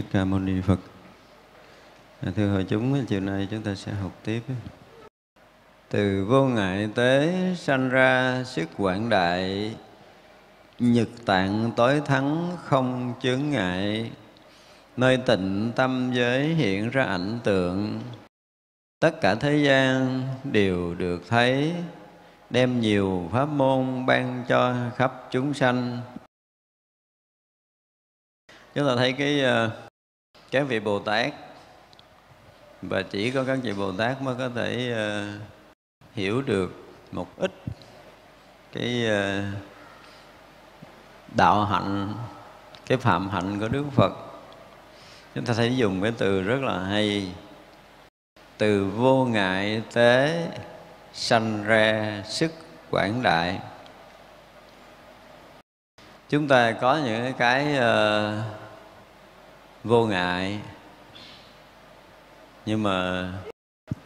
Thích Ca Mâu Ni Phật. À, thưa hội chúng, chiều nay chúng ta sẽ học tiếp. Từ vô ngại tế sanh ra sức quảng đại, nhật tạng tối thắng không chướng ngại, nơi tịnh tâm giới hiện ra ảnh tượng. Tất cả thế gian đều được thấy, đem nhiều pháp môn ban cho khắp chúng sanh chúng ta thấy cái ờ, các vị bồ tát. Và chỉ có các vị bồ tát mới có thể uh, hiểu được một ít cái uh, đạo hạnh cái phạm hạnh của đức phật. Chúng ta thấy dùng cái từ rất là hay. Từ vô ngại tế sanh ra sức quảng đại. Chúng ta có những cái uh, vô ngại. Nhưng mà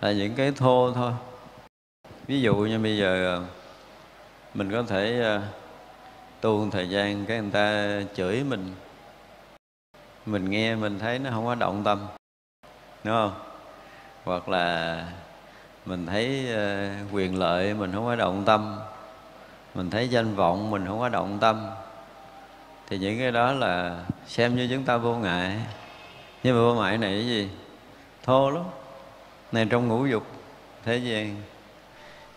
là những cái thô thôi. Ví dụ như bây giờ ờ, mình có thể ờ, tu một thời gian cái người ta chửi mình. Mình nghe, mình thấy nó không có động tâm, đúng không? Hoặc là mình thấy ờ, quyền lợi mình không có động tâm. Mình thấy danh vọng mình không có động tâm thì những cái đó là xem như chúng ta vô ngại. Nhưng mà vô ngại này cái gì? Thô lắm. Này trong ngũ dục, thế gian.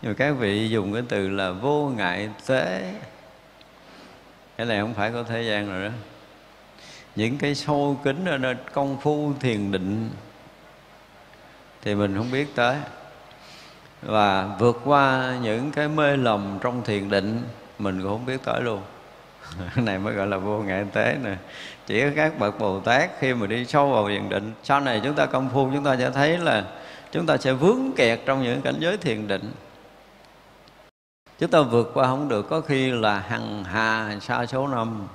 Nhưng mà các vị dùng cái từ là vô ngại tế. Cái này không phải có thế gian rồi đó. Những cái sâu kính ở nơi công phu thiền định thì mình không biết tới. Và vượt qua những cái mê lầm trong thiền định, mình cũng không biết tới luôn. cái này mới gọi là vô ngại tế nè. Chỉ có các bậc bồ tát khi mà đi sâu vào thiền định, sau này chúng ta công phu, chúng ta sẽ thấy là chúng ta sẽ vướng kẹt trong những cảnh giới thiền định. Chúng ta vượt qua không được, có khi là hằng hà sa số năm.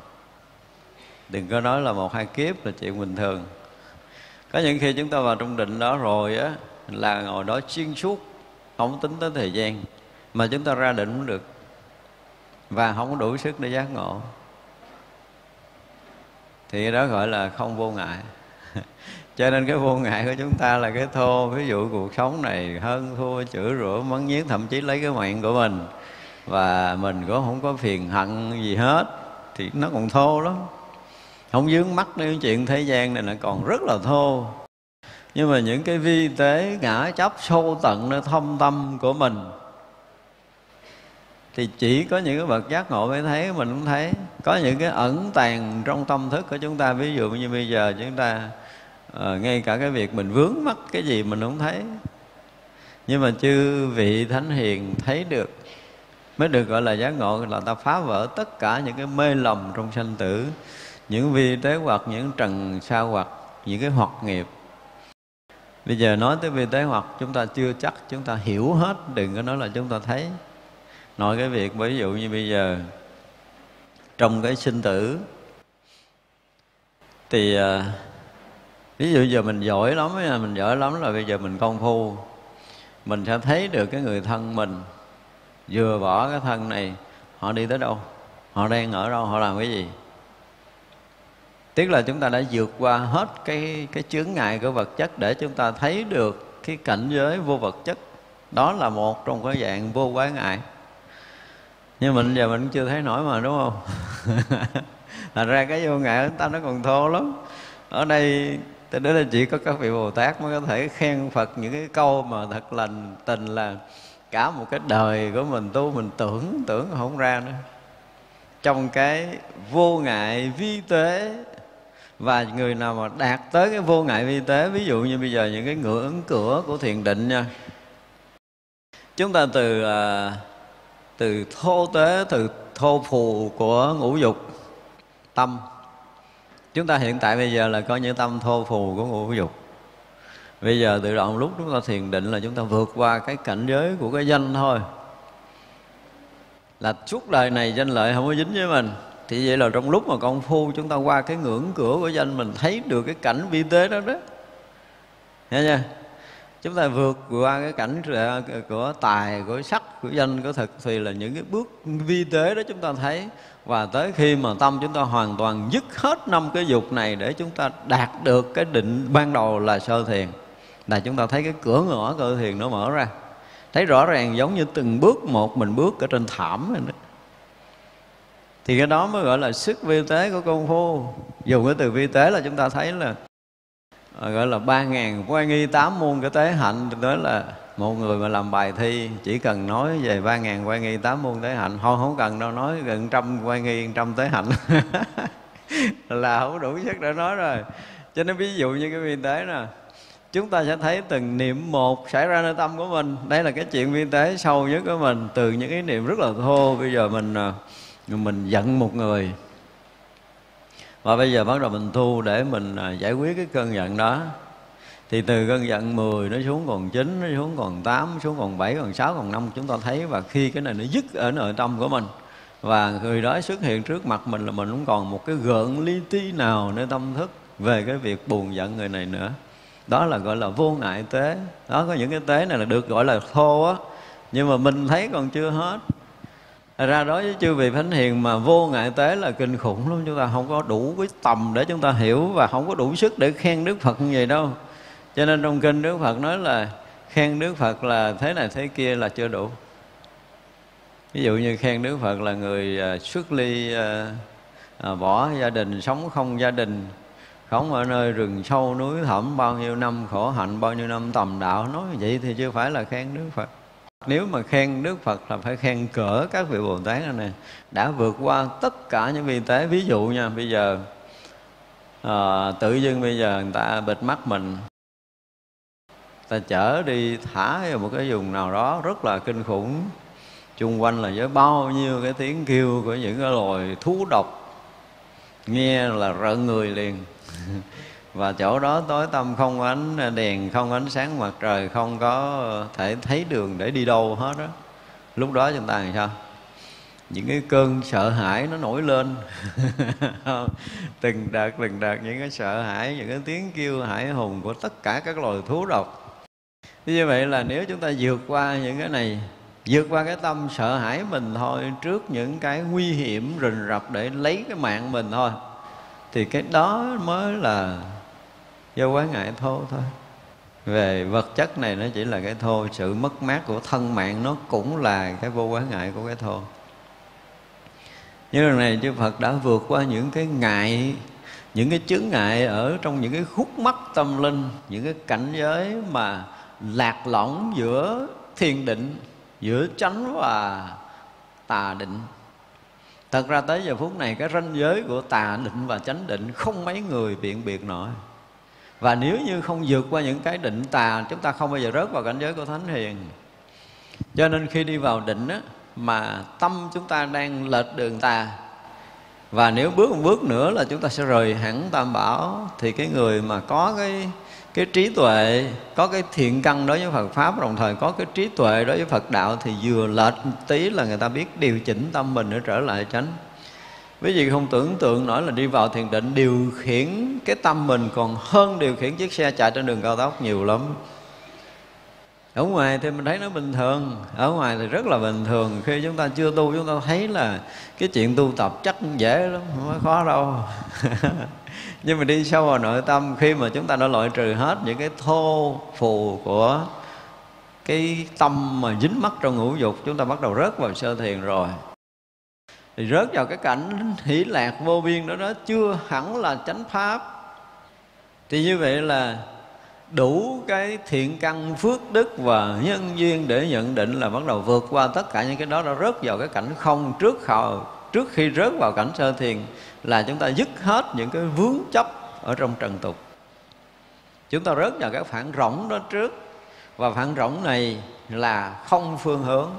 Đừng có nói là một hai kiếp là chuyện bình thường. Có những khi chúng ta vào trong định đó rồi á, là ngồi đó xuyên suốt, không tính tới thời gian, mà chúng ta ra định cũng được và không có đủ sức để giác ngộ. Thì đó gọi là không vô ngại. Cho nên cái vô ngại của chúng ta là cái thô, ví dụ cuộc sống này hơn thua, chửi rủa, mắng nhiếc, thậm chí lấy cái mạng của mình. Và mình cũng không có phiền hận gì hết, thì nó còn thô lắm. Không dướng mắt đến chuyện thế gian này là còn rất là thô. Nhưng mà những cái vi tế ngã chấp sâu tận nơi thâm tâm của mình thì chỉ có những cái bậc giác ngộ mới thấy mình cũng thấy. Có những cái ẩn tàng trong tâm thức của chúng ta. Ví dụ như bây giờ chúng ta uh, ngay cả cái việc mình vướng mắc cái gì mình không thấy. Nhưng mà chư vị thánh hiền thấy được mới được gọi là giác ngộ là ta phá vỡ tất cả những cái mê lầm trong sanh tử những vi tế hoặc những trần sa hoặc những cái hoạt nghiệp. Bây giờ nói tới vi tế hoặc chúng ta chưa chắc chúng ta hiểu hết đừng có nói là chúng ta thấy nói cái việc ví dụ như bây giờ, trong cái sinh tử, thì à, ví dụ giờ mình giỏi lắm à, mình giỏi lắm là bây giờ mình công phu. Mình sẽ thấy được cái người thân mình vừa bỏ cái thân này, họ đi tới đâu? Họ đang ở đâu? Họ làm cái gì? Tức là chúng ta đã vượt qua hết cái cái chướng ngại của vật chất để chúng ta thấy được cái cảnh giới vô vật chất. Đó là một trong cái dạng vô quái ngại nhưng mình giờ mình chưa thấy nổi mà, đúng không? Thành ra cái vô ngại của ta nó còn thô lắm. Ở đây Thế đó là chỉ có các vị Bồ Tát mới có thể khen Phật những cái câu mà thật lành, tình là cả một cái đời của mình tu, mình tưởng tưởng không ra nữa. Trong cái vô ngại vi tế, và người nào mà đạt tới cái vô ngại vi tế, ví dụ như bây giờ những cái ngưỡng cửa của thiền định nha. Chúng ta từ à, từ thô tế, từ thô phù của ngũ dục, tâm. Chúng ta hiện tại bây giờ là có những tâm thô phù của ngũ dục. Bây giờ tự động lúc chúng ta thiền định là chúng ta vượt qua cái cảnh giới của cái danh thôi. Là suốt đời này danh lợi không có dính với mình. Thì vậy là trong lúc mà công phu chúng ta qua cái ngưỡng cửa của danh mình thấy được cái cảnh vi tế đó đó. Nghe chưa? Chúng ta vượt qua cái cảnh ờ, của tài, của sắc, của danh, của thực thì là những cái bước vi tế đó chúng ta thấy. Và tới khi mà tâm chúng ta hoàn toàn dứt hết năm cái dục này để chúng ta đạt được cái định ban đầu là sơ thiền, là chúng ta thấy cái cửa ngõ cơ thiền nó mở ra. Thấy rõ ràng giống như từng bước một mình bước ở trên thảm này thì cái đó mới gọi là sức vi tế của công phu. Dùng cái từ vi tế là chúng ta thấy là gọi là ba ngàn quan nghi tám môn cái tế hạnh đó là một người mà làm bài thi, chỉ cần nói về ba ngàn quan nghi tám môn tế hạnh. Thôi, không cần đâu, nói gần trăm quan nghi trăm tế hạnh. Là không đủ sức để nói rồi. Cho nên ví dụ như cái viên tế nè, chúng ta sẽ thấy từng niệm một xảy ra nơi tâm của mình. Đây là cái chuyện viên tế sâu nhất của mình, từ những cái niệm rất là thô. Bây giờ mình à, mình giận một người và bây giờ bắt đầu mình thu để mình à, giải quyết cái cơn giận đó. Thì từ cơn giận 10 nó xuống còn 9, nó xuống còn 8, xuống còn 7, còn 6, còn 5 chúng ta thấy và khi cái này nó dứt ở nội tâm của mình. Và người đó xuất hiện trước mặt mình là mình không còn một cái gợn li ti nào nơi tâm thức về cái việc buồn giận người này nữa. Đó là gọi là vô ngại tế. Đó có những cái tế này là được gọi là thô á. Nhưng mà mình thấy còn chưa hết ra đó với chư vị thánh hiền mà vô ngại tế là kinh khủng lắm. Chúng ta không có đủ cái tầm để chúng ta hiểu và không có đủ sức để khen đức phật như vậy đâu. Cho nên trong kinh đức phật nói là khen đức phật là thế này thế kia là chưa đủ. Ví dụ như khen đức phật là người à, xuất ly à, à, bỏ gia đình sống không gia đình sống ở nơi rừng sâu núi thẳm bao nhiêu năm khổ hạnh bao nhiêu năm tầm đạo. Nói vậy thì chưa phải là khen đức phật nếu mà khen đức phật là phải khen cỡ các vị bồ tát này nè. Đã vượt qua tất cả những vi tế. Ví dụ nha bây giờ à, tự dưng bây giờ người ta bịt mắt mình. Ta chở đi thả vào một cái vùng nào đó rất là kinh khủng. Chung quanh là với bao nhiêu cái tiếng kêu của những cái loài thú độc. Nghe là rợn người liền. và chỗ đó tối tăm không ánh đèn, không ánh sáng mặt trời, không có thể thấy đường để đi đâu hết đó lúc đó chúng ta làm sao? Những cái cơn sợ hãi nó nổi lên. Từng đợt từng đợt những cái sợ hãi, những cái tiếng kêu hải hùng của tất cả các loài thú độc. Như vậy là nếu chúng ta vượt qua những cái này, vượt qua cái tâm sợ hãi mình thôi, trước những cái nguy hiểm rình rập để lấy cái mạng mình thôi, thì cái đó mới là do quái ngại thô thôi. Về vật chất này nó chỉ là cái thô, sự mất mát của thân mạng nó cũng là cái vô quái ngại của cái thô. Như lần này chư Phật đã vượt qua những cái ngại, những cái chướng ngại ở trong những cái khúc mắc tâm linh, những cái cảnh giới mà lạc lõng giữa thiền định, giữa chánh và tà định. Thật ra tới giờ phút này, cái ranh giới của tà định và chánh định không mấy người biện biệt nổi và nếu như không vượt qua những cái định tà chúng ta không bao giờ rớt vào cảnh giới của thánh hiền. Cho nên khi đi vào định á, mà tâm chúng ta đang lệch đường tà và nếu bước một bước nữa là chúng ta sẽ rời hẳn tam bảo thì cái người mà có cái cái trí tuệ có cái thiện căn đối với Phật pháp đồng thời có cái trí tuệ đối với Phật đạo thì vừa lệch tí là người ta biết điều chỉnh tâm mình để trở lại tránh quý vị không tưởng tượng nổi là đi vào thiền định điều khiển cái tâm mình còn hơn điều khiển chiếc xe chạy trên đường cao tốc nhiều lắm. Ở ngoài thì mình thấy nó bình thường, ở ngoài thì rất là bình thường. Khi chúng ta chưa tu, chúng ta thấy là cái chuyện tu tập chắc dễ lắm, không có khó đâu. Nhưng mà đi sâu vào nội tâm, khi mà chúng ta đã loại trừ hết những cái thô phù của cái tâm mà dính mắc trong ngũ dục, chúng ta bắt đầu rớt vào sơ thiền rồi thì rớt vào cái cảnh hỷ lạc vô biên đó đó, chưa hẳn là chánh pháp. Thì như vậy là đủ cái thiện căn phước đức và nhân duyên để nhận định là bắt đầu vượt qua tất cả những cái đó, đã rớt vào cái cảnh không trước khảo trước khi rớt vào cảnh sơ thiền, là chúng ta dứt hết những cái vướng chấp ở trong trần tục. Chúng ta rớt vào cái phản rỗng đó trước, và phản rỗng này là không phương hướng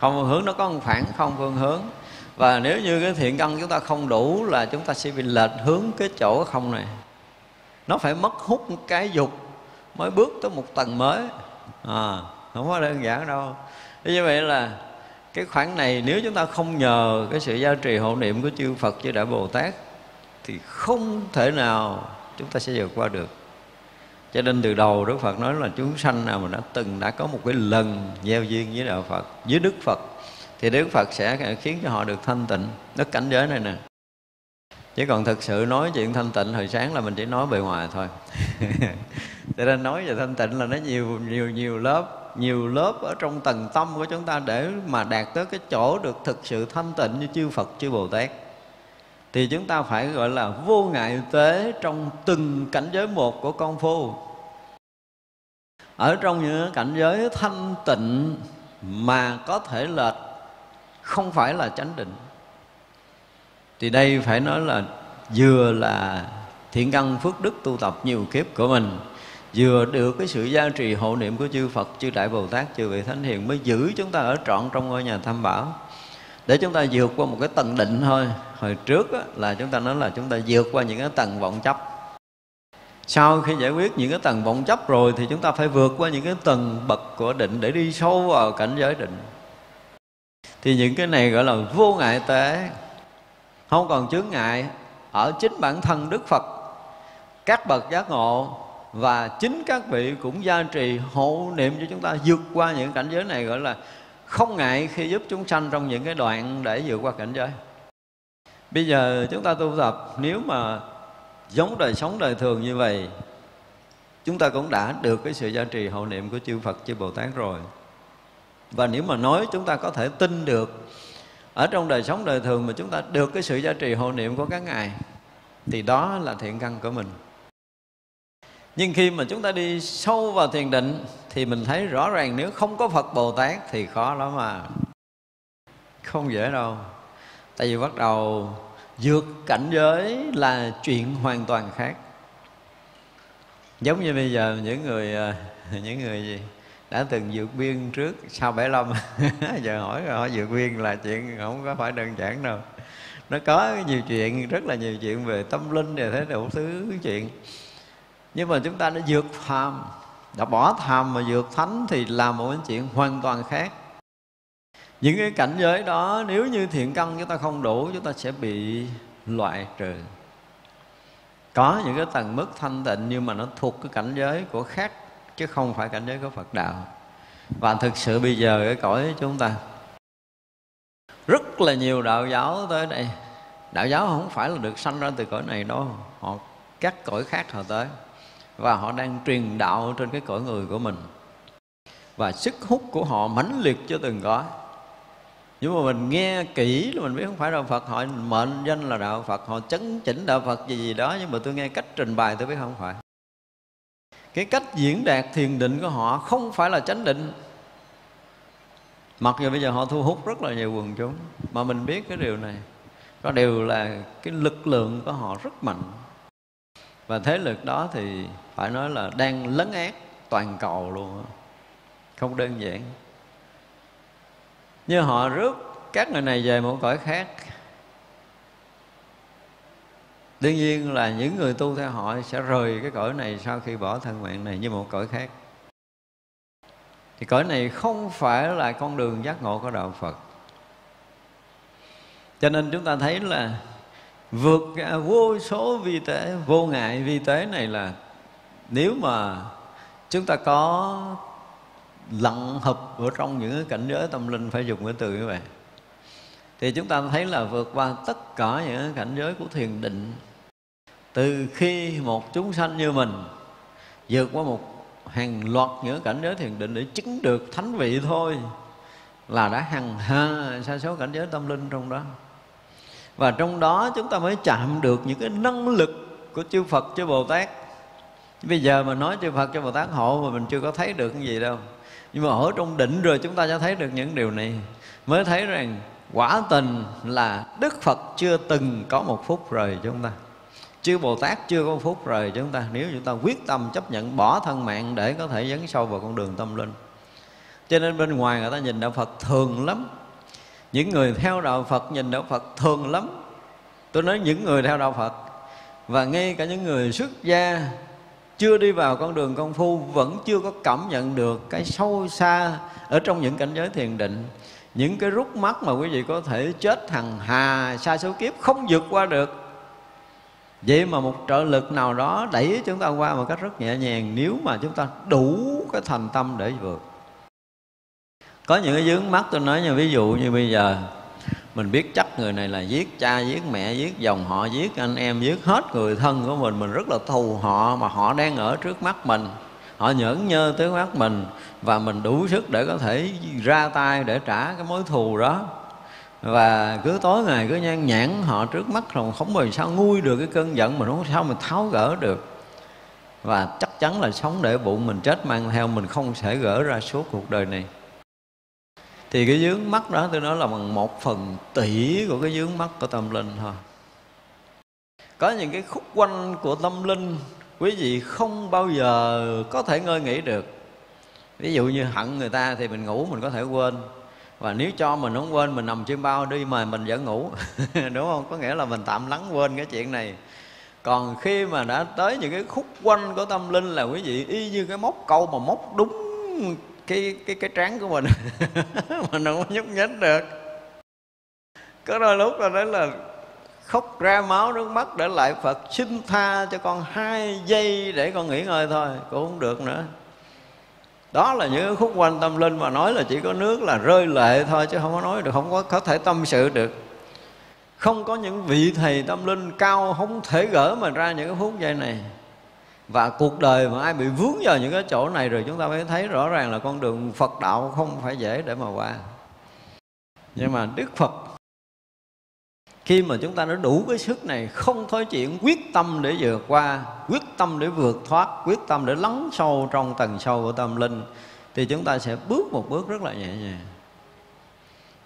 không phương hướng nó có một phản không phương hướng. Và nếu như cái thiện căn chúng ta không đủ là chúng ta sẽ bị lệch hướng cái chỗ không này. Nó phải mất hút cái dục mới bước tới một tầng mới. À, không có đơn giản đâu. Thế như vậy là cái khoảng này nếu chúng ta không nhờ cái sự gia trì hộ niệm của chư Phật chư Đại Bồ Tát thì không thể nào chúng ta sẽ vượt qua được cho nên từ đầu Đức Phật nói là chúng sanh nào mà đã từng đã có một cái lần gieo duyên với đạo Phật, với Đức Phật, thì Đức Phật sẽ khiến cho họ được thanh tịnh. Đất cảnh giới này nè. Chứ còn thực sự nói chuyện thanh tịnh, hồi sáng là mình chỉ nói bề ngoài thôi. Cho nên nói về thanh tịnh là nó nhiều nhiều nhiều lớp nhiều lớp ở trong tầng tâm của chúng ta để mà đạt tới cái chỗ được thực sự thanh tịnh như chư Phật, chư Bồ Tát thì chúng ta phải gọi là vô ngại tế trong từng cảnh giới một của công phu. Ở trong những cảnh giới thanh tịnh mà có thể lệch không phải là chánh định. Thì đây phải nói là vừa là thiện căn phước đức tu tập nhiều kiếp của mình vừa được cái sự gia trì hộ niệm của chư Phật, chư Đại Bồ Tát, chư vị Thánh Hiền mới giữ chúng ta ở trọn trong ngôi nhà tham bảo để chúng ta vượt qua một cái tầng định thôi. Hồi trước á, là chúng ta nói là chúng ta vượt qua những cái tầng vọng chấp. Sau khi giải quyết những cái tầng vọng chấp rồi thì chúng ta phải vượt qua những cái tầng bậc của định để đi sâu vào cảnh giới định. Thì những cái này gọi là vô ngại tế không còn chướng ngại ở chính bản thân đức phật. Các bậc giác ngộ và chính các vị cũng gia trì hộ niệm cho chúng ta vượt qua những cảnh giới này gọi là không ngại khi giúp chúng sanh trong những cái đoạn để vượt qua cảnh giới. Bây giờ chúng ta tu tập, nếu mà giống đời sống đời thường như vậy, chúng ta cũng đã được cái sự gia trì hậu niệm của chư Phật, chư Bồ Tát rồi. Và nếu mà nói chúng ta có thể tin được ở trong đời sống đời thường mà chúng ta được cái sự gia trì hộ niệm của các ngài, thì đó là thiện căn của mình. Nhưng khi mà chúng ta đi sâu vào thiền định thì mình thấy rõ ràng nếu không có phật bồ tát thì khó lắm mà không dễ đâu. Tại vì bắt đầu vượt cảnh giới là chuyện hoàn toàn khác. Giống như bây giờ những người ờ, những người gì đã từng vượt biên trước sau 75 giờ hỏi rồi vượt biên là chuyện không có phải đơn giản đâu. Nó có nhiều chuyện, rất là nhiều chuyện về tâm linh và thế đủ thứ chuyện. Nhưng mà chúng ta đã vượt phàm đã bỏ tham mà vượt thánh thì làm một cái chuyện hoàn toàn khác. Những cái cảnh giới đó, nếu như thiện căn chúng ta không đủ, chúng ta sẽ bị loại trừ. Có những cái tầng mức thanh tịnh nhưng mà nó thuộc cái cảnh giới của khác, chứ không phải cảnh giới của Phật đạo. Và thực sự bây giờ cái cõi chúng ta, rất là nhiều đạo giáo tới đây. Đạo giáo không phải là được sanh ra từ cõi này đâu, họ các cõi khác họ tới và họ đang truyền đạo trên cái cõi người của mình. Và sức hút của họ mãnh liệt chưa từng có nhưng mà mình nghe kỹ là mình biết không phải đạo Phật họ mệnh danh là đạo Phật, họ chấn chỉnh đạo Phật gì gì đó, nhưng mà tôi nghe cách trình bày tôi biết không phải. Cái cách diễn đạt thiền định của họ không phải là chánh định. Mặc dù bây giờ họ thu hút rất là nhiều quần chúng, mà mình biết cái điều này. Có điều là cái lực lượng của họ rất mạnh và thế lực đó thì phải nói là đang lấn át toàn cầu luôn. Không đơn giản. Như họ rước các người này về một cõi khác. Đương nhiên là những người tu theo họ sẽ rời cái cõi này sau khi bỏ thân mạng này như một cõi khác. Thì cõi này không phải là con đường giác ngộ của đạo phật. Cho nên chúng ta thấy là vượt ra vô số vi tế, vô ngại vi tế này là nếu mà chúng ta có lặng hợp ở trong những cái cảnh giới tâm linh phải dùng cái từ như vậy, thì chúng ta thấy là vượt qua tất cả những cảnh giới của thiền định. Từ khi một chúng sanh như mình vượt qua một hàng loạt những cảnh giới thiền định để chứng được thánh vị thôi là đã hằng hà sa số cảnh giới tâm linh trong đó và trong đó chúng ta mới chạm được những cái năng lực của chư Phật, chư Bồ Tát. Bây giờ mà nói chư Phật, chư Bồ Tát hộ mà mình chưa có thấy được cái gì đâu. Nhưng mà ở trong định rồi chúng ta sẽ thấy được những điều này. Mới thấy rằng quả tình là Đức Phật chưa từng có một phút rời chúng ta. Chư Bồ Tát chưa có một phút rời chúng ta. Nếu chúng ta quyết tâm chấp nhận bỏ thân mạng để có thể dấn sâu vào con đường tâm linh. Cho nên bên ngoài người ta nhìn đạo Phật thường lắm những người theo đạo Phật nhìn đạo Phật thường lắm. Tôi nói những người theo đạo Phật. Và ngay cả những người xuất gia chưa đi vào con đường công phu vẫn chưa có cảm nhận được cái sâu xa ở trong những cảnh giới thiền định. Những cái rút mắt mà quý vị có thể chết hằng hà xa số kiếp không vượt qua được. Vậy mà một trợ lực nào đó đẩy chúng ta qua một cách rất nhẹ nhàng nếu mà chúng ta đủ cái thành tâm để vượt có những cái dướng mắt tôi nói như ví dụ như bây giờ, mình biết chắc người này là giết cha, giết mẹ, giết dòng họ, giết anh em, giết hết người thân của mình mình rất là thù họ mà họ đang ở trước mắt mình. Họ nhẫn nhơ tới mắt mình và mình đủ sức để có thể ra tay để trả cái mối thù đó. Và cứ tối ngày cứ nhan nhãn họ trước mắt rồi không bao sao nguôi được cái cơn giận mình không sao mình tháo gỡ được. Và chắc chắn là sống để bụng mình, chết mang theo mình không thể gỡ ra suốt cuộc đời này thì cái dướng mắt đó, tôi nói là bằng một phần tỷ của cái dướng mắt của tâm linh thôi. Có những cái khúc quanh của tâm linh, quý vị không bao giờ có thể ngơi nghĩ được. Ví dụ như hận người ta thì mình ngủ, mình có thể quên. Và nếu cho mình không quên, mình nằm trên bao đi mà mình vẫn ngủ. Đúng không? Có nghĩa là mình tạm lắng quên cái chuyện này. Còn khi mà đã tới những cái khúc quanh của tâm linh là quý vị y như cái móc câu mà móc đúng cái cái cái trán của mình. Mình không có nhúc nhích được. Có đôi lúc là đấy là khóc ra máu nước mắt để lại Phật xin tha cho con hai giây để con nghỉ ngơi thôi, cũng không được nữa. Đó là những khúc quanh tâm linh mà nói là chỉ có nước là rơi lệ thôi, chứ không có nói được, không có có thể tâm sự được. Không có những vị thầy tâm linh cao không thể gỡ mà ra những cái phút giây này và cuộc đời mà ai bị vướng vào những cái chỗ này rồi chúng ta mới thấy rõ ràng là con đường Phật đạo không phải dễ để mà qua. Nhưng mà Đức Phật, khi mà chúng ta đã đủ cái sức này, không thôi chuyện quyết tâm để vượt qua, quyết tâm để vượt thoát, quyết tâm để lắng sâu trong tầng sâu của tâm linh, thì chúng ta sẽ bước một bước rất là nhẹ nhàng.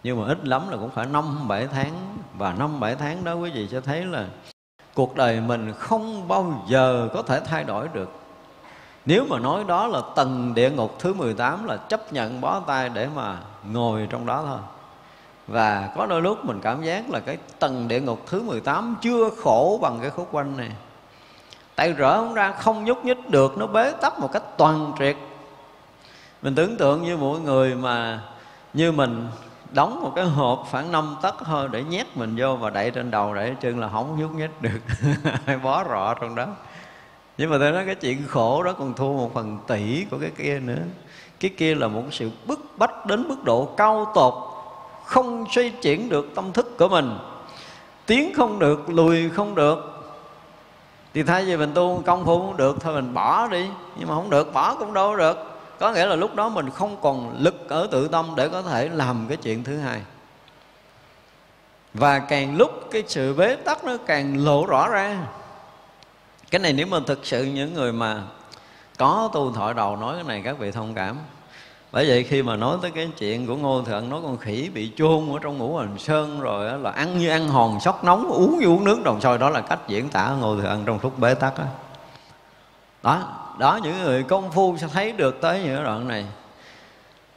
Nhưng mà ít lắm là cũng phải năm, bảy tháng. Và năm, bảy tháng đó quý vị sẽ thấy là cuộc đời mình không bao giờ có thể thay đổi được. Nếu mà nói đó là tầng địa ngục thứ 18 là chấp nhận bó tay để mà ngồi trong đó thôi. Và có đôi lúc mình cảm giác là cái tầng địa ngục thứ 18 chưa khổ bằng cái khúc quanh này. Tay rỡ không ra, không nhúc nhích được, nó bế tắc một cách toàn triệt. Mình tưởng tượng như mỗi người mà như mình đóng một cái hộp khoảng năm tấc thôi để nhét mình vô và đậy trên đầu để chân là không nhúc nhích được. Hay bó rọ trong đó. Nhưng mà tôi nói cái chuyện khổ đó còn thua một phần tỷ của cái kia nữa. Cái kia là một sự bức bách đến mức độ cao tột, không suy chuyển được tâm thức của mình. Tiến không được, lùi không được. Thì thay vì mình tu công phu cũng được, thôi mình bỏ đi. Nhưng mà không được, bỏ cũng đâu được có nghĩa là lúc đó mình không còn lực ở tự tâm để có thể làm cái chuyện thứ hai. Và càng lúc cái sự bế tắc nó càng lộ rõ ra. Cái này nếu mà thực sự những người mà có tu thọ đầu nói cái này các vị thông cảm. Bởi vậy khi mà nói tới cái chuyện của ngô thượng, nói con khỉ bị chôn ở trong ngũ hành sơn rồi là ăn như ăn hòn sóc nóng, uống như uống nước đồng sôi, đó là cách diễn tả ngô thượng trong lúc bế tắc đó đó đó, những người công phu sẽ thấy được tới những đoạn này.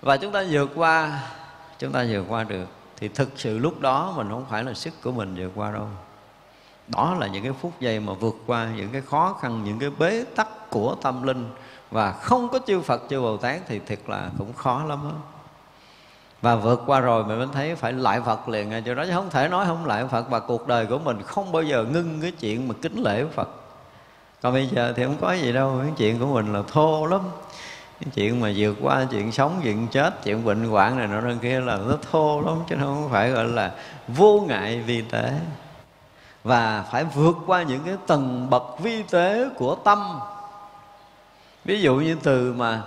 Và chúng ta vượt qua, chúng ta vượt qua được. Thì thực sự lúc đó mình không phải là sức của mình vượt qua đâu. Đó là những cái phút giây mà vượt qua những cái khó khăn, những cái bế tắc của tâm linh. Và không có chư Phật, chư Bồ Tát thì thiệt là cũng khó lắm đó. và vượt qua rồi mình mới thấy phải lại Phật liền ngay chỗ đó. Chứ không thể nói không lại Phật, và cuộc đời của mình không bao giờ ngưng cái chuyện mà kính lễ Phật còn bây giờ thì không có gì đâu, cái chuyện của mình là thô lắm. Cái chuyện mà vượt qua chuyện sống, chuyện chết, chuyện bệnh hoạn này nọ đơn kia là nó thô lắm, chứ không phải gọi là vô ngại vi tế. Và phải vượt qua những cái tầng bậc vi tế của tâm. Ví dụ như từ mà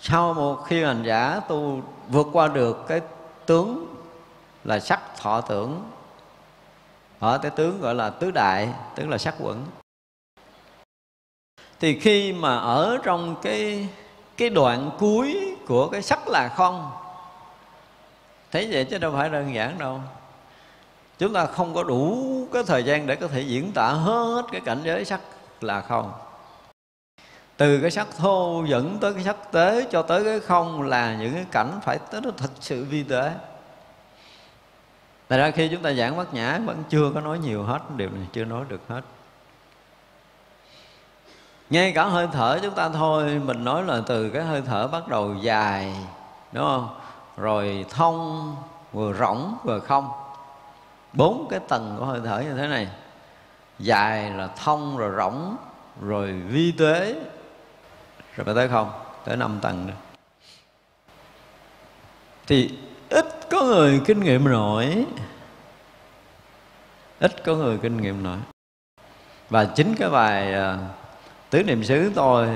sau một khi hành giả tu vượt qua được cái tướng là sắc thọ tưởng ở cái tướng gọi là tứ đại, tức là sắc quẩn thì khi mà ở trong cái cái đoạn cuối của cái sắc là không, thấy vậy chứ đâu phải đơn giản đâu. Chúng ta không có đủ cái thời gian để có thể diễn tả hết cái cảnh giới sắc là không. Từ cái sắc thô dẫn tới cái sắc tế cho tới cái không là những cái cảnh phải tới nó thật sự vi tế. Tại ra khi chúng ta giảng bát nhã vẫn chưa có nói nhiều hết, điều này chưa nói được hết ngay cả hơi thở chúng ta thôi mình nói là từ cái hơi thở bắt đầu dài đúng không? Rồi thông vừa rỗng vừa không. Bốn cái tầng của hơi thở như thế này. Dài là thông rồi rỗng rồi vi tế. Rồi phải tới không? Tới năm tầng nữa. Thì ít có người kinh nghiệm nổi. Ít có người kinh nghiệm nổi. Và chính cái bài uh, tứ niệm xứ tôi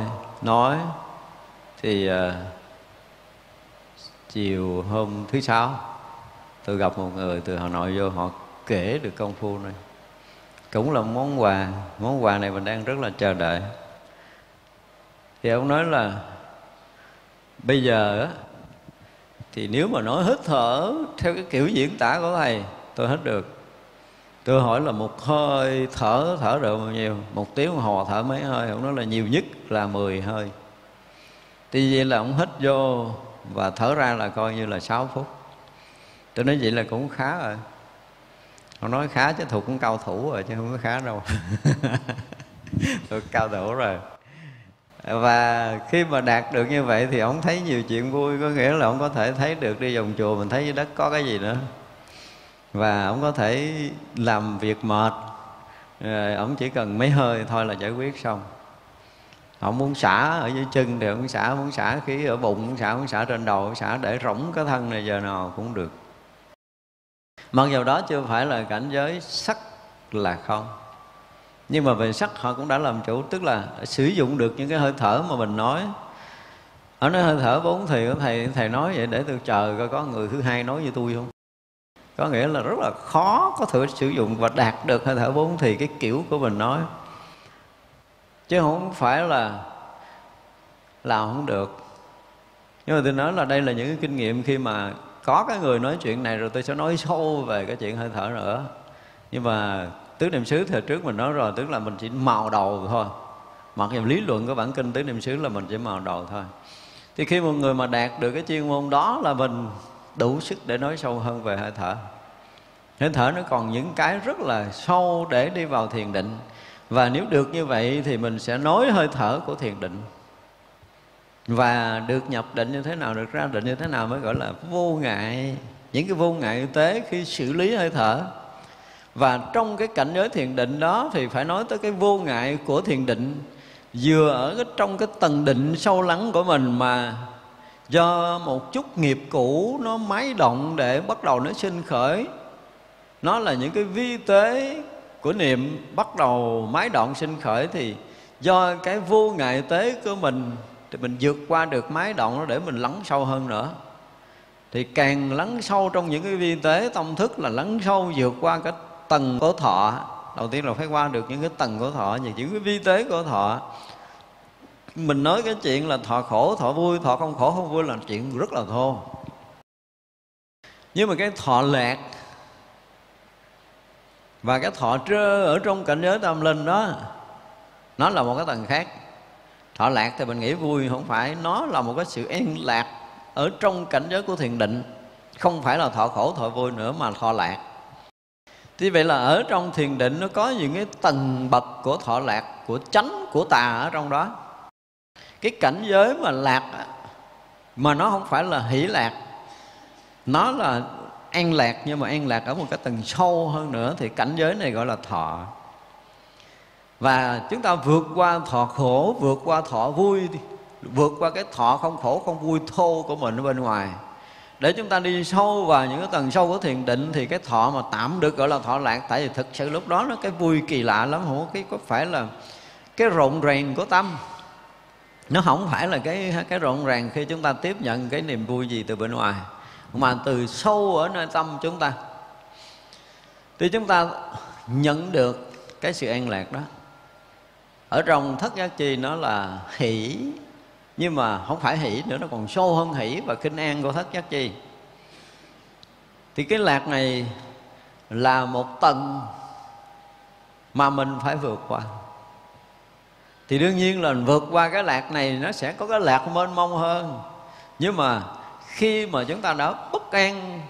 nói thì uh, chiều hôm thứ sáu tôi gặp một người từ hà nội vô họ kể được công phu này. Cũng là món quà món quà này mình đang rất là chờ đợi. Thì ông nói là bây giờ á thì nếu mà nói hít thở theo cái kiểu diễn tả của thầy tôi hết được tôi hỏi là một hơi thở thở được bao nhiêu một tiếng hồ thở mấy hơi, ông nói là nhiều nhất là 10 hơi. Tuy vậy là ông hít vô và thở ra là coi như là 6 phút. Tôi nói vậy là cũng khá rồi. Ông nói khá chứ thuộc cũng cao thủ rồi chứ không có khá đâu. Tôi cao thủ rồi. Và khi mà đạt được như vậy thì ông thấy nhiều chuyện vui, có nghĩa là ông có thể thấy được đi vòng chùa, mình thấy dưới đất có cái gì nữa và ông có thể làm việc mệt. Rồi ông chỉ cần mấy hơi thôi là giải quyết xong. Ông muốn xả ở dưới chân thì ông xả, muốn xả khí ở bụng, muốn xả muốn xả trên đầu, muốn xả để rỗng cái thân này giờ nào cũng được. Mặc dù đó chưa phải là cảnh giới sắc là không, nhưng mà về sắc họ cũng đã làm chủ, tức là sử dụng được những cái hơi thở mà mình nói. Ở nói hơi thở bốn thì thầy thầy nói vậy để tôi chờ coi có người thứ hai nói như tôi không? Có nghĩa là rất là khó có thể sử dụng và đạt được hơi thở bốn thì cái kiểu của mình nói. Chứ không phải là làm không được. Nhưng mà tôi nói là đây là những cái kinh nghiệm khi mà có cái người nói chuyện này rồi tôi sẽ nói sâu về cái chuyện hơi thở nữa. Nhưng mà tứ niệm xứ thời trước mình nói rồi, tức là mình chỉ màu đầu thôi. Mặc dù lý luận của bản kinh tứ niệm xứ là mình chỉ màu đầu thôi. Thì khi một người mà đạt được cái chuyên môn đó là mình đủ sức để nói sâu hơn về hơi thở. Hơi thở nó còn những cái rất là sâu để đi vào thiền định. Và nếu được như vậy thì mình sẽ nói hơi thở của thiền định. Và được nhập định như thế nào, được ra định như thế nào mới gọi là vô ngại. Những cái vô ngại tế khi xử lý hơi thở. Và trong cái cảnh giới thiền định đó thì phải nói tới cái vô ngại của thiền định. Vừa ở cái trong cái tầng định sâu lắng của mình mà do một chút nghiệp cũ nó máy động để bắt đầu nó sinh khởi. Nó là những cái vi tế của niệm bắt đầu máy động sinh khởi thì do cái vô ngại tế của mình thì mình vượt qua được máy động nó để mình lắng sâu hơn nữa. Thì càng lắng sâu trong những cái vi tế tâm thức là lắng sâu vượt qua cái tầng của thọ. Đầu tiên là phải qua được những cái tầng của thọ, những cái vi tế của thọ mình nói cái chuyện là thọ khổ, thọ vui, thọ không khổ, không vui là chuyện rất là thô. Nhưng mà cái thọ lạc và cái thọ trơ ở trong cảnh giới tâm linh đó, nó là một cái tầng khác. Thọ lạc thì mình nghĩ vui, không phải. Nó là một cái sự an lạc ở trong cảnh giới của thiền định. Không phải là thọ khổ, thọ vui nữa mà thọ lạc. Thì vậy là ở trong thiền định nó có những cái tầng bậc của thọ lạc, của chánh, của tà ở trong đó cái cảnh giới mà lạc mà nó không phải là hỷ lạc, nó là an lạc nhưng mà an lạc ở một cái tầng sâu hơn nữa thì cảnh giới này gọi là thọ. Và chúng ta vượt qua thọ khổ, vượt qua thọ vui vượt qua cái thọ không khổ, không vui thô của mình ở bên ngoài. Để chúng ta đi sâu vào những cái tầng sâu của thiền định thì cái thọ mà tạm được gọi là thọ lạc, tại vì thực sự lúc đó nó cái vui kỳ lạ lắm, không có cái có phải là cái rộn ràng của tâm nó không phải là cái cái rộn ràng khi chúng ta tiếp nhận cái niềm vui gì từ bên ngoài, mà từ sâu ở nơi tâm chúng ta. Thì chúng ta nhận được cái sự an lạc đó. Ở trong thất giác chi nó là hỷ, nhưng mà không phải hỷ nữa, nó còn sâu hơn hỷ và kinh an của thất giác chi. Thì cái lạc này là một tầng mà mình phải vượt qua thì đương nhiên là vượt qua cái lạc này nó sẽ có cái lạc mênh mông hơn. Nhưng mà khi mà chúng ta đã bất an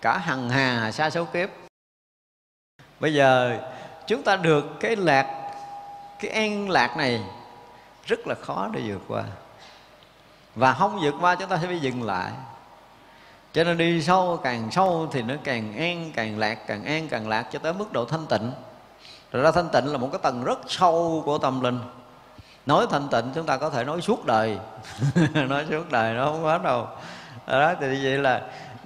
cả hằng hà xa số kiếp, bây giờ chúng ta được cái lạc, cái an lạc này rất là khó để vượt qua. Và không vượt qua chúng ta sẽ phải dừng lại. Cho nên đi sâu càng sâu thì nó càng an, càng lạc, càng an, càng lạc cho tới mức độ thanh tịnh. Rồi ra thanh tịnh là một cái tầng rất sâu của tâm linh nói thanh tịnh chúng ta có thể nói suốt đời. Nói suốt đời nó không hết đâu. Đó thì vậy là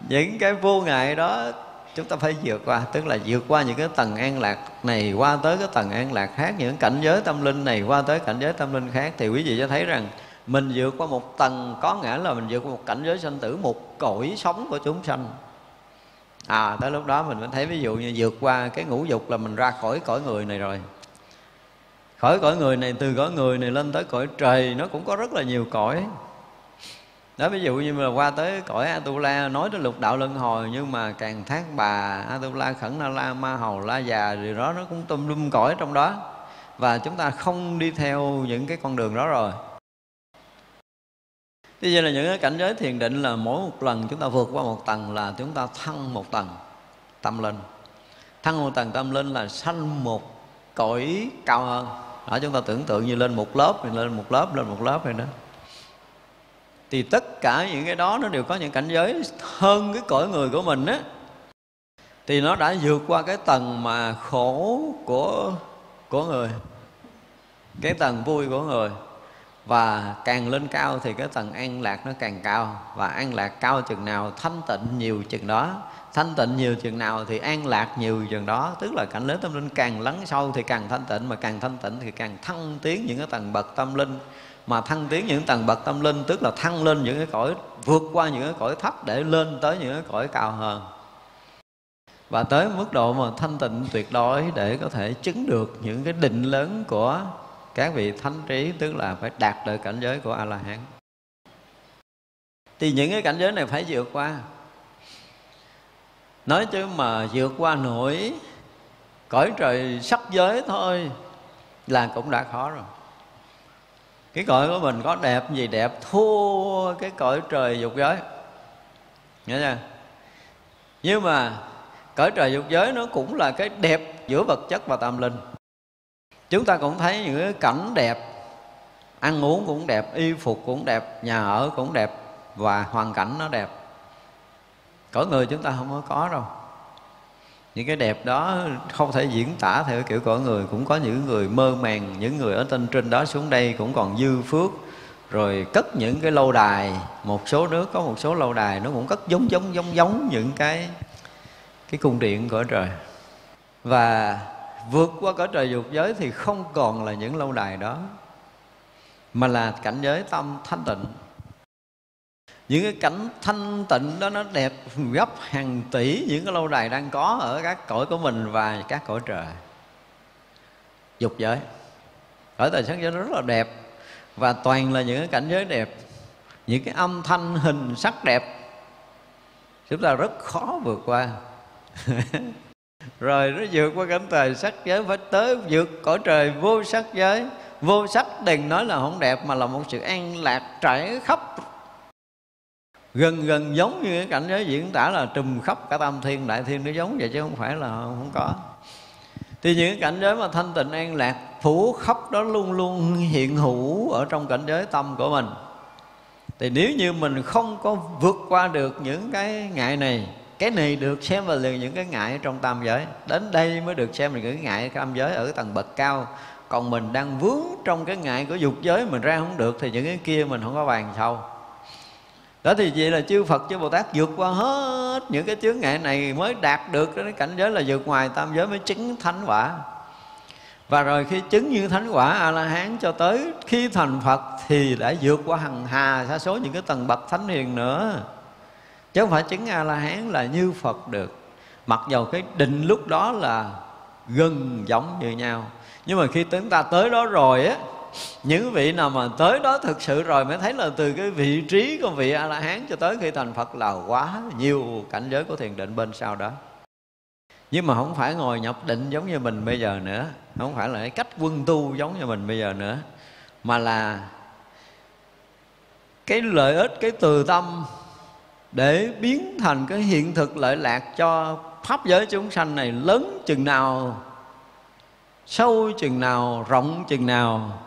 những cái vô ngại đó chúng ta phải vượt qua, tức là vượt qua những cái tầng an lạc này, qua tới cái tầng an lạc khác, những cảnh giới tâm linh này, qua tới cảnh giới tâm linh khác. Thì quý vị sẽ thấy rằng mình vượt qua một tầng có nghĩa là mình vượt qua một cảnh giới sanh tử, một cõi sống của chúng sanh. À tới lúc đó mình mới thấy ví dụ như vượt qua cái ngũ dục là mình ra khỏi cõi người này rồi khỏi cõi người này, từ cõi người này lên tới cõi trời, nó cũng có rất là nhiều cõi đó, ví dụ như là qua tới cõi Atula, nói tới lục đạo luân hồi, nhưng mà càng thác bà, Atula, khẩn na la, ma hầu, la già gì đó nó cũng tùm lum cõi trong đó và chúng ta không đi theo những cái con đường đó rồi Thế vậy là những cái cảnh giới thiền định là mỗi một lần chúng ta vượt qua một tầng là chúng ta thăng một tầng tâm linh. Thăng một tầng tâm linh là sanh một cõi cao hơn. Đó chúng ta tưởng tượng như lên một lớp, thì lên một lớp, lên một lớp vậy đó. Thì tất cả những cái đó nó đều có những cảnh giới hơn cái cõi người của mình á. Thì nó đã vượt qua cái tầng mà khổ của của người cái tầng vui của người và càng lên cao thì cái tầng an lạc nó càng cao và an lạc cao chừng nào thanh tịnh nhiều chừng đó thanh tịnh nhiều chừng nào thì an lạc nhiều chừng đó. Tức là cảnh giới tâm linh càng lắng sâu thì càng thanh tịnh, mà càng thanh tịnh thì càng thăng tiến những cái tầng bậc tâm linh. Mà thăng tiến những tầng bậc tâm linh, tức là thăng lên những cái cõi, vượt qua những cái cõi thấp để lên tới những cái cõi cao hơn. Và tới mức độ mà thanh tịnh tuyệt đối để có thể chứng được những cái định lớn của các vị thánh trí, tức là phải đạt được cảnh giới của a la hán thì những cái cảnh giới này phải vượt qua nói chứ mà vượt qua nổi cõi trời sắc giới thôi là cũng đã khó rồi. Cái cõi của mình có đẹp gì đẹp, thua cái cõi trời dục giới. Nhớ chưa? Nhưng mà cõi trời dục giới nó cũng là cái đẹp giữa vật chất và tâm linh. Chúng ta cũng thấy những cái cảnh đẹp, ăn uống cũng đẹp, y phục cũng đẹp, nhà ở cũng đẹp và hoàn cảnh nó đẹp cõi người chúng ta không có có đâu. Những cái đẹp đó không thể diễn tả theo kiểu cõi người. Cũng có những người mơ màng, những người ở trên trên đó xuống đây cũng còn dư phước. Rồi cất những cái lâu đài, một số nước có một số lâu đài, nó cũng cất giống giống giống giống những cái cái cung điện của trời. Và vượt qua cõi trời dục giới thì không còn là những lâu đài đó, mà là cảnh giới tâm thanh tịnh những cái cảnh thanh tịnh đó, nó đẹp gấp hàng tỷ những cái lâu đài đang có ở các cõi của mình và các cõi trời. Dục giới. Ở thời sắc giới nó rất là đẹp và toàn là những cái cảnh giới đẹp. Những cái âm thanh, hình sắc đẹp. Chúng ta rất khó vượt qua. Rồi nó vượt qua cảnh trời sắc giới, phải tới vượt cõi trời vô sắc giới. Vô sắc đừng nói là không đẹp mà là một sự an lạc trải khắp gần gần giống như cái cảnh giới diễn tả là trùm khắp cả tam thiên, đại thiên nó giống vậy chứ không phải là không có. Thì những cái cảnh giới mà thanh tịnh, an lạc, phủ khắp đó luôn luôn hiện hữu ở trong cảnh giới tâm của mình. Thì nếu như mình không có vượt qua được những cái ngại này, cái này được xem là liền những cái ngại trong tam giới. Đến đây mới được xem là những cái ngại tam giới ở cái tầng bậc cao. Còn mình đang vướng trong cái ngại của dục giới mình ra không được thì những cái kia mình không có bàn sâu đó thì vậy là chư Phật, chư Bồ Tát vượt qua hết những cái chướng ngại này mới đạt được cái cảnh giới là vượt ngoài tam giới mới chứng thánh quả. Và rồi khi chứng như thánh quả a la hán cho tới khi thành phật thì đã vượt qua hằng hà, sa số những cái tầng bậc thánh hiền nữa. Chứ không phải chứng a la hán là như phật được. Mặc dầu cái định lúc đó là gần giống như nhau. Nhưng mà khi chúng ta tới đó rồi á những vị nào mà tới đó thực sự rồi mới thấy là từ cái vị trí của vị a la hán cho tới khi thành phật là quá nhiều cảnh giới của thiền định bên sau đó. Nhưng mà không phải ngồi nhập định giống như mình bây giờ nữa, không phải là cái cách quân tu giống như mình bây giờ nữa, mà là cái lợi ích, cái từ tâm để biến thành cái hiện thực lợi lạc cho pháp giới chúng sanh này lớn chừng nào, sâu chừng nào, rộng chừng nào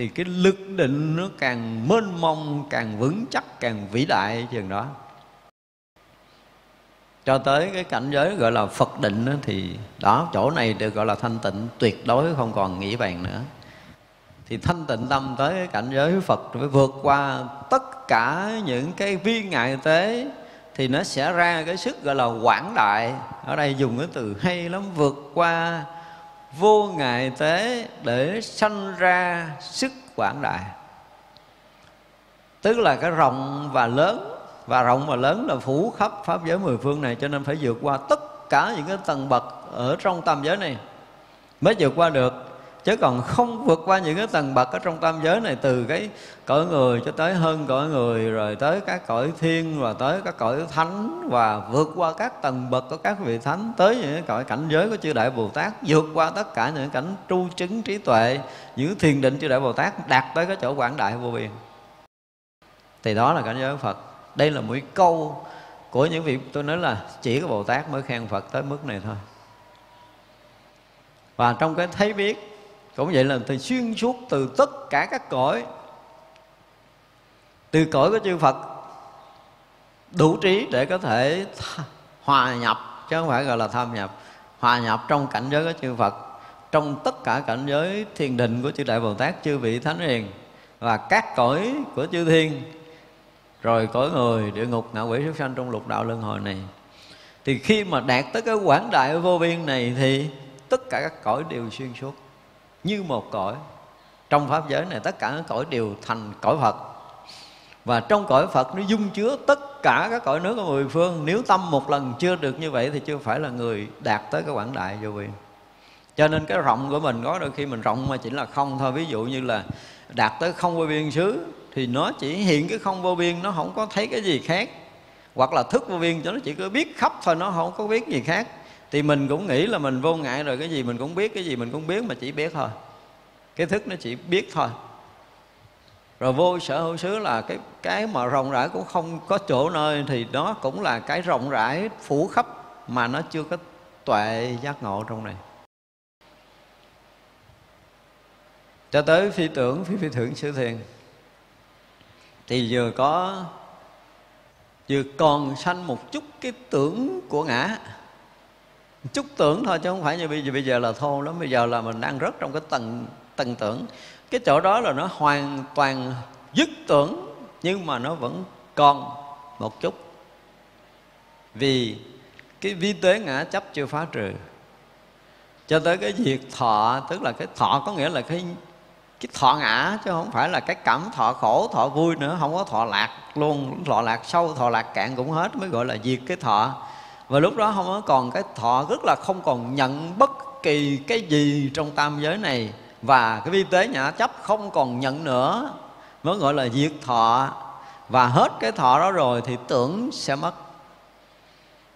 thì cái lực định nó càng mênh mông càng vững chắc càng vĩ đại chừng đó. Cho tới cái cảnh giới gọi là Phật định đó, thì đó chỗ này được gọi là thanh tịnh tuyệt đối không còn nghĩ bàn nữa. Thì thanh tịnh tâm tới cái cảnh giới Phật phải vượt qua tất cả những cái viên ngại tế thì nó sẽ ra cái sức gọi là quảng đại. Ở đây dùng cái từ hay lắm vượt qua vô ngại tế để sanh ra sức quảng đại. Tức là cái rộng và lớn, và rộng và lớn là phủ khắp pháp giới mười phương này, cho nên phải vượt qua tất cả những cái tầng bậc ở trong tam giới này mới vượt qua được chứ còn không vượt qua những cái tầng bậc ở trong tam giới này, từ cái cõi người cho tới hơn cõi người, rồi tới các cõi thiên và tới các cõi thánh và vượt qua các tầng bậc của các vị thánh, tới những cái cõi cảnh giới của chư đại bồ tát, vượt qua tất cả những cảnh tru chứng trí tuệ, những thiền định chư đại bồ tát, đạt tới cái chỗ quảng đại vô biên. Thì đó là cảnh giới phật. Đây là mũi câu của những vị, tôi nói là chỉ có bồ tát mới khen phật tới mức này thôi. Và trong cái thấy biết cũng vậy là thầy xuyên suốt từ tất cả các cõi. Từ cõi của chư phật, đủ trí để có thể hòa nhập, chứ không phải gọi là tham nhập, hòa nhập trong cảnh giới của chư phật, trong tất cả cảnh giới thiền định của chư đại bồ tát, chư vị thánh hiền và các cõi của chư thiên. Rồi cõi người, địa ngục, ngạ quỷ, súc sanh trong lục đạo luân hồi này. Thì khi mà đạt tới cái quảng đại vô biên này thì tất cả các cõi đều xuyên suốt như một cõi. Trong pháp giới này, tất cả các cõi đều thành cõi phật. Và trong cõi phật, nó dung chứa tất cả các cõi nước ở mười phương. Nếu tâm một lần chưa được như vậy, thì chưa phải là người đạt tới cái quảng đại vô biên. Cho nên cái rộng của mình, có đôi khi mình rộng mà chỉ là không thôi. Ví dụ như là đạt tới không vô biên xứ, thì nó chỉ hiện cái không vô biên, nó không có thấy cái gì khác. Hoặc là thức vô biên cho nó chỉ có biết khắp thôi, nó không có biết gì khác thì mình cũng nghĩ là mình vô ngại rồi, cái gì mình cũng biết, cái gì mình cũng biết mà chỉ biết thôi. Cái thức nó chỉ biết thôi. Rồi vô sở hữu xứ là cái cái mà rộng rãi cũng không có chỗ nơi, thì đó cũng là cái rộng rãi phủ khắp mà nó chưa có tuệ giác ngộ trong này. Cho tới phi tưởng, phi phi tưởng sư thiền, thì vừa có, vừa còn sanh một chút cái tưởng của ngã chút tưởng thôi chứ không phải như bây giờ bây giờ là thô lắm. Bây giờ là mình đang rất trong cái tầng tầng tưởng. Cái chỗ đó là nó hoàn toàn dứt tưởng, nhưng mà nó vẫn còn một chút. Vì cái vi tế ngã chấp chưa phá trừ. Cho tới cái việc thọ, tức là cái thọ có nghĩa là cái cái thọ ngã, chứ không phải là cái cảm thọ khổ, thọ vui nữa. Không có thọ lạc luôn. Thọ lạc sâu, thọ lạc cạn cũng hết, mới gọi là diệt cái thọ và lúc đó không có còn cái, thọ rất là không còn nhận bất kỳ cái gì trong tam giới này. Và cái vi tế nhã chấp không còn nhận nữa. Mới gọi là diệt thọ. Và hết cái thọ đó rồi thì tưởng sẽ mất.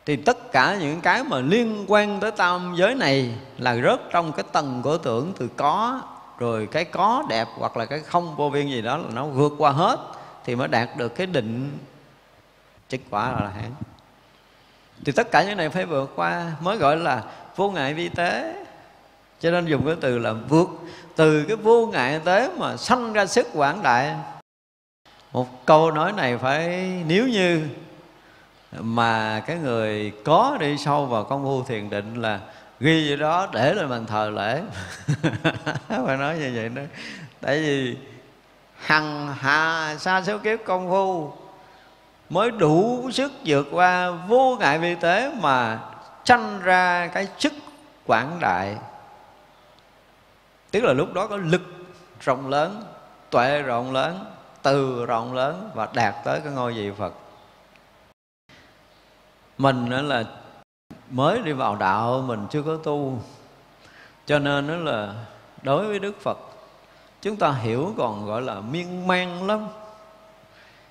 Thì tất cả những cái mà liên quan tới tam giới này là rớt trong cái tầng của tưởng từ có. Rồi cái có đẹp hoặc là cái không vô biên gì đó là nó vượt qua hết thì mới đạt được cái định. Kết quả là hãng thì tất cả những này phải vượt qua, mới gọi là vô ngại vi tế. Cho nên dùng cái từ là vượt, từ cái vô ngại tế mà sanh ra sức quảng đại. Một câu nói này phải, nếu như mà cái người có đi sâu vào công phu thiền định là ghi vậy đó để lên bàn thờ lễ. Phải nói như vậy đó. Tại vì hằng hà xa số kiếp công phu mới đủ sức vượt qua vô ngại vi tế mà sanh ra cái chức quảng đại. Tức là lúc đó có lực rộng lớn, tuệ rộng lớn, từ rộng lớn và đạt tới cái ngôi vị phật. Mình đó là mới đi vào đạo, mình chưa có tu. Cho nên đó là đối với đức phật, chúng ta hiểu còn gọi là miên man lắm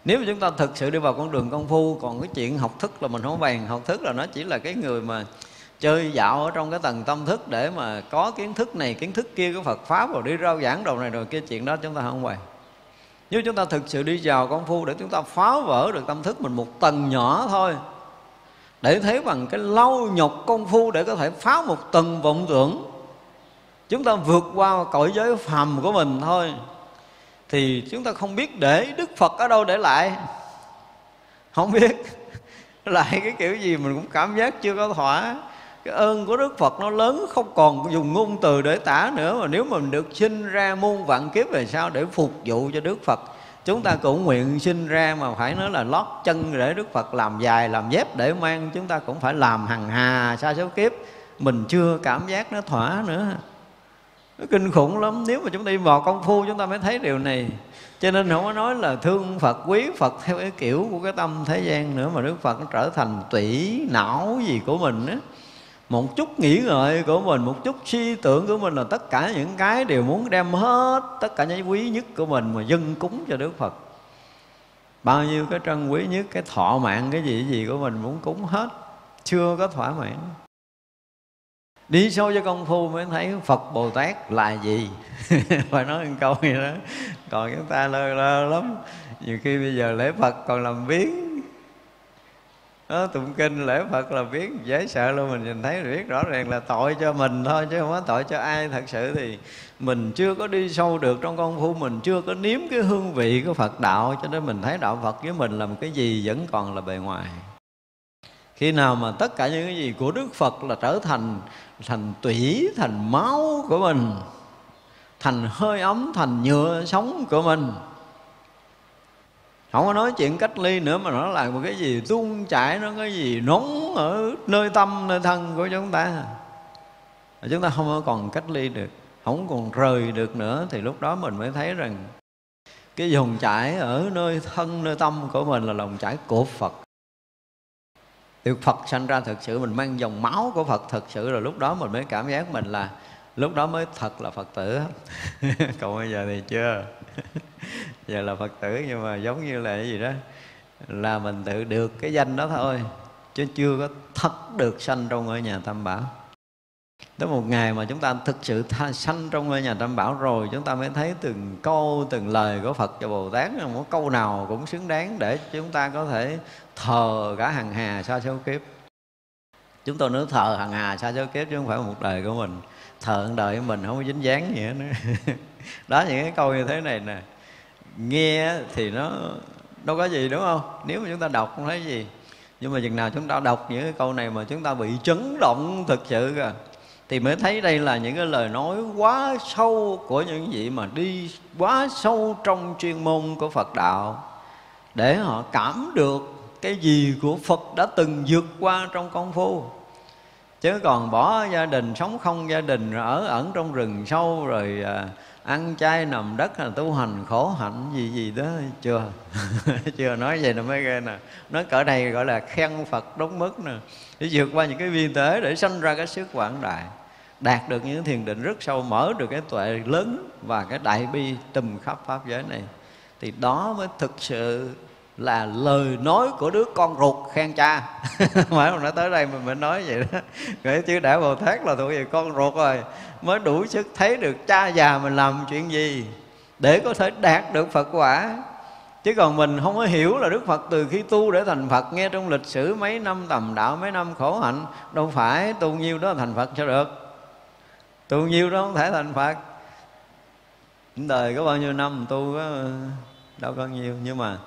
nếu mà chúng ta thực sự đi vào con đường công phu, còn cái chuyện học thức là mình không bàn. Học thức là nó chỉ là cái người mà chơi dạo ở trong cái tầng tâm thức để mà có kiến thức này, kiến thức kia của Phật pháp rồi đi rao giảng đầu này rồi kia, chuyện đó chúng ta không bàn. Nếu chúng ta thực sự đi vào công phu để chúng ta phá vỡ được tâm thức mình một tầng nhỏ thôi, để thấy bằng cái lau nhọc công phu để có thể phá một tầng vọng tưởng, chúng ta vượt qua cõi giới phàm của mình thôi thì chúng ta không biết để đức phật ở đâu để lại. Không biết lại cái kiểu gì mình cũng cảm giác chưa có thỏa. Cái ơn của đức phật nó lớn, không còn dùng ngôn từ để tả nữa, mà nếu mình được sinh ra muôn vạn kiếp về sau để phục vụ cho đức phật, chúng ta cũng nguyện sinh ra mà phải nói là lót chân để đức phật làm dài, làm dép để mang, chúng ta cũng phải làm hằng hà sa số kiếp. Mình chưa cảm giác nó thỏa nữa nó kinh khủng lắm. Nếu mà chúng ta đi vào công phu, chúng ta mới thấy điều này. Cho nên không có nói là thương phật, quý phật theo cái kiểu của cái tâm thế gian nữa, mà đức phật nó trở thành tủy não gì của mình á. Một chút nghĩ ngợi của mình, một chút suy tưởng của mình là tất cả những cái đều muốn đem hết tất cả những quý nhất của mình mà dâng cúng cho đức phật. Bao nhiêu cái trân quý nhất, cái thọ mạng, cái gì cái gì của mình muốn cúng hết, chưa có thỏa mãn đi sâu cho công phu mới thấy phật bồ tát là gì? Phải nói một câu gì đó. Còn chúng ta lơ lơ lắm. Nhiều khi bây giờ lễ phật còn làm biến đó, tụng kinh lễ phật là biết dễ sợ luôn mình nhìn thấy biết rõ ràng là tội cho mình thôi chứ không có tội cho ai thật sự thì mình chưa có đi sâu được trong công phu mình chưa có nếm cái hương vị của phật đạo cho nên mình thấy đạo phật với mình là một cái gì vẫn còn là bề ngoài. Khi nào mà tất cả những cái gì của đức phật là trở thành thành tủy, thành máu của mình. Thành hơi ấm, thành nhựa sống của mình. Không có nói chuyện cách ly nữa mà nó là một cái gì tuôn chảy, nó cái gì nóng ở nơi tâm, nơi thân của chúng ta. Chúng ta không còn cách ly được, không còn rời được nữa, thì lúc đó mình mới thấy rằng cái dòng chảy ở nơi thân, nơi tâm của mình là lòng chảy của Phật được Phật sanh ra thực sự mình mang dòng máu của Phật thực sự rồi lúc đó mình mới cảm giác mình là lúc đó mới thật là Phật tử. Còn bây giờ thì chưa. Giờ là Phật tử nhưng mà giống như là cái gì đó là mình tự được cái danh đó thôi chứ chưa có thật được sanh trong ngôi nhà tam bảo. Tới một ngày mà chúng ta thực sự tha, sanh trong ngôi nhà tam bảo rồi chúng ta mới thấy từng câu từng lời của phật cho bồ tát một câu nào cũng xứng đáng để chúng ta có thể thờ cả hằng hà sa số kiếp. Chúng tôi nói thờ hằng hà sa số kiếp chứ không phải một đời của mình. Thờ một đời của mình không có dính dáng gì hết. Nữa đó, những cái câu như thế này nè. Nghe thì nó đâu có gì, đúng không? Nếu mà chúng ta đọc không thấy gì. Nhưng mà chừng nào chúng ta đọc những cái câu này mà chúng ta bị chấn động thực sự kìa, thì mới thấy đây là những cái lời nói quá sâu của những vị mà đi quá sâu trong chuyên môn của Phật đạo. Để họ cảm được cái gì của Phật đã từng vượt qua trong công phu. Chứ còn bỏ gia đình sống không gia đình rồi ở ẩn trong rừng sâu rồi à, ăn chay nằm đất là tu hành khổ hạnh gì gì đó chưa? Chưa nói vậy là mới ghê nè nói cỡ này gọi là khen phật đúng mức nè. Để vượt qua những cái viên tế để sanh ra cái sức quảng đại đạt được những thiền định rất sâu mở được cái tuệ lớn và cái đại bi tùm khắp pháp giới này. Thì đó mới thực sự là lời nói của đứa con ruột khen cha. Mãi hôm nói tới đây mình mới nói vậy đó. Vậy chứ đã bồ tát là thuộc về con ruột rồi, mới đủ sức thấy được cha già mình làm chuyện gì để có thể đạt được phật quả. Chứ còn mình không có hiểu là đức phật từ khi tu để thành phật, nghe trong lịch sử mấy năm tầm đạo, mấy năm khổ hạnh, đâu phải tu nhiêu đó thành phật cho được. Tu nhiêu đó không thể thành phật. Đời có bao nhiêu năm tu có đâu có nhiêu, nhưng mà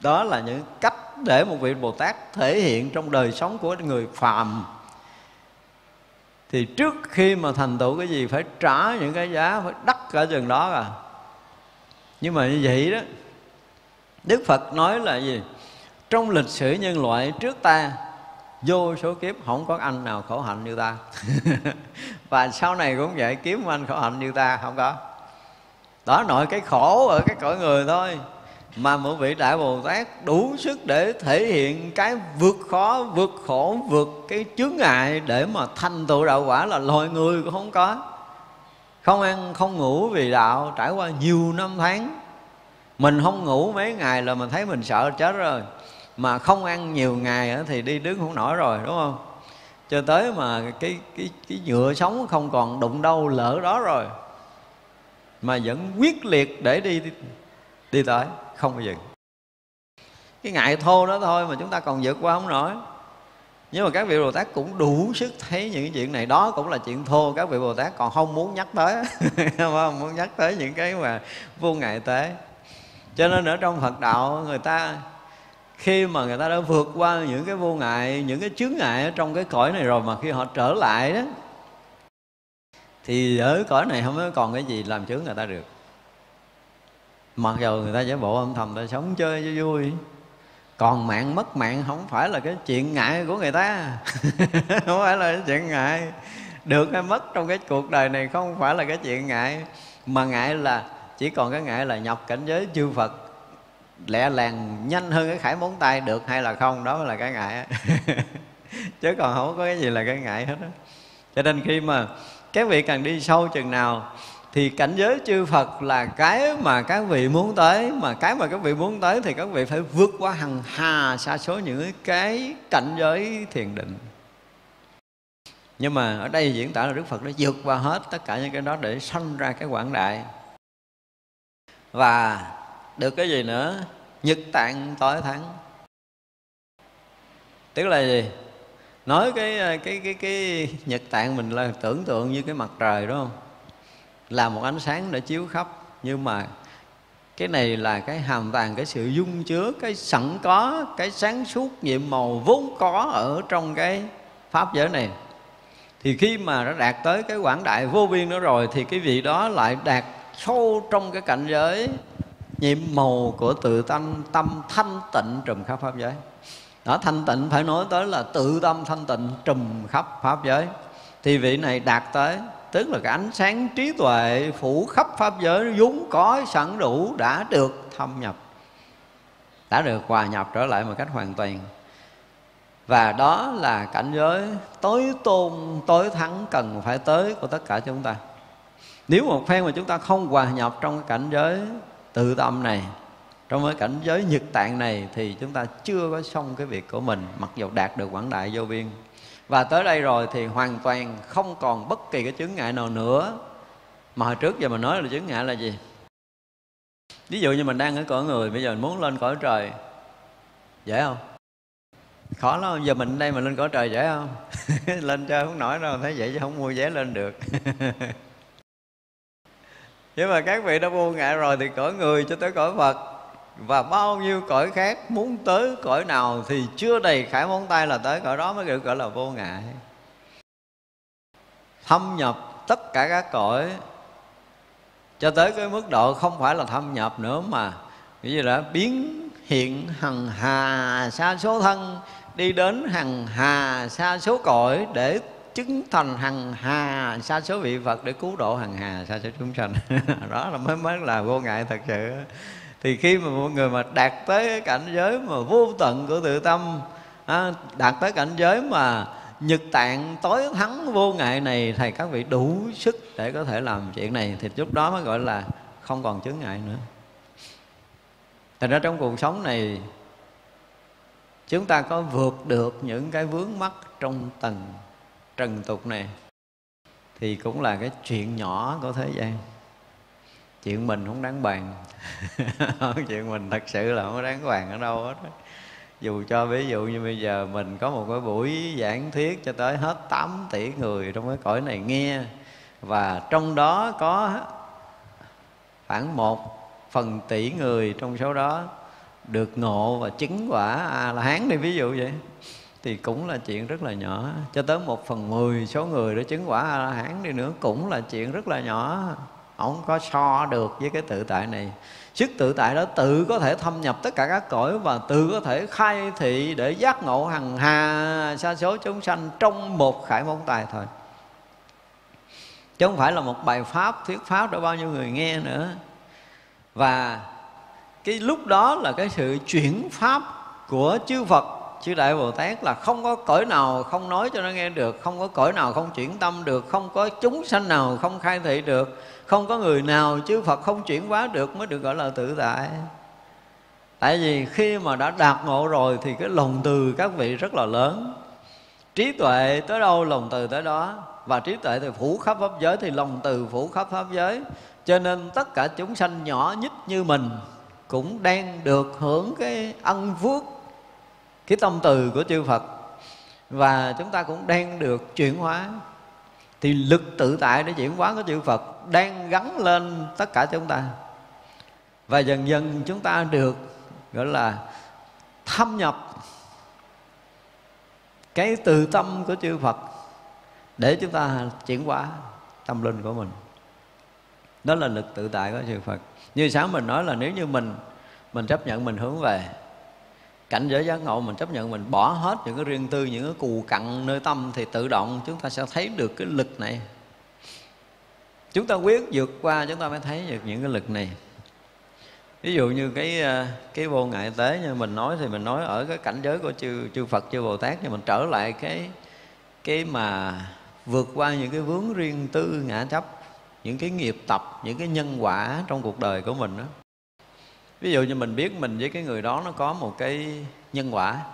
đó là những cách để một vị bồ tát thể hiện trong đời sống của người phàm. Thì trước khi mà thành tựu cái gì phải trả những cái giá, phải đắt cả chừng đó à. Nhưng mà như vậy đó, đức phật nói là gì? Trong lịch sử nhân loại trước ta, vô số kiếp không có anh nào khổ hạnh như ta. Và sau này cũng vậy, kiếm anh khổ hạnh như ta không có. Đó nội cái khổ ở cái cõi người thôi mà một vị đại bồ tát đủ sức để thể hiện cái vượt khó vượt khổ vượt cái chướng ngại để mà thành tựu đạo quả là loài người cũng không có. Không ăn không ngủ vì đạo trải qua nhiều năm tháng mình không ngủ mấy ngày là mình thấy mình sợ chết rồi. Mà không ăn nhiều ngày thì đi đứng không nổi rồi đúng không? Cho tới mà cái cái cái nhựa sống không còn đụng đâu lỡ đó rồi. Mà vẫn quyết liệt để đi đi, đi tới không bao giờ. Cái ngại thô đó thôi mà chúng ta còn vượt qua không nổi. Nhưng mà các vị Bồ Tát cũng đủ sức thấy những chuyện này. Đó cũng là chuyện thô. Các vị Bồ Tát còn không muốn nhắc tới. Không muốn nhắc tới những cái mà vô ngại tế. Cho nên ở trong Phật đạo, người ta, khi mà người ta đã vượt qua những cái vô ngại, những cái chướng ngại ở trong cái cõi này rồi mà khi họ trở lại đó, thì ở cõi này không có còn cái gì làm chướng người ta được mặc dù người ta giả bộ âm thầm ta sống chơi cho vui, còn mạng mất mạng không phải là cái chuyện ngại của người ta. Không phải là cái chuyện ngại. Được hay mất trong cái cuộc đời này không phải là cái chuyện ngại, mà ngại là, chỉ còn cái ngại là nhập cảnh giới chư Phật, lẹ làng nhanh hơn cái khải móng tay được hay là không, đó là cái ngại. Chứ còn không có cái gì là cái ngại hết đó. cho nên khi mà các vị càng đi sâu chừng nào thì cảnh giới chư Phật là cái mà các vị muốn tới, mà cái mà các vị muốn tới thì các vị phải vượt qua hằng hà xa số những cái cảnh giới thiền định. Nhưng mà ở đây diễn tả là Đức Phật đã vượt qua hết tất cả những cái đó để sanh ra cái quảng đại. Và được cái gì nữa? Nhật tạng tối thắng. Tức là gì? Nói cái cái cái cái nhật tạng mình là tưởng tượng như cái mặt trời, đúng không? Là một ánh sáng để chiếu khắp. Nhưng mà cái này là cái hàm vàng, cái sự dung chứa, cái sẵn có, cái sáng suốt nhiệm màu vốn có ở trong cái pháp giới này. Thì khi mà nó đạt tới cái quảng đại vô biên đó rồi, thì cái vị đó lại đạt sâu trong cái cảnh giới nhiệm màu của tự tâm tâm thanh tịnh trùm khắp pháp giới. Đó, thanh tịnh phải nói tới là tự tâm thanh tịnh trùm khắp pháp giới. Thì vị này đạt tới tức là cái ánh sáng trí tuệ phủ khắp pháp giới, vốn có sẵn đủ đã được thâm nhập, đã được hòa nhập trở lại một cách hoàn toàn. Và đó là cảnh giới tối tôn, tối thắng cần phải tới của tất cả chúng ta. Nếu một phen mà chúng ta không hòa nhập trong cái cảnh giới tự tâm này, trong cái cảnh giới nhật tạng này, thì chúng ta chưa có xong cái việc của mình, mặc dù đạt được quảng đại vô biên và tới đây rồi thì hoàn toàn không còn bất kỳ cái chứng ngại nào nữa. Mà hồi trước giờ mình nói là chứng ngại là gì? Ví dụ như mình đang ở cõi người, bây giờ mình muốn lên cõi trời, dễ không? Khó lắm, giờ mình đây mà lên cõi trời dễ không? Lên chơi không nổi đâu, thấy vậy chứ không mua vé lên được. Nhưng mà các vị đã vô ngại rồi thì cõi người cho tới cõi phật và bao nhiêu cõi khác muốn tới cõi nào thì chưa đầy khải móng tay là tới cõi đó mới được gọi là vô ngại. Thâm nhập tất cả các cõi cho tới cái mức độ không phải là thâm nhập nữa mà, cái gì đã biến hiện hằng hà xa số thân, đi đến hằng hà xa số cõi để chứng thành hằng hà sa số vị Phật để cứu độ hằng hà sa số chúng sanh. Đó là mới mới là vô ngại thật sự thì khi mà một người mà đạt tới cái cảnh giới mà vô tận của tự tâm à, đạt tới cảnh giới mà nhật tạng tối thắng vô ngại này thầy các vị đủ sức để có thể làm chuyện này thì lúc đó mới gọi là không còn chướng ngại nữa. Thành ra trong cuộc sống này chúng ta có vượt được những cái vướng mắc trong tầng trần tục này thì cũng là cái chuyện nhỏ của thế gian chuyện mình không đáng bàn. Chuyện mình thật sự là không đáng bàn ở đâu hết dù cho ví dụ như bây giờ mình có một cái buổi giảng thuyết cho tới hết 8 tỷ người trong cái cõi này nghe, và trong đó có khoảng một phần tỷ người trong số đó được ngộ và chứng quả a la hán đi, ví dụ vậy, thì cũng là chuyện rất là nhỏ. Cho tới một phần mười số người đó chứng quả a la hán đi nữa cũng là chuyện rất là nhỏ không có so được với cái tự tại này. Sức tự tại đó tự có thể thâm nhập tất cả các cõi và tự có thể khai thị để giác ngộ hằng hà sa số chúng sanh trong một khải môn tài thôi. Chứ không phải là một bài pháp, thuyết pháp để bao nhiêu người nghe nữa. Và cái lúc đó là cái sự chuyển pháp của chư Phật, chư Đại Bồ Tát là không có cõi nào không nói cho nó nghe được, không có cõi nào không chuyển tâm được, không có chúng sanh nào không khai thị được không có người nào chư Phật không chuyển hóa được mới được gọi là tự tại. Tại vì khi mà đã đạt ngộ rồi thì cái lòng từ các vị rất là lớn. Trí tuệ tới đâu, lòng từ tới đó. Và trí tuệ thì phủ khắp pháp giới thì lòng từ phủ khắp pháp giới. Cho nên tất cả chúng sanh nhỏ nhất như mình cũng đang được hưởng cái ân phước cái tâm từ của chư Phật. Và chúng ta cũng đang được chuyển hóa thì lực tự tại để chuyển hóa của chư Phật đang gắn lên tất cả chúng ta. Và dần dần chúng ta được, gọi là, thâm nhập cái từ tâm của chư Phật để chúng ta chuyển hóa tâm linh của mình. Đó là lực tự tại của chư Phật. Như sáng mình nói là nếu như mình mình chấp nhận mình hướng về cảnh giới giác ngộ mình chấp nhận mình bỏ hết những cái riêng tư, những cái cù cặn nơi tâm thì tự động chúng ta sẽ thấy được cái lực này. Chúng ta quyết vượt qua, chúng ta mới thấy được những cái lực này. Ví dụ như cái ờ, cái vô ngại tế như mình nói thì mình nói ở cái cảnh giới của chư chư Phật, chư Bồ Tát nhưng mình trở lại cái cái mà vượt qua những cái vướng riêng tư, ngã chấp, những cái nghiệp tập, những cái nhân quả trong cuộc đời của mình đó ví dụ như mình biết mình với cái người đó nó có một cái nhân quả.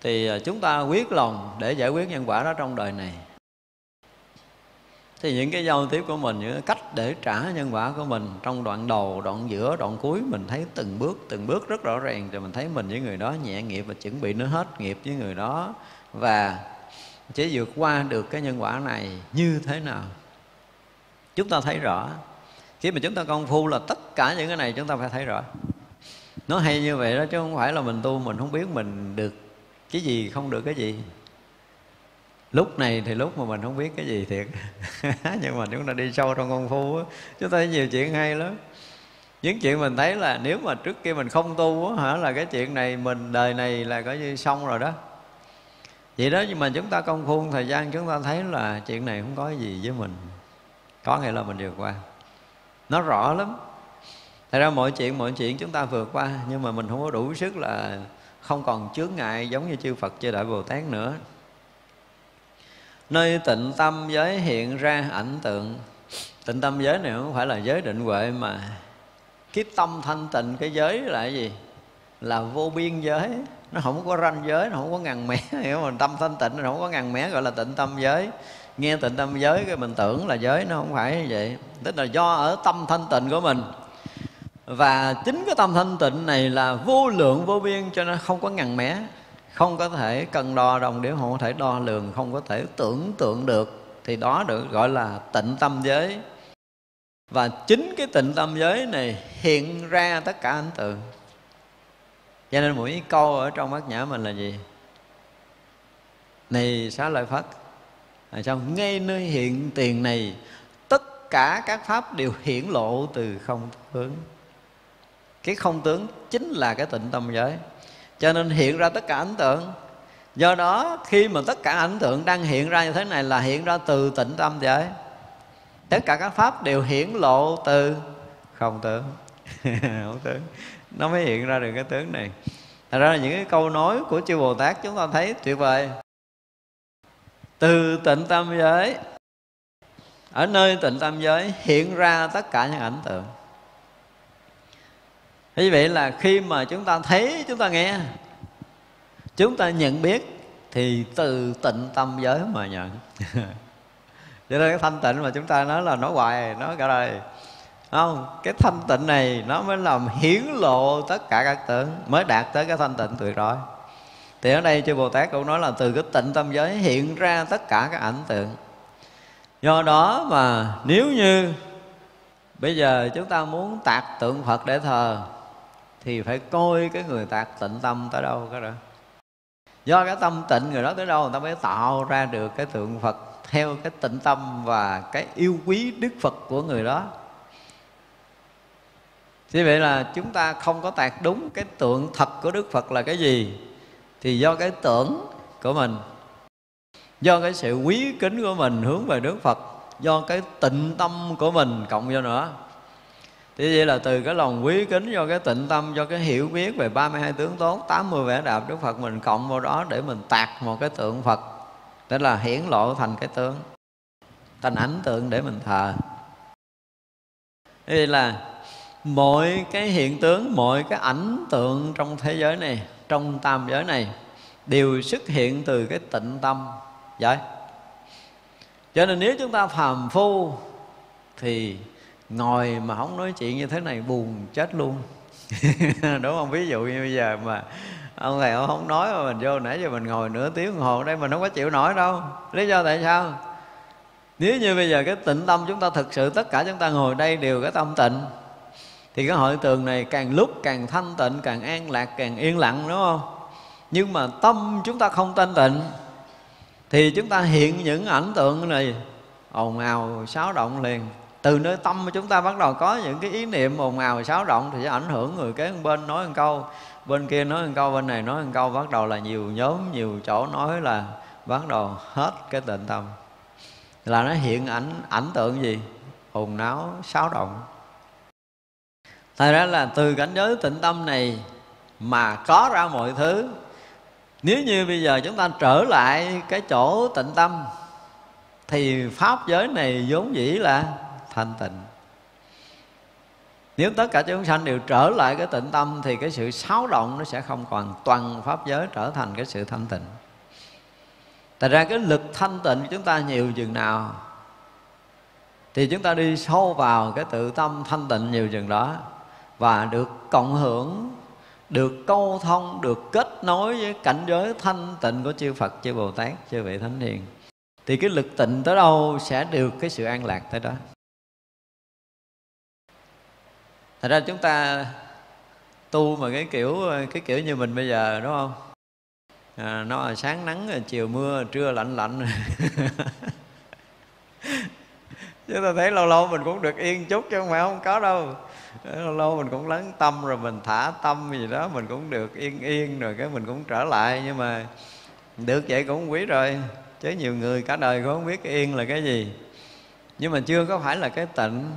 Thì à, chúng ta quyết lòng để giải quyết nhân quả đó trong đời này. Thì những cái giao tiếp của mình, những cách để trả nhân quả của mình trong đoạn đầu, đoạn giữa, đoạn cuối, mình thấy từng bước từng bước rất rõ ràng rồi mình thấy mình với người đó nhẹ nghiệp và chuẩn bị nó hết nghiệp với người đó. Và chỉ vượt qua được cái nhân quả này như thế nào? Chúng ta thấy rõ khi mà chúng ta công phu là tất cả những cái này chúng ta phải thấy rõ. Nó hay như vậy đó, chứ không phải là mình tu mình không biết mình được cái gì, không được cái gì. Lúc này thì lúc mà mình không biết cái gì thiệt. Nhưng mà chúng ta đi sâu trong công phu á, chúng ta thấy nhiều chuyện hay lắm. Những chuyện mình thấy là nếu mà trước kia mình không tu á, hả, là cái chuyện này mình, đời này là coi như xong rồi đó. Vậy đó, nhưng mà chúng ta công phu thời gian, chúng ta thấy là chuyện này không có gì với mình. Có nghĩa là mình vượt qua nó rõ lắm. Thật ra mọi chuyện mọi chuyện chúng ta vượt qua, nhưng mà mình không có đủ sức là không còn chướng ngại giống như chư Phật, chư Đại Bồ Tát nữa. Nơi tịnh tâm giới hiện ra ảnh tượng. Tịnh tâm giới này không phải là giới định huệ mà cái tâm thanh tịnh, cái giới là cái gì? Là vô biên giới. Nó không có ranh giới, nó không có ngàn mẻ. hiểu không? Tâm thanh tịnh, nó không có ngàn mẻ gọi là tịnh tâm giới nghe tịnh tâm giới cái mình tưởng là giới nó không phải như vậy. Tức là do ở tâm thanh tịnh của mình. Và chính cái tâm thanh tịnh này là vô lượng, vô biên, cho nên không có ngàn mé không có thể cân đo đồng điểm, không có thể đo lường, không có thể tưởng tượng được. Thì đó được gọi là tịnh tâm giới. Và chính cái tịnh tâm giới này hiện ra tất cả ảnh tượng cho nên mỗi câu ở trong bát nhã mình là gì? Này xá lợi phất Tại sao ngay nơi hiện tiền này, tất cả các pháp đều hiển lộ từ không tướng. Cái không tướng chính là cái tịnh tâm giới. Cho nên hiện ra tất cả ấn tượng. Do đó, khi mà tất cả ấn tượng đang hiện ra như thế này là hiện ra từ tịnh tâm giới. Tất cả các pháp đều hiển lộ từ không tướng. Không tướng. Nó mới hiện ra được cái tướng này. Thật ra là những cái câu nói của chư Bồ Tát chúng ta thấy tuyệt vời. Từ tịnh tâm giới. Ở nơi tịnh tâm giới hiện ra tất cả những ảnh tượng. Như vậy là khi mà chúng ta thấy, chúng ta nghe Chúng ta nhận biết Thì từ tịnh tâm giới mà nhận. Cho nên cái thanh tịnh mà chúng ta nói là nói hoài, nói cả đời. Không cái thanh tịnh này nó mới làm hiển lộ tất cả các tướng mới đạt tới cái thanh tịnh tuyệt đối thì ở đây chư bồ tát cũng nói là từ cái tịnh tâm giới hiện ra tất cả các ảnh tượng. Do đó mà nếu như bây giờ chúng ta muốn tạc tượng phật để thờ, thì phải coi cái người tạc tịnh tâm tới đâu cái đó. Do cái tâm tịnh người đó tới đâu, người ta mới tạo ra được cái tượng phật theo cái tịnh tâm và cái yêu quý đức phật của người đó. Như vậy là chúng ta không có tạc đúng cái tượng thật của đức phật là cái gì? Thì do cái tưởng của mình do cái sự quý kính của mình hướng về đức phật do cái tịnh tâm của mình cộng vô nữa. Thì vậy là từ cái lòng quý kính do cái tịnh tâm do cái hiểu biết về 32 tướng tốt 80 vẻ đẹp Đức Phật mình cộng vào đó để mình tạc một cái tượng Phật Tức là hiển lộ thành cái tướng Thành ảnh tượng để mình thờ. Thế là mọi cái hiện tướng, mọi cái ảnh tượng trong thế giới này trong tam giới này Đều xuất hiện từ cái tịnh tâm. Vậy Cho nên nếu chúng ta phàm phu Thì ngồi mà không nói chuyện như thế này buồn chết luôn. Đúng không? Ví dụ như bây giờ mà ông thầy ông không nói mà mình vô nãy giờ mình ngồi nửa tiếng đồng hồ đây mình không có chịu nổi đâu. Lý do tại sao? Nếu như bây giờ cái tịnh tâm chúng ta thực sự tất cả chúng ta ngồi đây đều cái tâm tịnh thì cái hội tường này càng lúc càng thanh tịnh, càng an lạc, càng yên lặng, đúng không? Nhưng mà tâm chúng ta không thanh tịnh, thì chúng ta hiện những ảnh tượng này, ồn ào, xáo động liền. Từ nơi tâm của chúng ta bắt đầu có những cái ý niệm ồn ào, xáo động thì sẽ ảnh hưởng người kế bên nói một câu, bên kia nói một câu, bên này nói một câu, bắt đầu là nhiều nhóm, nhiều chỗ nói là bắt đầu hết cái tịnh tâm. Là nó hiện ảnh ảnh tượng gì? Ồn náo xáo động thật ra là từ cảnh giới tịnh tâm này mà có ra mọi thứ. Nếu như bây giờ chúng ta trở lại cái chỗ tịnh tâm, thì pháp giới này vốn dĩ là thanh tịnh. Nếu tất cả chúng sanh đều trở lại cái tịnh tâm, thì cái sự xáo động nó sẽ không còn toàn pháp giới trở thành cái sự thanh tịnh. Tại ra cái lực thanh tịnh của chúng ta nhiều chừng nào, Thì chúng ta đi sâu vào cái tự tâm thanh tịnh nhiều chừng đó. Và được cộng hưởng Được câu thông, được kết nối với cảnh giới thanh tịnh của chư Phật, chư Bồ Tát, chư vị Thánh Hiền. Thì cái lực tịnh tới đâu sẽ được cái sự an lạc tới đó. Thật ra chúng ta tu mà cái kiểu cái kiểu như mình bây giờ đúng không? À, nó là sáng nắng chiều mưa trưa lạnh lạnh. Chúng ta thấy lâu lâu mình cũng được yên chút chứ không phải không có đâu lâu lâu mình cũng lắng tâm rồi, mình thả tâm gì đó, mình cũng được yên yên rồi, cái mình cũng trở lại. Nhưng mà được vậy cũng quý rồi, chứ nhiều người cả đời cũng không biết cái yên là cái gì. Nhưng mà chưa có phải là cái tịnh,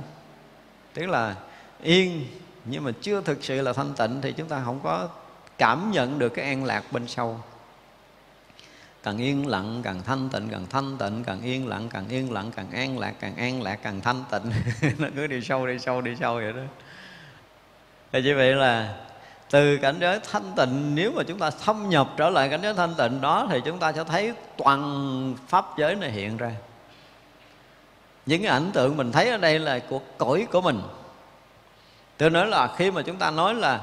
tức là yên, nhưng mà chưa thực sự là thanh tịnh thì chúng ta không có cảm nhận được cái an lạc bên sâu. Càng yên lặng, càng thanh tịnh, càng thanh tịnh, càng yên lặng, càng yên lặng, càng an lạc, càng an lạc, càng thanh tịnh. Nó cứ đi sâu đi sâu đi sâu vậy đó thì như vậy là từ cảnh giới thanh tịnh, nếu mà chúng ta thâm nhập trở lại cảnh giới thanh tịnh đó thì chúng ta sẽ thấy toàn pháp giới này hiện ra. Những cái ảnh tượng mình thấy ở đây là của cõi của mình. Tôi nói là khi mà chúng ta nói là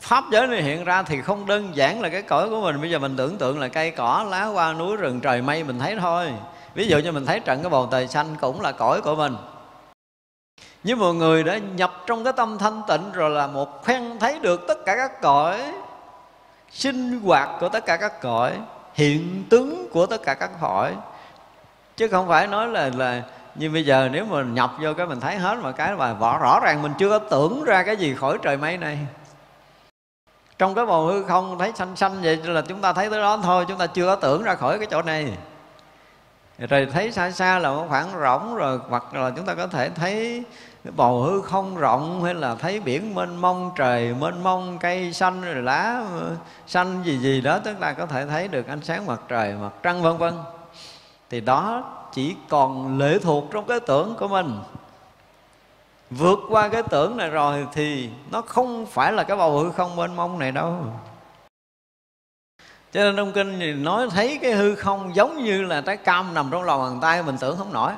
pháp giới này hiện ra thì không đơn giản là cái cõi của mình. Bây giờ mình tưởng tượng là cây cỏ, lá, hoa, núi, rừng, trời, mây mình thấy thôi. Ví dụ như mình thấy trận cái bầu trời xanh cũng là cõi của mình nhưng mọi người đã nhập trong cái tâm thanh tịnh rồi là một phen thấy được tất cả các cõi sinh hoạt của tất cả các cõi hiện tướng của tất cả các cõi. Chứ không phải nói là là nhưng bây giờ nếu mà nhập vô cái mình thấy hết mà cái mà rõ, rõ ràng mình chưa có tưởng ra cái gì khỏi trời mây này. Trong cái bầu hư không thấy xanh xanh vậy là chúng ta thấy tới đó thôi chúng ta chưa có tưởng ra khỏi cái chỗ này rồi thấy xa xa là một khoảng rỗng rồi, hoặc là chúng ta có thể thấy bầu hư không rộng, hay là thấy biển mênh mông, trời mênh mông, cây xanh, rồi lá xanh gì gì đó tức là có thể thấy được ánh sáng mặt trời, mặt trăng, vân vân. Thì đó chỉ còn lệ thuộc trong cái tưởng của mình. Vượt qua cái tưởng này rồi thì nó không phải là cái bầu hư không mênh mông này đâu cho nên trong kinh thì nói thấy cái hư không giống như là trái cam nằm trong lòng bàn tay, mình tưởng không nổi.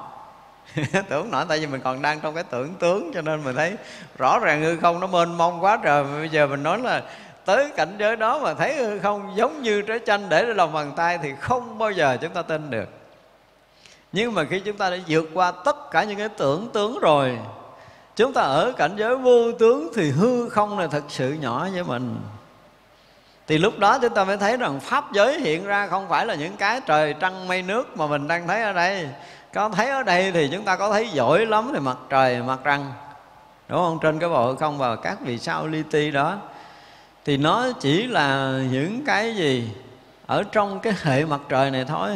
Tưởng nổi, tại vì mình còn đang trong cái tưởng tướng, cho nên mình thấy rõ ràng hư không nó mênh mông quá trời. Bây giờ mình nói là tới cảnh giới đó mà thấy hư không giống như trái chanh để trong lòng bàn tay thì không bao giờ chúng ta tin được. Nhưng mà khi chúng ta đã vượt qua tất cả những cái tưởng tướng rồi, chúng ta ở cảnh giới vô tướng thì hư không là thật sự nhỏ với mình thì lúc đó chúng ta mới thấy rằng pháp giới hiện ra không phải là những cái trời trăng mây nước mà mình đang thấy ở đây. Có thấy ở đây thì chúng ta có thấy giỏi lắm thì mặt trời, mặt trăng. Đúng không? Trên cái bộ không và các vì sao li ti đó. Thì nó chỉ là những cái gì ở trong cái hệ mặt trời này thôi.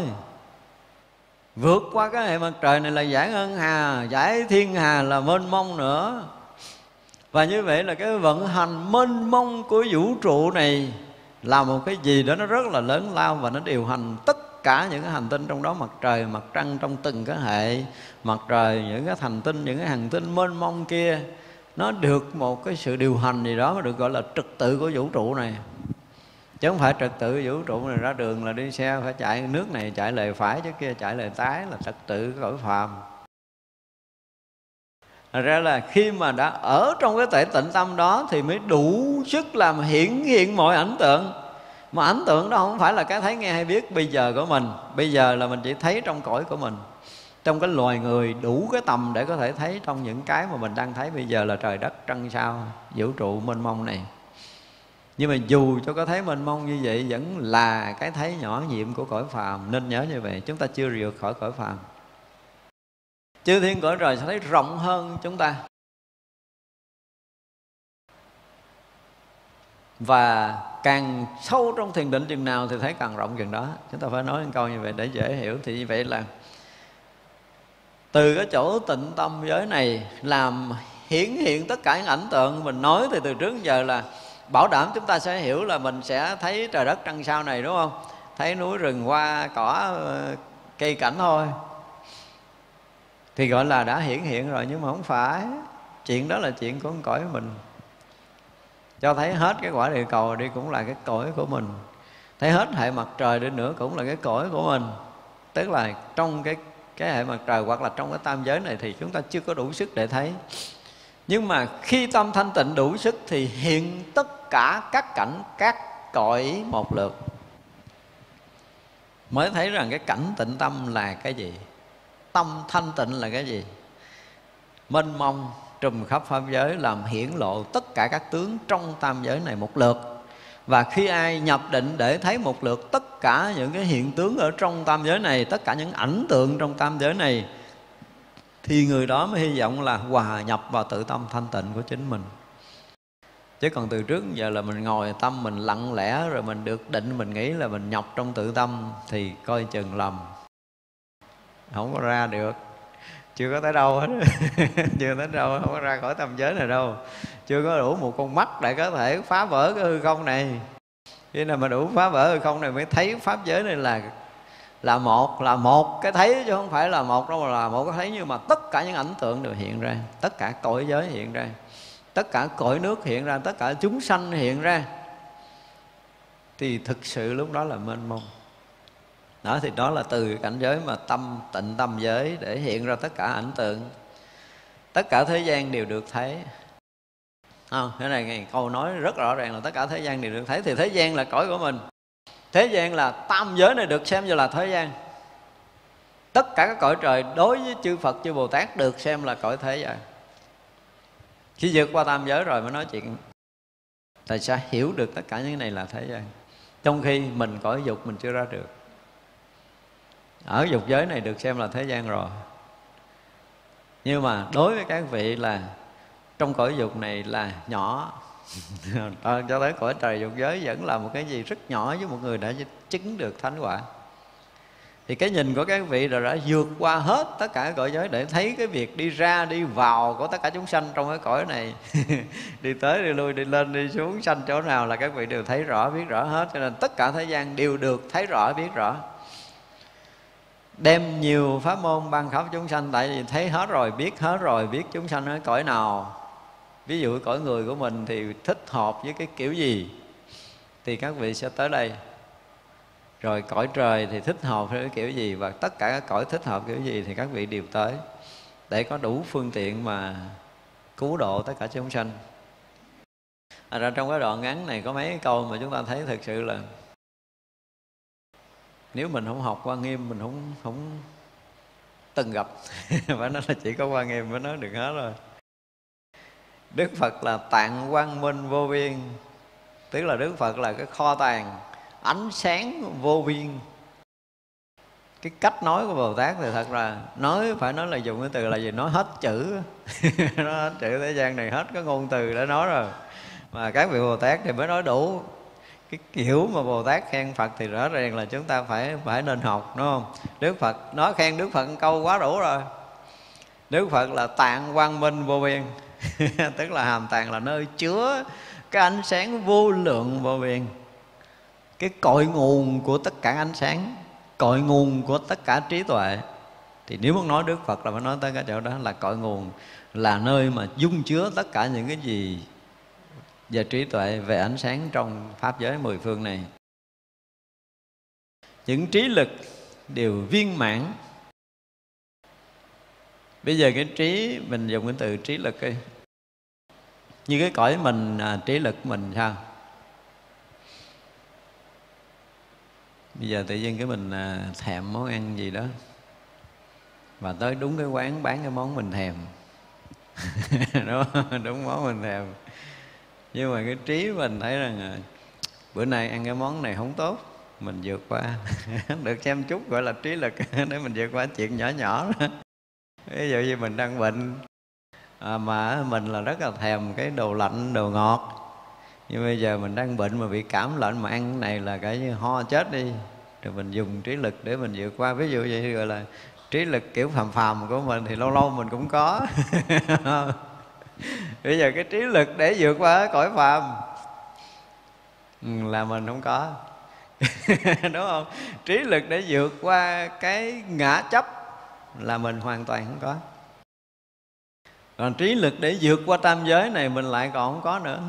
Vượt qua cái hệ mặt trời này là giải ngân hà, giải thiên hà, là mênh mông nữa. Và như vậy là cái vận hành mênh mông của vũ trụ này là một cái gì đó nó rất là lớn lao và nó điều hành tất cả những cái hành tinh trong đó, mặt trời, mặt trăng trong từng cái hệ, mặt trời, những cái thành tinh, những cái hành tinh mênh mông kia. Nó được một cái sự điều hành gì đó mà được gọi là trật tự của vũ trụ này. Chứ không phải trật tự vũ trụ này ra đường là đi xe phải chạy nước này, chạy lề phải, chứ kia chạy lề tái là trật tự cõi phàm. Thật ra là khi mà đã ở trong cái thể tịnh tâm đó thì mới đủ sức làm hiển hiện mọi ảnh tượng. Mà ảnh tượng đó không phải là cái thấy nghe hay biết, bây giờ của mình. Bây giờ là mình chỉ thấy trong cõi của mình. Trong cái loài người đủ cái tầm để có thể thấy trong những cái mà mình đang thấy. Bây giờ là trời đất, trăng sao, vũ trụ, mênh mông này. Nhưng mà dù cho có thấy mênh mông như vậy, vẫn là cái thấy nhỏ nhiệm của cõi phàm. Nên nhớ như vậy, chúng ta chưa rượt khỏi cõi phàm chư thiên cõi trời sẽ thấy rộng hơn chúng ta. Và càng sâu trong thiền định chừng nào thì thấy càng rộng chừng đó. Chúng ta phải nói một câu như vậy để dễ hiểu. Thì như vậy là từ cái chỗ tịnh tâm giới này làm hiển hiện tất cả những ảnh tượng mình nói thì từ trước giờ là bảo đảm chúng ta sẽ hiểu là mình sẽ thấy trời đất trăng sao này, đúng không? Thấy núi rừng hoa, cỏ ờ, cây cảnh thôi thì gọi là đã hiển hiện rồi, nhưng mà không phải. Chuyện đó là chuyện của cõi mình. Cho thấy hết cái quả địa cầu đi cũng là cái cõi của mình. Thấy hết hệ mặt trời đi nữa cũng là cái cõi của mình. Tức là trong cái cái hệ mặt trời hoặc là trong cái tam giới này thì chúng ta chưa có đủ sức để thấy. Nhưng mà khi tâm thanh tịnh đủ sức thì hiện tất cả các cảnh, các cõi một lượt. Mới thấy rằng cái cảnh tịnh tâm là cái gì? Tâm thanh tịnh là cái gì? Mênh mông trùm khắp pháp giới, làm hiển lộ tất cả các tướng trong tam giới này một lượt. Và khi ai nhập định để thấy một lượt tất cả những cái hiện tướng ở trong tam giới này, tất cả những ảnh tượng trong tam giới này, thì người đó mới hy vọng là hòa nhập vào tự tâm thanh tịnh của chính mình. Chứ còn từ trước giờ là mình ngồi tâm mình lặng lẽ, rồi mình được định, mình nghĩ là mình nhập trong tự tâm, thì coi chừng lầm không có ra được. Chưa có tới đâu hết. Chưa tới đâu, không có ra khỏi tâm giới này đâu. Chưa có đủ một con mắt để có thể phá vỡ cái hư không này. Khi nào mà đủ phá vỡ hư không này mới thấy pháp giới này là là một là một cái thấy chứ không phải là một đâu, mà là một cái thấy. Nhưng mà tất cả những ảnh tượng đều hiện ra. Tất cả cõi giới hiện ra. Tất cả cõi nước hiện ra. Tất cả chúng sanh hiện ra. Thì thực sự lúc đó là mênh mông đó, thì đó là từ cảnh giới mà tâm, tịnh tâm giới để hiện ra tất cả ảnh tượng. Tất cả thế gian đều được thấy. Không, cái này câu nói rất rõ ràng là tất cả thế gian đều được thấy. Thì thế gian là cõi của mình. Thế gian là tam giới này được xem như là thế gian. Tất cả các cõi trời đối với chư phật, chư bồ tát được xem là cõi thế gian. Khi vượt qua tam giới rồi mới nói chuyện tại sao hiểu được tất cả những cái này là thế gian. Trong khi mình cõi dục mình chưa ra được ở dục giới này được xem là thế gian rồi. Nhưng mà đối với các vị là trong cõi dục này là nhỏ. À, cho tới cõi trời dục giới vẫn là một cái gì rất nhỏ với một người đã chứng được thánh quả. Thì cái nhìn của các vị là đã vượt qua hết tất cả cõi giới để thấy cái việc đi ra đi vào của tất cả chúng sanh trong cái cõi này. Đi tới đi lui đi lên đi xuống sanh chỗ nào là các vị đều thấy rõ biết rõ hết. Cho nên tất cả thế gian đều được thấy rõ biết rõ đem nhiều pháp môn ban khắp chúng sanh tại vì thấy hết rồi biết hết rồi biết chúng sanh ở cõi nào. Ví dụ cõi người của mình thì thích hợp với cái kiểu gì thì các vị sẽ tới đây. Rồi cõi trời thì thích hợp với cái kiểu gì và tất cả các cõi thích hợp kiểu gì thì các vị đều tới để có đủ phương tiện mà cứu độ tất cả chúng sanh. À, ra trong cái đoạn ngắn này có mấy câu mà chúng ta thấy thực sự là nếu mình không học quan nghiêm, mình không không, từng gặp. Phải nói là chỉ có quan nghiêm mới nói được hết rồi. Đức phật là tạng quang minh vô biên. Tức là đức phật là cái kho tàng, ánh sáng vô biên. Cái cách nói của bồ tát thì thật là nói, phải nói là dùng cái từ là gì? Nói hết chữ. Nói hết chữ thế gian này hết cái ngôn từ để nói rồi. Mà các vị bồ tát thì mới nói đủ cái kiểu mà bồ tát khen phật thì rõ ràng là chúng ta phải phải nên học, đúng không? Đức phật nói khen đức phật câu quá đủ rồi. Đức phật là tạng quang minh vô biên. Tức là hàm tạng là nơi chứa cái ánh sáng vô lượng vô biên. Cái cội nguồn của tất cả ánh sáng, cội nguồn của tất cả trí tuệ. Thì nếu muốn nói đức phật là phải nói tới cái chỗ đó là cội nguồn, là nơi mà dung chứa tất cả những cái gì về trí tuệ về ánh sáng trong pháp giới mười phương này. Những trí lực đều viên mãn. Bây giờ cái trí mình dùng cái từ trí lực đi. Như cái cõi mình à, trí lực mình sao? Bây giờ tự nhiên cái mình à, thèm món ăn gì đó. Và tới đúng cái quán bán cái món mình thèm. Đúng đúng món mình thèm nhưng mà cái trí mình thấy rằng à, bữa nay ăn cái món này không tốt mình vượt qua. Được xem chút gọi là trí lực để mình vượt qua chuyện nhỏ nhỏ đó. Ví dụ như mình đang bệnh à, mà mình là rất là thèm cái đồ lạnh đồ ngọt. Nhưng bây giờ mình đang bệnh mà bị cảm lạnh mà ăn cái này là cái như ho chết đi. Rồi mình dùng trí lực để mình vượt qua. Ví dụ vậy gọi là trí lực kiểu phàm phàm của mình thì lâu lâu mình cũng có. bây giờ cái trí lực để vượt qua cõi phàm. Ừ, là mình không có. Đúng không? Trí lực để vượt qua cái ngã chấp là mình hoàn toàn không có. Còn trí lực để vượt qua tam giới này mình lại còn không có nữa.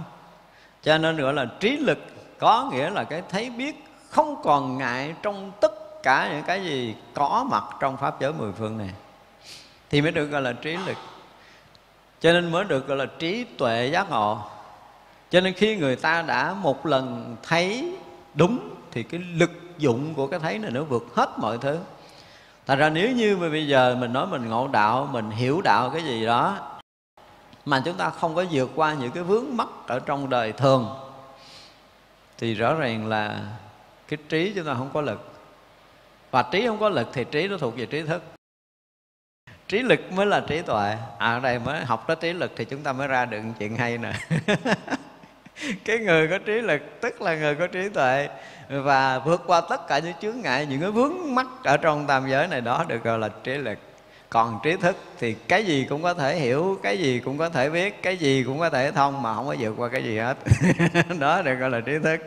Cho nên gọi là trí lực có nghĩa là cái thấy biết không còn ngại trong tất cả những cái gì có mặt trong pháp giới mười phương này. Thì mới được gọi là trí lực cho nên mới được gọi là trí tuệ giác ngộ. Cho nên khi người ta đã một lần thấy đúng thì cái lực dụng của cái thấy này nó vượt hết mọi thứ. Thật ra nếu như mà bây giờ mình nói mình ngộ đạo, mình hiểu đạo cái gì đó Mà chúng ta không có vượt qua những cái vướng mắc ở trong đời thường Thì rõ ràng là cái trí chúng ta không có lực. Và trí không có lực thì trí nó thuộc về trí thức trí lực mới là trí tuệ. À ở đây mới học tới trí lực thì chúng ta mới ra được chuyện hay nè. Cái người có trí lực tức là người có trí tuệ. Và vượt qua tất cả những chướng ngại, những cái vướng mắc ở trong tam giới này đó được gọi là trí lực. Còn trí thức thì cái gì cũng có thể hiểu, cái gì cũng có thể biết, cái gì cũng có thể thông mà không có vượt qua cái gì hết. Đó được gọi là trí thức.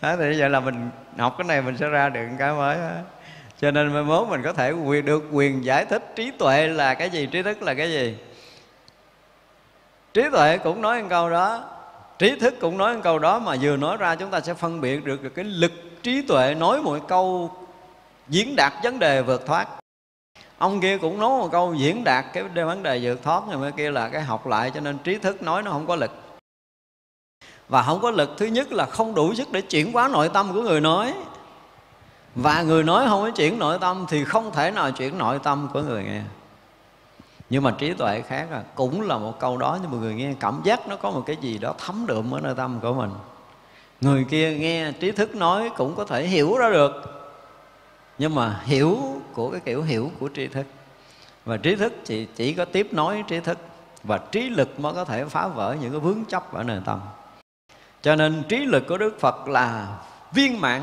Đó, thì vậy là mình học cái này mình sẽ ra được cái mới đó cho nên mai mốt mình có thể quyền được quyền giải thích trí tuệ là cái gì trí thức là cái gì. Trí tuệ cũng nói một câu đó trí thức cũng nói một câu đó mà vừa nói ra chúng ta sẽ phân biệt được, được cái lực trí tuệ nói một câu diễn đạt vấn đề vượt thoát. Ông kia cũng nói một câu diễn đạt cái vấn đề vượt thoát nhưng mà kia là cái học lại cho nên trí thức nói nó không có lực. Và không có lực thứ nhất là không đủ sức để chuyển hóa nội tâm của người nói và người nói không có chuyển nội tâm thì không thể nào chuyển nội tâm của người nghe. Nhưng mà trí tuệ khác là cũng là một câu đó, nhưng mà người nghe cảm giác nó có một cái gì đó thấm đượm ở nơi tâm của mình. Người kia nghe trí thức nói cũng có thể hiểu ra được, nhưng mà hiểu của cái kiểu hiểu của trí thức. Và trí thức chỉ chỉ có tiếp nối trí thức, và trí lực mới có thể phá vỡ những cái vướng chấp ở nơi tâm. Cho nên trí lực của đức phật là viên mãn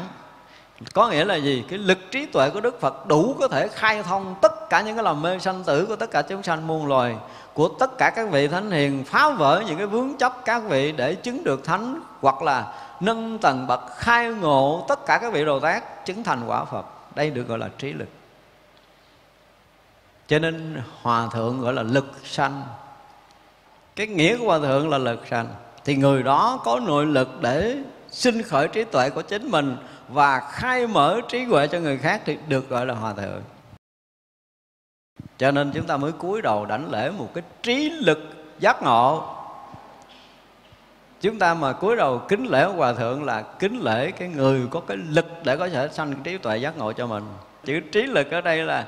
có nghĩa là gì? Cái lực trí tuệ của đức phật đủ có thể khai thông tất cả những cái lòng mê sanh tử của tất cả chúng sanh muôn loài, của tất cả các vị thánh hiền, phá vỡ những cái vướng chấp các vị để chứng được thánh, hoặc là nâng tầng bậc khai ngộ tất cả các vị đồ tác chứng thành quả phật. Đây được gọi là trí lực. Cho nên hòa thượng gọi là lực sanh. Cái nghĩa của hòa thượng là lực sanh. Thì người đó có nội lực để sinh khởi trí tuệ của chính mình và khai mở trí huệ cho người khác thì được gọi là hòa thượng. Cho nên chúng ta mới cúi đầu đảnh lễ một cái trí lực giác ngộ. Chúng ta mà cúi đầu kính lễ hòa thượng là kính lễ cái người có cái lực để có thể sanh trí tuệ giác ngộ cho mình. Chữ trí lực ở đây là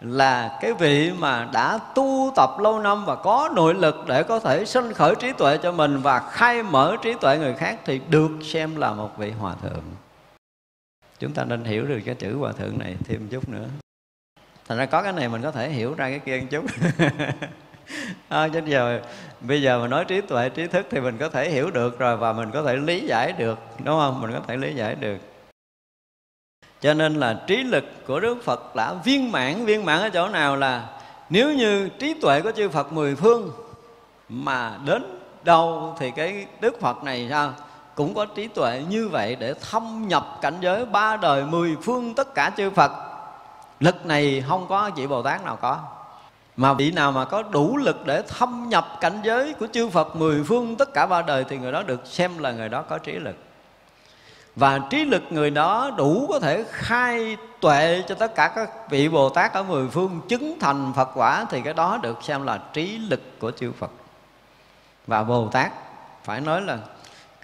là cái vị mà đã tu tập lâu năm và có nội lực để có thể sinh khởi trí tuệ cho mình và khai mở trí tuệ người khác thì được xem là một vị hòa thượng chúng ta nên hiểu được cái chữ hòa thượng này thêm chút nữa. Thành ra có cái này mình có thể hiểu ra cái kia một chút. À, chứ giờ bây giờ mà nói trí tuệ trí thức thì mình có thể hiểu được rồi và mình có thể lý giải được đúng không? Mình có thể lý giải được. Cho nên là trí lực của đức phật đã viên mãn. Viên mãn ở chỗ nào là nếu như trí tuệ của chư phật mười phương mà đến đâu thì cái đức phật này sao? Cũng có trí tuệ như vậy để thâm nhập cảnh giới ba đời mười phương tất cả chư phật. Lực này không có vị bồ tát nào có. Mà vị nào mà có đủ lực để thâm nhập cảnh giới của chư Phật mười phương tất cả ba đời thì người đó được xem là người đó có trí lực. Và trí lực người đó đủ có thể khai tuệ cho tất cả các vị Bồ Tát ở mười phương, chứng thành Phật quả thì cái đó được xem là trí lực của chư Phật. Và Bồ Tát phải nói là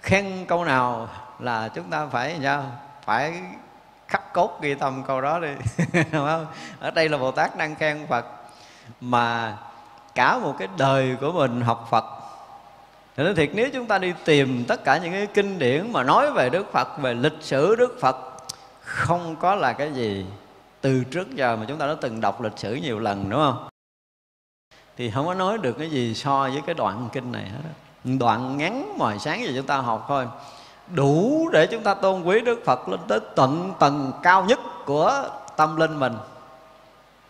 khen câu nào là chúng ta phải sao? Phải khắc cốt ghi tâm câu đó đi. Không? ở đây là Bồ Tát đang khen Phật. Mà cả một cái đời của mình học Phật. Thì nói thiệt, nếu chúng ta đi tìm tất cả những cái kinh điển mà nói về Đức Phật, về lịch sử Đức Phật, không có là cái gì từ trước giờ mà chúng ta đã từng đọc lịch sử nhiều lần, đúng không? Thì không có nói được cái gì so với cái đoạn kinh này hết đoạn ngắn mà sáng giờ chúng ta học thôi. Đủ để chúng ta tôn quý Đức Phật lên tới tận tầng cao nhất của tâm linh mình.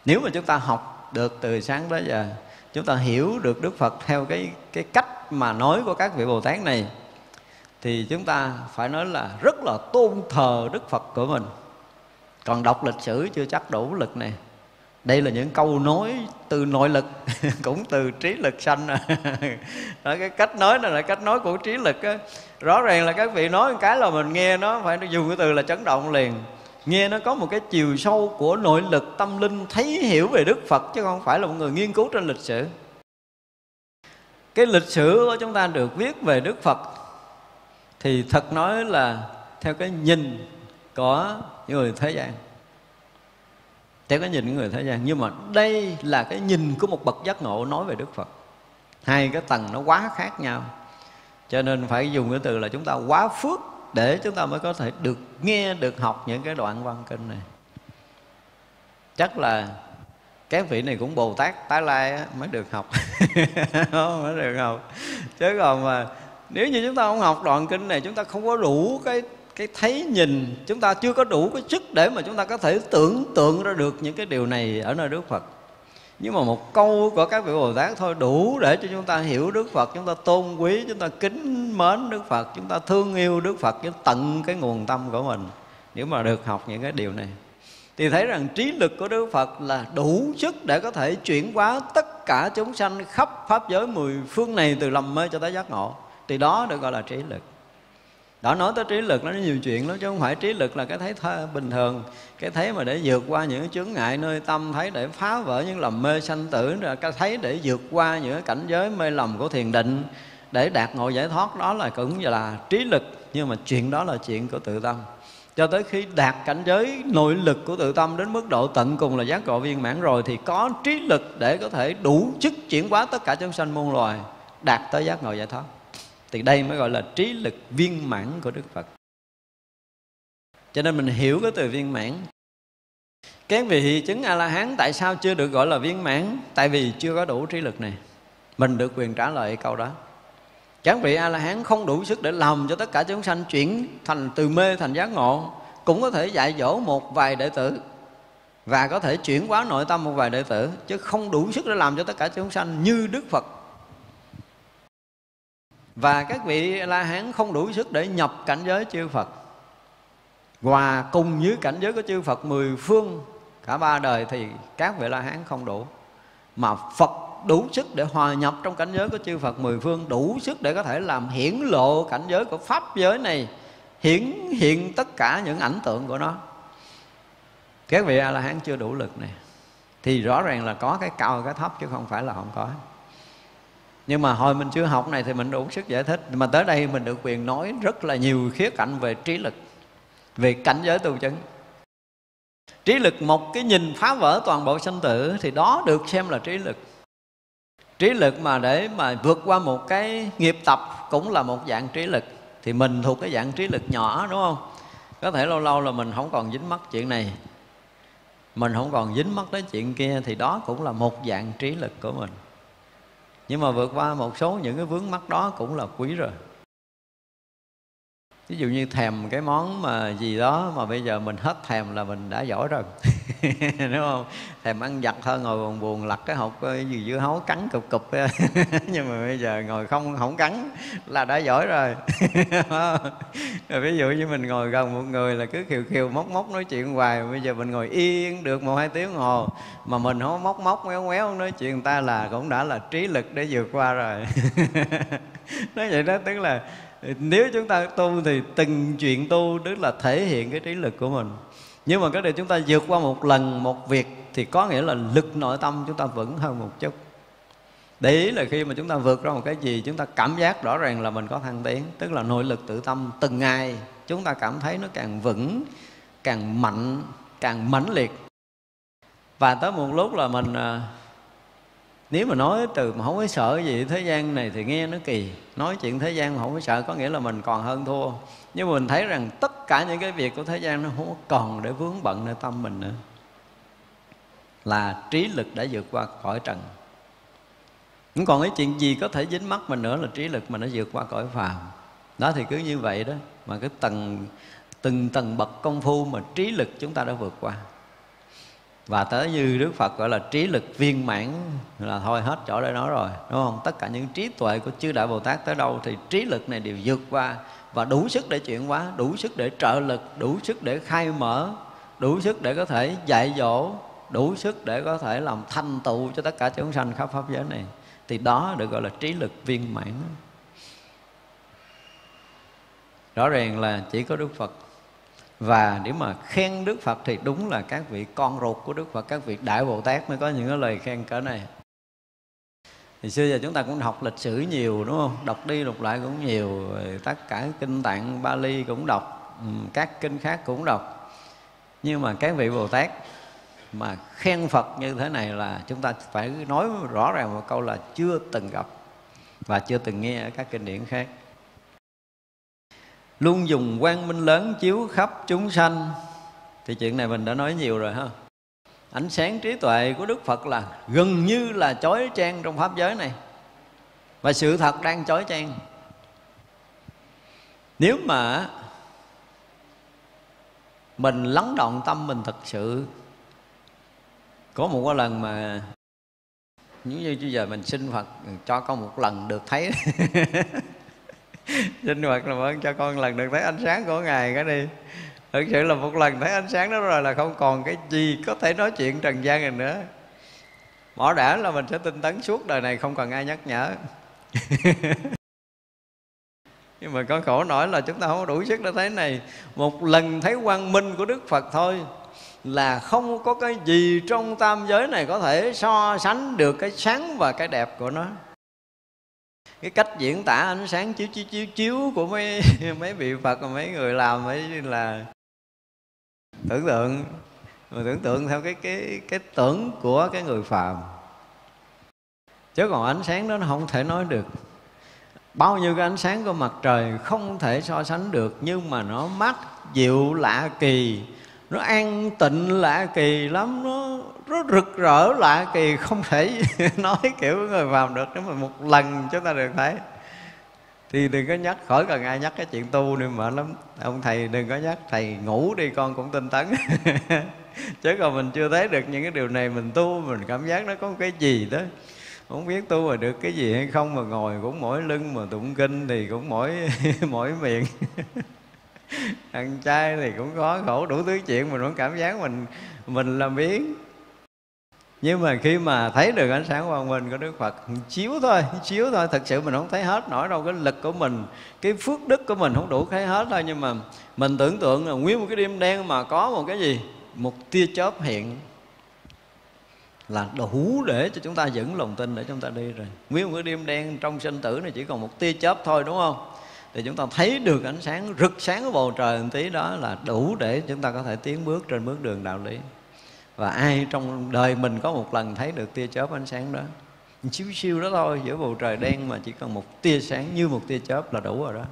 Nếu mà chúng ta học được từ sáng tới giờ, chúng ta hiểu được Đức Phật theo cái cái cách mà nói của các vị Bồ Tát này, thì chúng ta phải nói là rất là tôn thờ Đức Phật của mình. Còn đọc lịch sử chưa chắc đủ lực này đây là những câu nói từ nội lực cũng từ trí lực sanh. Đó, cái cách nói này là cách nói của trí lực á. rõ ràng là các vị nói một cái là mình nghe nó phải dùng cái từ là chấn động liền. Nghe nó có một cái chiều sâu của nội lực tâm linh thấy hiểu về Đức Phật chứ không phải là một người nghiên cứu trên lịch sử. Cái lịch sử của chúng ta được viết về Đức Phật thì thật nói là theo cái nhìn của những người thế gian theo cái nhìn của người thế gian. Nhưng mà đây là cái nhìn của một bậc giác ngộ nói về Đức Phật. Hai cái tầng nó quá khác nhau. Cho nên phải dùng cái từ là chúng ta quá phước để chúng ta mới có thể được nghe, được học những cái đoạn văn kinh này. Chắc là các vị này cũng bồ tát, tái lai mới được học. Mới được học. Chứ còn mà nếu như chúng ta không học đoạn kinh này, chúng ta không có đủ cái cái thấy nhìn chúng ta chưa có đủ cái sức để mà chúng ta có thể tưởng tượng ra được những cái điều này ở nơi đức phật. Nhưng mà một câu của các vị Bồ Tát thôi đủ để cho chúng ta hiểu Đức Phật Chúng ta tôn quý, chúng ta kính mến Đức Phật Chúng ta thương yêu Đức Phật với tận cái nguồn tâm của mình Nếu mà được học những cái điều này. Thì thấy rằng trí lực của Đức Phật là đủ sức để có thể chuyển hóa tất cả chúng sanh khắp Pháp giới mười phương này từ lầm mê cho tới giác ngộ. Thì đó được gọi là trí lực đó nói tới trí lực nó nhiều chuyện lắm chứ không phải trí lực là cái thấy thơ, bình thường. Cái thấy mà để vượt qua những chướng ngại nơi tâm thấy để phá vỡ những lầm mê sanh tử rồi cái thấy để vượt qua những cảnh giới mê lầm của thiền định để đạt ngộ giải thoát đó là cũng là trí lực nhưng mà chuyện đó là chuyện của tự tâm. Cho tới khi đạt cảnh giới nội lực của tự tâm đến mức độ tận cùng là giác ngộ viên mãn rồi thì có trí lực để có thể đủ chức chuyển hóa tất cả chúng sanh muôn loài đạt tới giác ngộ giải thoát thì đây mới gọi là trí lực viên mãn của đức phật. Cho nên mình hiểu cái từ viên mãn. Các vị chứng a la hán tại sao chưa được gọi là viên mãn? Tại vì chưa có đủ trí lực này. Mình được quyền trả lời câu đó. Các vị a la hán không đủ sức để làm cho tất cả chúng sanh chuyển thành từ mê thành giác ngộ, cũng có thể dạy dỗ một vài đệ tử và có thể chuyển hóa nội tâm một vài đệ tử, chứ không đủ sức để làm cho tất cả chúng sanh như đức phật và các vị la hán không đủ sức để nhập cảnh giới chư phật. Hòa cùng với cảnh giới của chư phật mười phương, cả ba đời thì các vị la hán không đủ. Mà phật đủ sức để hòa nhập trong cảnh giới của chư phật mười phương, đủ sức để có thể làm hiển lộ cảnh giới của pháp giới này, hiển hiện tất cả những ảnh tượng của nó. Các vị a la hán chưa đủ lực này, thì rõ ràng là có cái cao, cái thấp chứ không phải là không có nhưng mà hồi mình chưa học này thì mình đủ sức giải thích. Mà tới đây mình được quyền nói rất là nhiều khía cạnh về trí lực, về cảnh giới tu chứng. Trí lực một cái nhìn phá vỡ toàn bộ sanh tử thì đó được xem là trí lực. Trí lực mà để mà vượt qua một cái nghiệp tập cũng là một dạng trí lực. Thì mình thuộc cái dạng trí lực nhỏ, đúng không? Có thể lâu lâu là mình không còn dính mắc chuyện này. Mình không còn dính mắc tới chuyện kia thì đó cũng là một dạng trí lực của mình nhưng mà vượt qua một số những cái vướng mắc đó cũng là quý rồi. Ví dụ như thèm cái món mà gì đó mà bây giờ mình hết thèm là mình đã giỏi rồi. đúng không? Thèm ăn giặt thôi ngồi buồn buồn lặt cái hộp gì dưa hấu cắn cục cục nhưng mà bây giờ ngồi không không cắn là đã giỏi rồi. Rồi ví dụ như mình ngồi gần một người là cứ khiều khiều móc móc nói chuyện hoài, bây giờ mình ngồi yên được một hai tiếng hồ, mà mình không móc móc, méo méo nói chuyện người ta là cũng đã là trí lực để vượt qua rồi. Nói vậy đó, tức là nếu chúng ta tu thì từng chuyện tu, tức là thể hiện cái trí lực của mình nhưng mà cái điều chúng ta vượt qua một lần một việc thì có nghĩa là lực nội tâm chúng ta vững hơn một chút. Để ý là khi mà chúng ta vượt ra một cái gì, chúng ta cảm giác rõ ràng là mình có thăng tiến, tức là nội lực tự tâm từng ngày, chúng ta cảm thấy nó càng vững, càng mạnh, càng mãnh liệt. Và tới một lúc là mình à, nếu mà nói từ mà không có sợ gì thế gian này thì nghe nó kỳ, nói chuyện thế gian mà không có sợ có nghĩa là mình còn hơn thua nhưng mà mình thấy rằng tất cả những cái việc của thế gian nó không còn để vướng bận nơi tâm mình nữa. Là trí lực đã vượt qua cõi trần. Không còn cái chuyện gì có thể dính mắt mình nữa là trí lực mà nó vượt qua cõi phàm. Đó thì cứ như vậy đó, mà cái tầng, từng tầng bậc công phu mà trí lực chúng ta đã vượt qua. Và tới như Đức Phật gọi là trí lực viên mãn là thôi hết chỗ để nói rồi, đúng không? Tất cả những trí tuệ của chư đại Bồ Tát tới đâu thì trí lực này đều vượt qua và đủ sức để chuyển hóa, đủ sức để trợ lực, đủ sức để khai mở, đủ sức để có thể dạy dỗ, đủ sức để có thể làm thành tựu cho tất cả chúng sanh khắp pháp giới này. Thì đó được gọi là trí lực viên mãn. Rõ ràng là chỉ có Đức Phật. Và nếu mà khen Đức Phật thì đúng là các vị con ruột của Đức Phật, các vị đại Bồ Tát mới có những cái lời khen cỡ này thì xưa giờ chúng ta cũng học lịch sử nhiều, đúng không? Đọc đi đọc lại cũng nhiều tất cả kinh tạng Bali cũng đọc ừ, các kinh khác cũng đọc. Nhưng mà các vị Bồ Tát mà khen Phật như thế này là chúng ta phải nói rõ ràng một câu là chưa từng gặp và chưa từng nghe ở các kinh điển khác. Luôn dùng quang minh lớn chiếu khắp chúng sanh. Thì chuyện này mình đã nói nhiều rồi ha ánh sáng trí tuệ của đức phật là gần như là chói chang trong pháp giới này. Và sự thật đang chói chang nếu mà mình lắng động tâm mình thật sự, có một cái lần mà nếu như bây giờ mình xin Phật cho con một lần được thấy. Xin Phật là ơn cho con lần được thấy ánh sáng của Ngài cái đi. Thực sự là một lần thấy ánh sáng đó rồi là không còn cái gì có thể nói chuyện trần gian này nữa. Bỏ đã là mình sẽ tinh tấn suốt đời này, không cần ai nhắc nhở. Nhưng mà có khổ nổi là chúng ta không đủ sức để thấy này. Một lần thấy quang minh của Đức Phật thôi Là không có cái gì trong tam giới này có thể so sánh được cái sáng và cái đẹp của nó. Cái cách diễn tả ánh sáng chiếu chiếu chiếu chiếu của mấy mấy vị phật và mấy người làm ấy là tưởng tượng. Mà tưởng tượng theo cái cái cái tưởng của cái người phàm. Chứ còn ánh sáng đó nó không thể nói được. Bao nhiêu cái ánh sáng của mặt trời không thể so sánh được, nhưng mà nó mát, dịu, lạ kỳ. Nó an tịnh, lạ kỳ lắm. Nó rất rực rỡ, lạ kỳ. Không thể nói kiểu người phàm được, nếu mà một lần chúng ta được thấy thì đừng có nhắc, khỏi cần ai nhắc cái chuyện tu nên mệt lắm. Ông thầy đừng có nhắc, thầy ngủ đi, con cũng tinh tấn. Chứ còn mình chưa thấy được những cái điều này, mình tu mình cảm giác nó có cái gì đó. Không biết tu mà được cái gì hay không, mà ngồi cũng mỏi lưng, mà tụng kinh thì cũng mỏi mỏi miệng. Ăn chay thì cũng khó, khổ, đủ thứ chuyện mình vẫn cảm giác mình mình làm biến nhưng mà khi mà thấy được ánh sáng quang minh của Đức Phật, chiếu thôi chiếu thôi. Thật sự mình không thấy hết nổi đâu, cái lực của mình, cái phước đức của mình không đủ thấy hết thôi nhưng mà mình tưởng tượng là nguyên một cái đêm đen mà có một cái gì? Một tia chớp hiện là đủ để cho chúng ta vững lòng tin để chúng ta đi rồi. Nguyên một cái đêm đen trong sinh tử này chỉ còn một tia chớp thôi, đúng không? Thì chúng ta thấy được ánh sáng rực sáng của bầu trời một tí đó là đủ để chúng ta có thể tiến bước trên bước đường đạo lý và ai trong đời mình có một lần thấy được tia chớp ánh sáng đó chiếu siêu đó thôi giữa bầu trời đen mà chỉ cần một tia sáng như một tia chớp là đủ rồi đó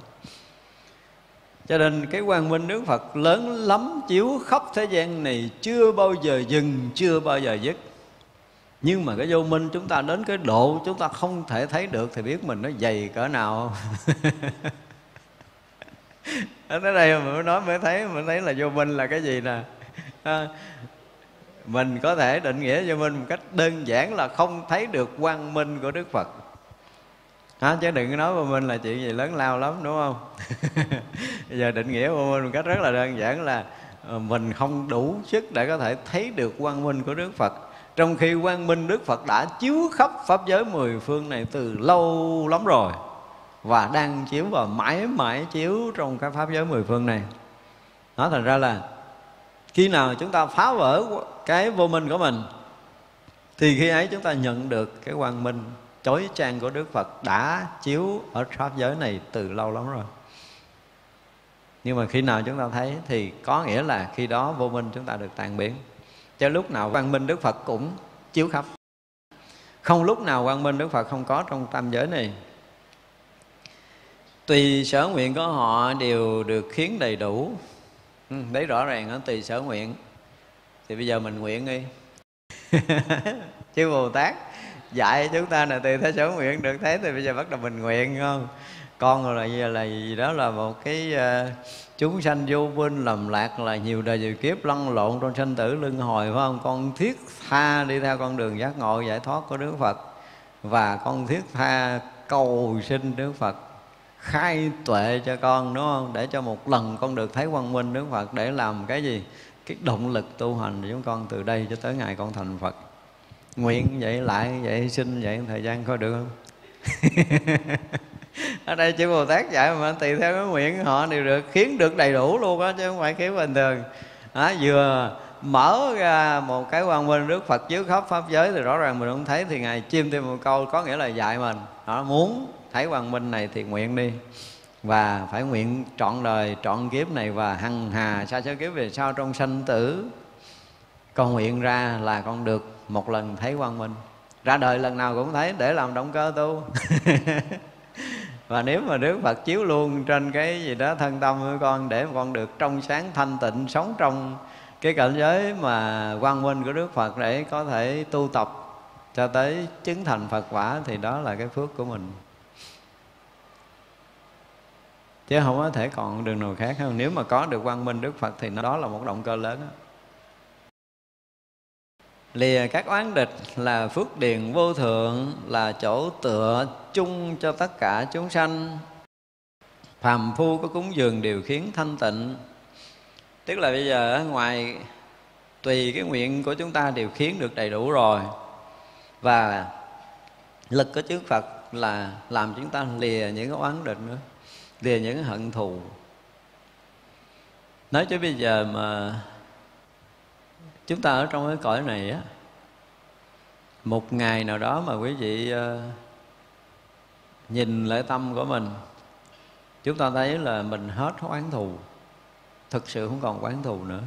cho nên cái quang minh Đức Phật lớn lắm chiếu khắp thế gian này chưa bao giờ dừng, chưa bao giờ dứt. Nhưng mà cái vô minh chúng ta đến cái độ chúng ta không thể thấy được thì biết mình nó dày cỡ nào. ở tới đây mà mới nói mới thấy mới thấy là vô minh là cái gì nè à, mình có thể định nghĩa cho mình một cách đơn giản là không thấy được quang minh của đức phật. À, chứ đừng nói vô minh là chuyện gì lớn lao lắm đúng không? Bây giờ định nghĩa vô minh một cách rất là đơn giản là ờ, mình không đủ sức để có thể thấy được quang minh của đức phật. Trong khi quang minh đức phật đã chiếu khắp pháp giới mười phương này từ lâu lắm rồi và đang chiếu và mãi mãi chiếu trong cái pháp giới mười phương này. Đó thành ra là khi nào chúng ta phá vỡ cái vô minh của mình thì khi ấy chúng ta nhận được cái quang minh chói chang của Đức Phật đã chiếu ở pháp giới này từ lâu lắm rồi. Nhưng mà khi nào chúng ta thấy thì có nghĩa là khi đó vô minh chúng ta được tan biến. Cho lúc nào quang minh Đức Phật cũng chiếu khắp. Không lúc nào quang minh Đức Phật không có trong tam giới này. Tùy sở nguyện của họ đều được khiến đầy đủ. Ừ, đấy rõ ràng đó, tùy sở nguyện thì bây giờ mình nguyện đi. Chứ bồ tát dạy chúng ta là từ thế sở nguyện được thế thì bây giờ bắt đầu mình nguyện không? Con rồi là gì là gì đó là một cái uh, chúng sanh vô minh lầm lạc là nhiều đời nhiều kiếp lăn lộn trong sanh tử luân hồi phải không? Con thiết tha đi theo con đường giác ngộ giải thoát của đức phật. Và con thiết tha cầu xin đức phật khai tuệ cho con đúng không? Để cho một lần con được thấy quang minh đức phật để làm cái gì? Cái động lực tu hành của chúng con từ đây cho tới ngày con thành phật. Nguyện vậy lại vậy xin vậy thời gian có được không? Ở đây chỉ bồ tát dạy mà tùy theo cái nguyện họ đều được khiến được đầy đủ luôn á chứ không phải khiến bình thường. À, vừa mở ra một cái quan minh đức phật chiếu khắp pháp giới thì rõ ràng mình không thấy thì ngài chim thêm một câu có nghĩa là dạy mình. Họ muốn thấy quang minh này thì nguyện đi và phải nguyện trọn đời, trọn kiếp này và hằng hà xa số kiếp về sau trong sanh tử. Con nguyện ra là con được một lần thấy quang minh. Ra đời lần nào cũng thấy, để làm động cơ tu. Và nếu mà Đức Phật chiếu luôn trên cái gì đó thân tâm của con, để con được trong sáng thanh tịnh sống trong cái cảnh giới mà quang minh của Đức Phật để có thể tu tập cho tới chứng thành Phật quả, thì đó là cái phước của mình chứ không có thể còn đường nào khác không nếu mà có được quang minh đức phật thì nó đó là một động cơ lớn đó. lìa các oán địch là phước điền vô thượng, là chỗ tựa chung cho tất cả chúng sanh. Phàm phu có cúng dường đều khiến thanh tịnh. Tức là bây giờ ngoài tùy cái nguyện của chúng ta đều khiến được đầy đủ rồi, và lực của chư Phật là làm chúng ta lìa những cái oán địch nữa lìa những hận thù. Nói chứ bây giờ mà chúng ta ở trong cái cõi này á, một ngày nào đó mà quý vị ờ, nhìn lại tâm của mình, chúng ta thấy là mình hết oán thù, thực sự không còn oán thù nữa.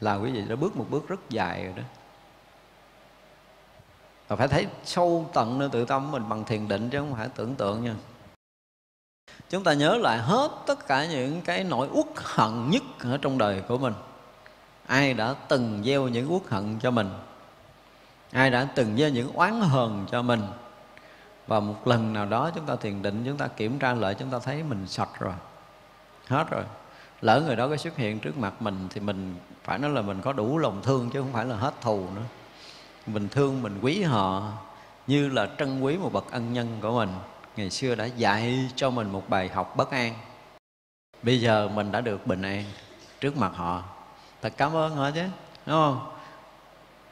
Là quý vị đã bước một bước rất dài rồi đó. Và phải thấy sâu tận nơi tự tâm mình bằng thiền định chứ không phải tưởng tượng nha chúng ta nhớ lại hết tất cả những cái nỗi uất hận nhất ở trong đời của mình. Ai đã từng gieo những uất hận cho mình? Ai đã từng gieo những oán hờn cho mình? Và một lần nào đó chúng ta thiền định, chúng ta kiểm tra lại, chúng ta thấy mình sạch rồi. Hết rồi. Lỡ người đó có xuất hiện trước mặt mình thì mình phải nói là mình có đủ lòng thương chứ không phải là hết thù nữa. Mình thương, mình quý họ như là trân quý một bậc ân nhân của mình ngày xưa đã dạy cho mình một bài học bất an. Bây giờ mình đã được bình an trước mặt họ. Thật cảm ơn họ chứ, đúng không?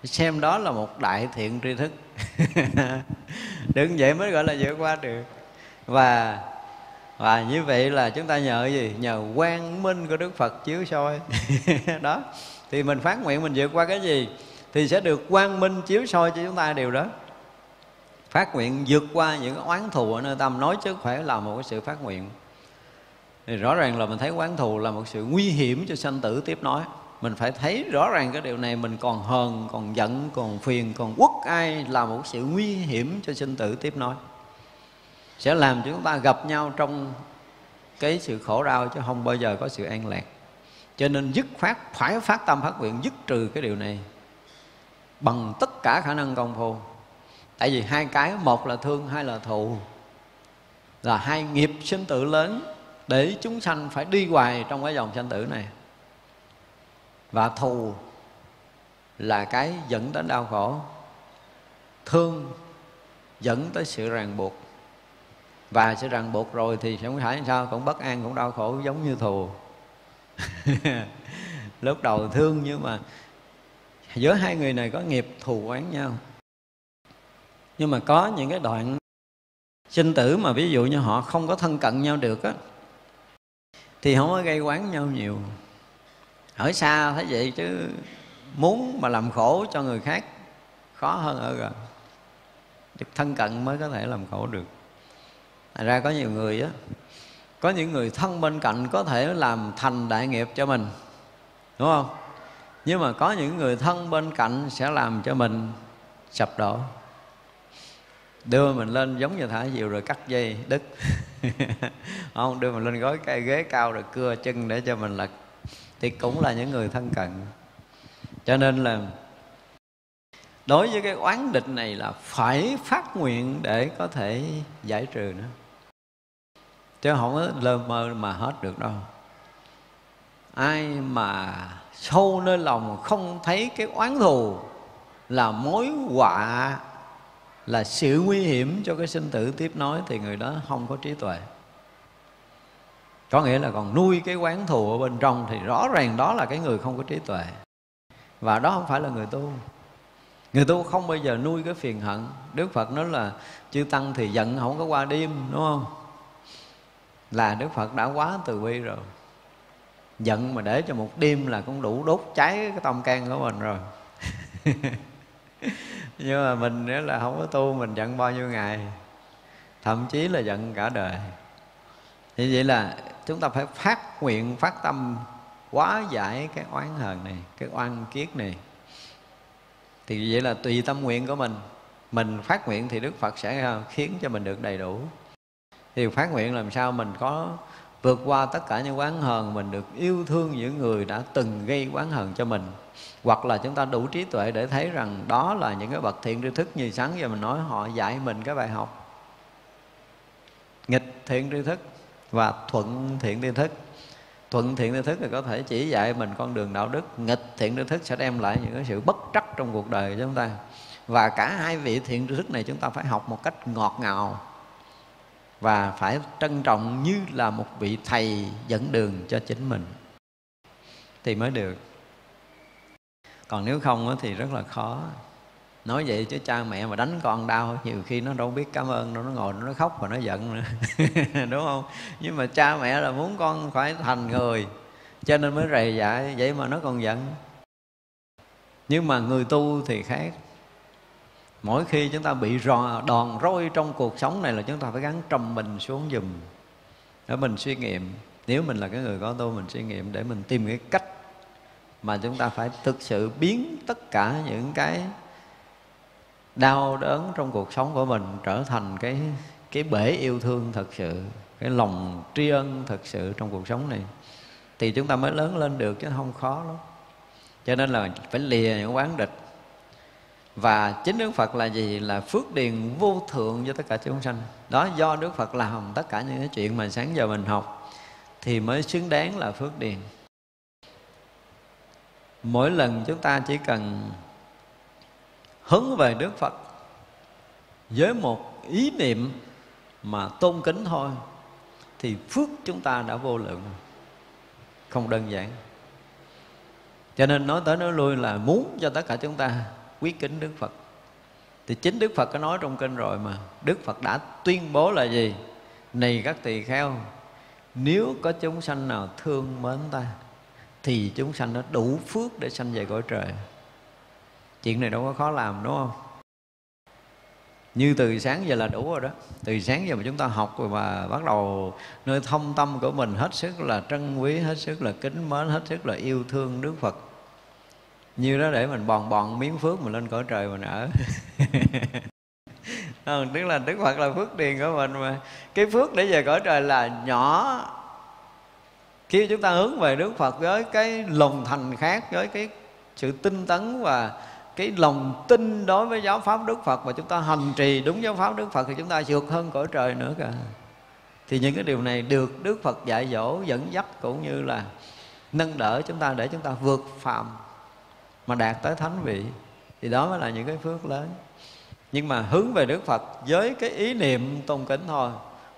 Xem đó là một đại thiện tri thức. Đừng vậy mới gọi là vượt qua được. Và và như vậy là chúng ta nhờ gì? Nhờ quang minh của đức phật chiếu soi. Đó. Thì mình phát nguyện mình vượt qua cái gì thì sẽ được quang minh chiếu soi cho chúng ta điều đó phát nguyện, vượt qua những oán thù ở nơi tâm. Nói chứ phải là một cái sự phát nguyện. Thì rõ ràng là mình thấy oán thù là một sự nguy hiểm cho sanh tử. Tiếp nói, mình phải thấy rõ ràng cái điều này. Mình còn hờn, còn giận, còn phiền, còn quất ai là một sự nguy hiểm cho sinh tử. Tiếp nói, sẽ làm cho chúng ta gặp nhau trong cái sự khổ đau chứ không bao giờ có sự an lạc. Cho nên dứt khoát phải phát tâm phát nguyện, dứt trừ cái điều này bằng tất cả khả năng công phu tại vì hai cái, một là thương, hai là thù. Là hai nghiệp sinh tử lớn để chúng sanh phải đi hoài trong cái dòng sanh tử này. Và thù là cái dẫn đến đau khổ. Thương dẫn tới sự ràng buộc. Và sự ràng buộc rồi thì sẽ không phải sao, cũng bất an, cũng đau khổ giống như thù. Lúc đầu thương nhưng mà giữa hai người này có nghiệp, thù oán nhau nhưng mà có những cái đoạn sinh tử mà ví dụ như họ không có thân cận nhau được á, thì không có gây quán nhau nhiều. Ở xa thấy vậy chứ muốn mà làm khổ cho người khác khó hơn ở gần. Được thân cận mới có thể làm khổ được. Thật ra có nhiều người á, có những người thân bên cạnh có thể làm thành đại nghiệp cho mình, đúng không? Nhưng mà có những người thân bên cạnh sẽ làm cho mình sập đổ đưa mình lên giống như thả diều rồi cắt dây, đứt. Không, đưa mình lên gói cây ghế cao rồi cưa chân để cho mình lật thì cũng là những người thân cận. Cho nên là đối với cái oán địch này là phải phát nguyện để có thể giải trừ nó chứ không có lơ mơ mà hết được đâu. Ai mà sâu nơi lòng không thấy cái oán thù là mối họa là sự nguy hiểm cho cái sinh tử tiếp nối thì người đó không có trí tuệ. Có nghĩa là còn nuôi cái quán thù ở bên trong thì rõ ràng đó là cái người không có trí tuệ. Và đó không phải là người tu. Người tu không bao giờ nuôi cái phiền hận. Đức phật nói là chư tăng thì giận không có qua đêm, đúng không? Là đức phật đã quá từ bi rồi. Giận mà để cho một đêm là cũng đủ đốt cháy cái tâm can của mình rồi. nhưng mà mình nếu là không có tu, mình giận bao nhiêu ngày? Thậm chí là giận cả đời. Thì vậy là chúng ta phải phát nguyện, phát tâm quá giải cái oán hờn này, cái oan kiết này. Thì vậy là tùy tâm nguyện của mình. Mình phát nguyện thì đức phật sẽ ờ, khiến cho mình được đầy đủ. Thì phát nguyện làm sao mình có vượt qua tất cả những quán hờn, mình được yêu thương những người đã từng gây quán hờn cho mình hoặc là chúng ta đủ trí tuệ để thấy rằng đó là những cái bậc thiện tri thức như sáng giờ mình nói, họ dạy mình cái bài học. Nghịch thiện tri thức và thuận thiện tri thức. Thuận thiện tri thức thì có thể chỉ dạy mình con đường đạo đức. Nghịch thiện tri thức sẽ đem lại những cái sự bất trắc trong cuộc đời của chúng ta. Và cả hai vị thiện tri thức này chúng ta phải học một cách ngọt ngào và phải trân trọng như là một vị thầy dẫn đường cho chính mình. Thì mới được còn nếu không thì rất là khó. Nói vậy chứ cha mẹ mà đánh con đau nhiều khi nó đâu biết cảm ơn đâu nó ngồi nó khóc và nó giận nữa. Đúng không? Nhưng mà cha mẹ là muốn con phải thành người cho nên mới rầy dạy vậy mà nó còn giận. Nhưng mà người tu thì khác. Mỗi khi chúng ta bị rò, đòn roi trong cuộc sống này là chúng ta phải gắn trầm mình xuống dùm để mình suy nghiệm. Nếu mình là cái người có tu mình suy nghiệm để mình tìm cái cách mà chúng ta phải thực sự biến tất cả những cái đau đớn trong cuộc sống của mình trở thành cái cái bể yêu thương thật sự, cái lòng tri ân thật sự trong cuộc sống này. Thì chúng ta mới lớn lên được chứ không khó lắm. Cho nên là phải lìa những quán địch. Và chính Đức Phật là gì? Là phước điền vô thượng cho tất cả chúng sanh. Đó, do Đức Phật làm tất cả những cái chuyện mà sáng giờ mình học thì mới xứng đáng là phước điền mỗi lần chúng ta chỉ cần hướng về Đức Phật với một ý niệm mà tôn kính thôi, thì phước chúng ta đã vô lượng. Không đơn giản. Cho nên nói tới nói lui là muốn cho tất cả chúng ta quý kính Đức Phật. Thì chính Đức Phật có nói trong kinh rồi mà, Đức Phật đã tuyên bố là gì? Này các tỳ kheo, nếu có chúng sanh nào thương mến ta thì chúng sanh nó đủ phước để sanh về cõi trời. Chuyện này đâu có khó làm đúng không? Như từ sáng giờ là đủ rồi đó. Từ sáng giờ mà chúng ta học rồi mà bắt đầu nơi thông tâm của mình hết sức là trân quý hết sức là kính mến hết sức là yêu thương đức phật. Như đó để mình bòn bòn miếng phước mình lên cõi trời mình ở. Không, tức là đức phật là phước điền của mình mà. Cái phước để về cõi trời là nhỏ khi chúng ta hướng về đức phật với cái lòng thành khác, với cái sự tinh tấn và cái lòng tin đối với giáo pháp đức phật và chúng ta hành trì đúng giáo pháp đức phật thì chúng ta vượt hơn cõi trời nữa cả thì những cái điều này được đức phật dạy dỗ, dẫn dắt cũng như là nâng đỡ chúng ta để chúng ta vượt phạm mà đạt tới thánh vị. Thì đó mới là những cái phước lớn. Nhưng mà hướng về đức phật với cái ý niệm tôn kính thôi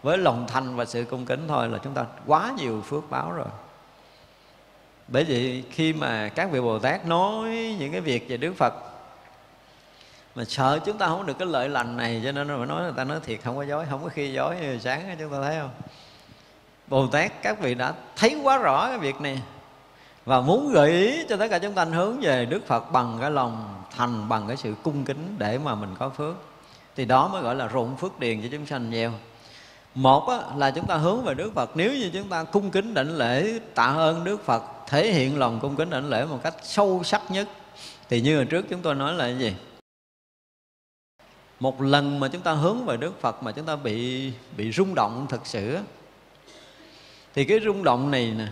với lòng thành và sự cung kính thôi là chúng ta quá nhiều phước báo rồi. Bởi vì khi mà các vị bồ tát nói những cái việc về đức phật, mà sợ chúng ta không được cái lợi lành này, cho nên phải nói người ta nói thiệt không có dối, không có khi dối như sáng chúng ta thấy không? Bồ tát, các vị đã thấy quá rõ cái việc này và muốn gợi ý cho tất cả chúng ta hướng về đức phật bằng cái lòng thành, bằng cái sự cung kính để mà mình có phước. Thì đó mới gọi là ruộng phước điền cho chúng sanh nhiều một á, là chúng ta hướng về đức phật. Nếu như chúng ta cung kính đảnh lễ tạ ơn đức phật thể hiện lòng cung kính đảnh lễ một cách sâu sắc nhất thì như hồi trước chúng tôi nói là cái gì? Một lần mà chúng ta hướng về đức phật mà chúng ta bị bị rung động thật sự thì cái rung động này nè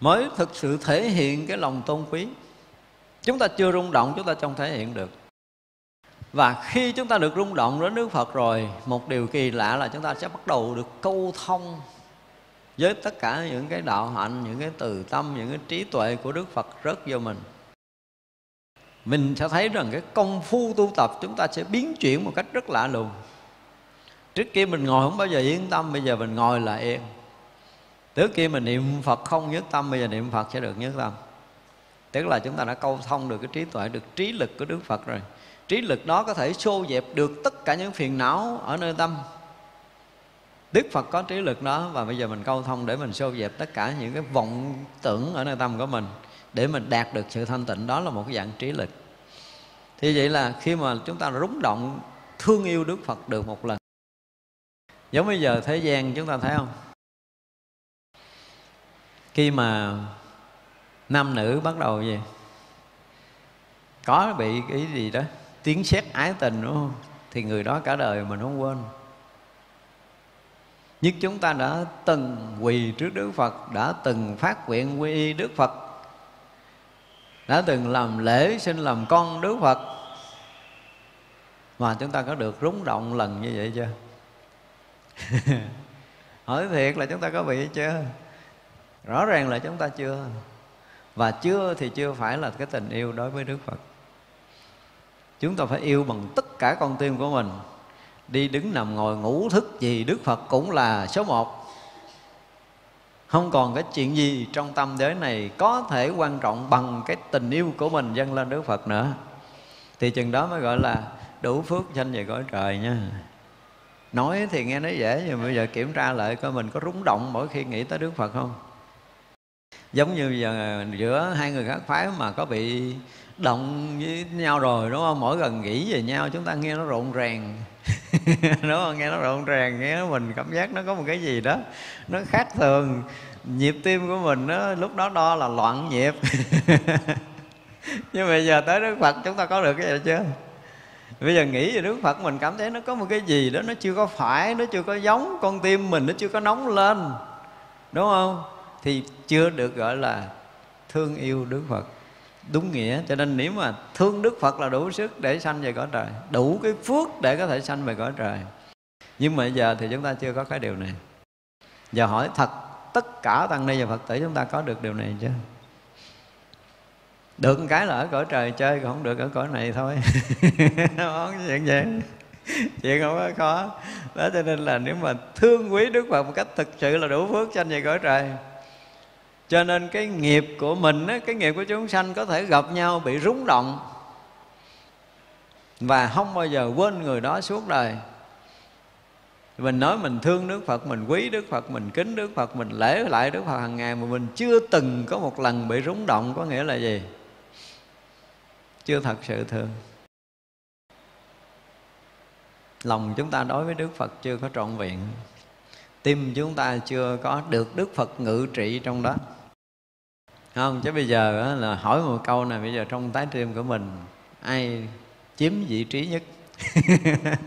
mới thực sự thể hiện cái lòng tôn quý. Chúng ta chưa rung động chúng ta không thể hiện được và khi chúng ta được rung động đến Đức Phật rồi Một điều kỳ lạ là chúng ta sẽ bắt đầu được câu thông Với tất cả những cái đạo hạnh, những cái từ tâm, những cái trí tuệ của Đức Phật rất vô mình. Mình sẽ thấy rằng cái công phu tu tập chúng ta sẽ biến chuyển một cách rất lạ lùng. Trước kia mình ngồi không bao giờ yên tâm, bây giờ mình ngồi là yên. Trước kia mình niệm Phật không nhất tâm, bây giờ niệm Phật sẽ được nhất tâm. Tức là chúng ta đã câu thông được cái trí tuệ, được trí lực của Đức Phật rồi trí lực đó có thể xô dẹp được tất cả những phiền não ở nơi tâm. Đức Phật có trí lực đó và bây giờ mình câu thông để mình xô dẹp tất cả những cái vọng tưởng ở nơi tâm của mình để mình đạt được sự thanh tịnh. Đó là một cái dạng trí lực. Thì vậy là khi mà chúng ta rúng động thương yêu Đức Phật được một lần, giống bây giờ thế gian chúng ta thấy không? Khi mà nam nữ bắt đầu gì? Có bị cái gì đó? Tiếng sét ái tình, đúng không? Thì người đó cả đời mình không quên. Nhưng chúng ta đã từng quỳ trước Đức Phật, Đã từng phát nguyện quy y Đức Phật, Đã từng làm lễ xin làm con Đức Phật. Mà chúng ta có được rúng động lần như vậy chưa? Hỏi thiệt là chúng ta có bị chưa? Rõ ràng là chúng ta chưa. Và chưa thì chưa phải là cái tình yêu đối với Đức Phật chúng ta phải yêu bằng tất cả con tim của mình. Đi đứng nằm ngồi ngủ thức gì đức phật cũng là số một. Không còn cái chuyện gì trong tâm giới này có thể quan trọng bằng cái tình yêu của mình dâng lên đức phật nữa. Thì chừng đó mới gọi là đủ phước sanh về cõi trời nha. Nói thì nghe nói dễ, nhưng bây giờ kiểm tra lại coi mình có rúng động mỗi khi nghĩ tới đức phật không? Giống như giờ giữa hai người khác phái mà có bị động với nhau rồi, đúng không? Mỗi lần nghĩ về nhau, chúng ta nghe nó rộn ràng. Đúng không? Nghe nó rộn ràng, nghe nó mình cảm giác nó có một cái gì đó, nó khác thường. Nhịp tim của mình nó lúc đó đo là loạn nhịp. Nhưng bây giờ tới đức phật, chúng ta có được cái gì chưa? Bây giờ nghĩ về đức phật, mình cảm thấy nó có một cái gì đó, nó chưa có phải, nó chưa có giống con tim mình, nó chưa có nóng lên. Đúng không? Thì chưa được gọi là thương yêu đức phật đúng nghĩa. Cho nên nếu mà thương đức phật là đủ sức để sanh về cõi trời, đủ cái phước để có thể sanh về cõi trời. Nhưng mà giờ thì chúng ta chưa có cái điều này. Giờ hỏi thật, tất cả tăng ni và phật tử chúng ta có được điều này chưa? Được một cái là ở cõi trời chơi, còn không được ở cõi này thôi. Không chuyện vậy chuyện không có khó. Đó, cho nên là nếu mà thương quý đức phật một cách thực sự là đủ phước sanh về cõi trời cho nên cái nghiệp của mình cái nghiệp của chúng sanh có thể gặp nhau bị rúng động và không bao giờ quên người đó suốt đời mình nói mình thương Đức Phật, mình quý Đức Phật, mình kính Đức Phật, mình lễ lại Đức Phật hàng ngày mà mình chưa từng có một lần bị rúng động có nghĩa là gì? Chưa thật sự thương. Lòng chúng ta đối với Đức Phật chưa có trọn vẹn. Tim chúng ta chưa có được Đức Phật ngự trị trong đó. Không, chứ bây giờ là hỏi một câu này bây giờ trong tái tim của mình, ai chiếm vị trí nhất?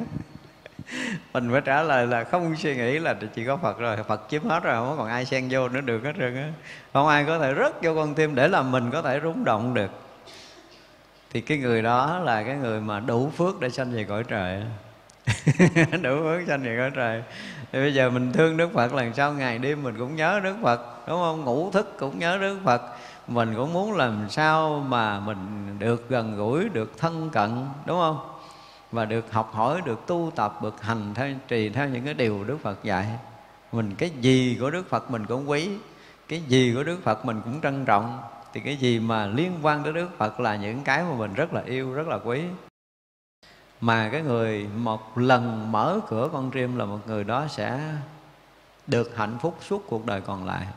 Mình phải trả lời là không suy nghĩ là chỉ có Phật rồi, Phật chiếm hết rồi, không còn ai xen vô nữa được hết trơn á. Không ai có thể rớt vô con tim để làm mình có thể rung động được. Thì cái người đó là cái người mà đủ phước để sanh về cõi trời đủ phước sanh về cõi trời thì bây giờ mình thương Đức Phật, lần sau ngày đêm mình cũng nhớ Đức Phật, đúng không? Ngủ thức cũng nhớ Đức Phật. Mình cũng muốn làm sao mà mình được gần gũi, được thân cận, đúng không? Và được học hỏi, được tu tập, được hành theo, trì theo những cái điều Đức Phật dạy. Mình cái gì của Đức Phật mình cũng quý, cái gì của Đức Phật mình cũng trân trọng. Thì cái gì mà liên quan tới Đức Phật là những cái mà mình rất là yêu, rất là quý mà cái người một lần mở cửa con tim là một người đó sẽ được hạnh phúc suốt cuộc đời còn lại.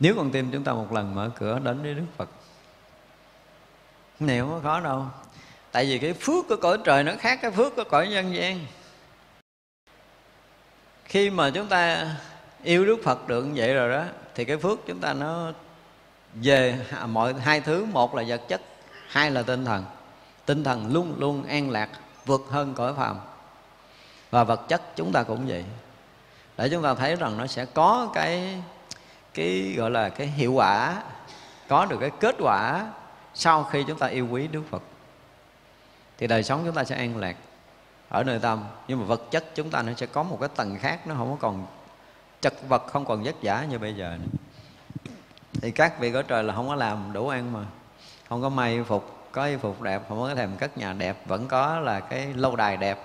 Nếu con tim chúng ta một lần mở cửa đến với Đức Phật này không có khó đâu. Tại vì cái phước của cõi trời nó khác cái phước của cõi nhân gian. Khi mà chúng ta yêu Đức Phật được như vậy rồi đó Thì cái phước chúng ta nó về à, mọi hai thứ Một là vật chất, hai là tinh thần. Tinh thần luôn luôn an lạc, vượt hơn cõi phàm. Và vật chất chúng ta cũng vậy. Để chúng ta thấy rằng nó sẽ có cái cái gọi là cái hiệu quả, có được cái kết quả sau khi chúng ta yêu quý Đức Phật. Thì đời sống chúng ta sẽ an lạc, ở nơi tâm. Nhưng mà vật chất chúng ta nó sẽ có một cái tầng khác, nó không có còn chật vật, không còn vất vả như bây giờ nữa. thì các vị ở trời là không có làm đủ ăn mà, không có may phục có y phục đẹp, không có thèm cất nhà đẹp, vẫn có là cái lâu đài đẹp.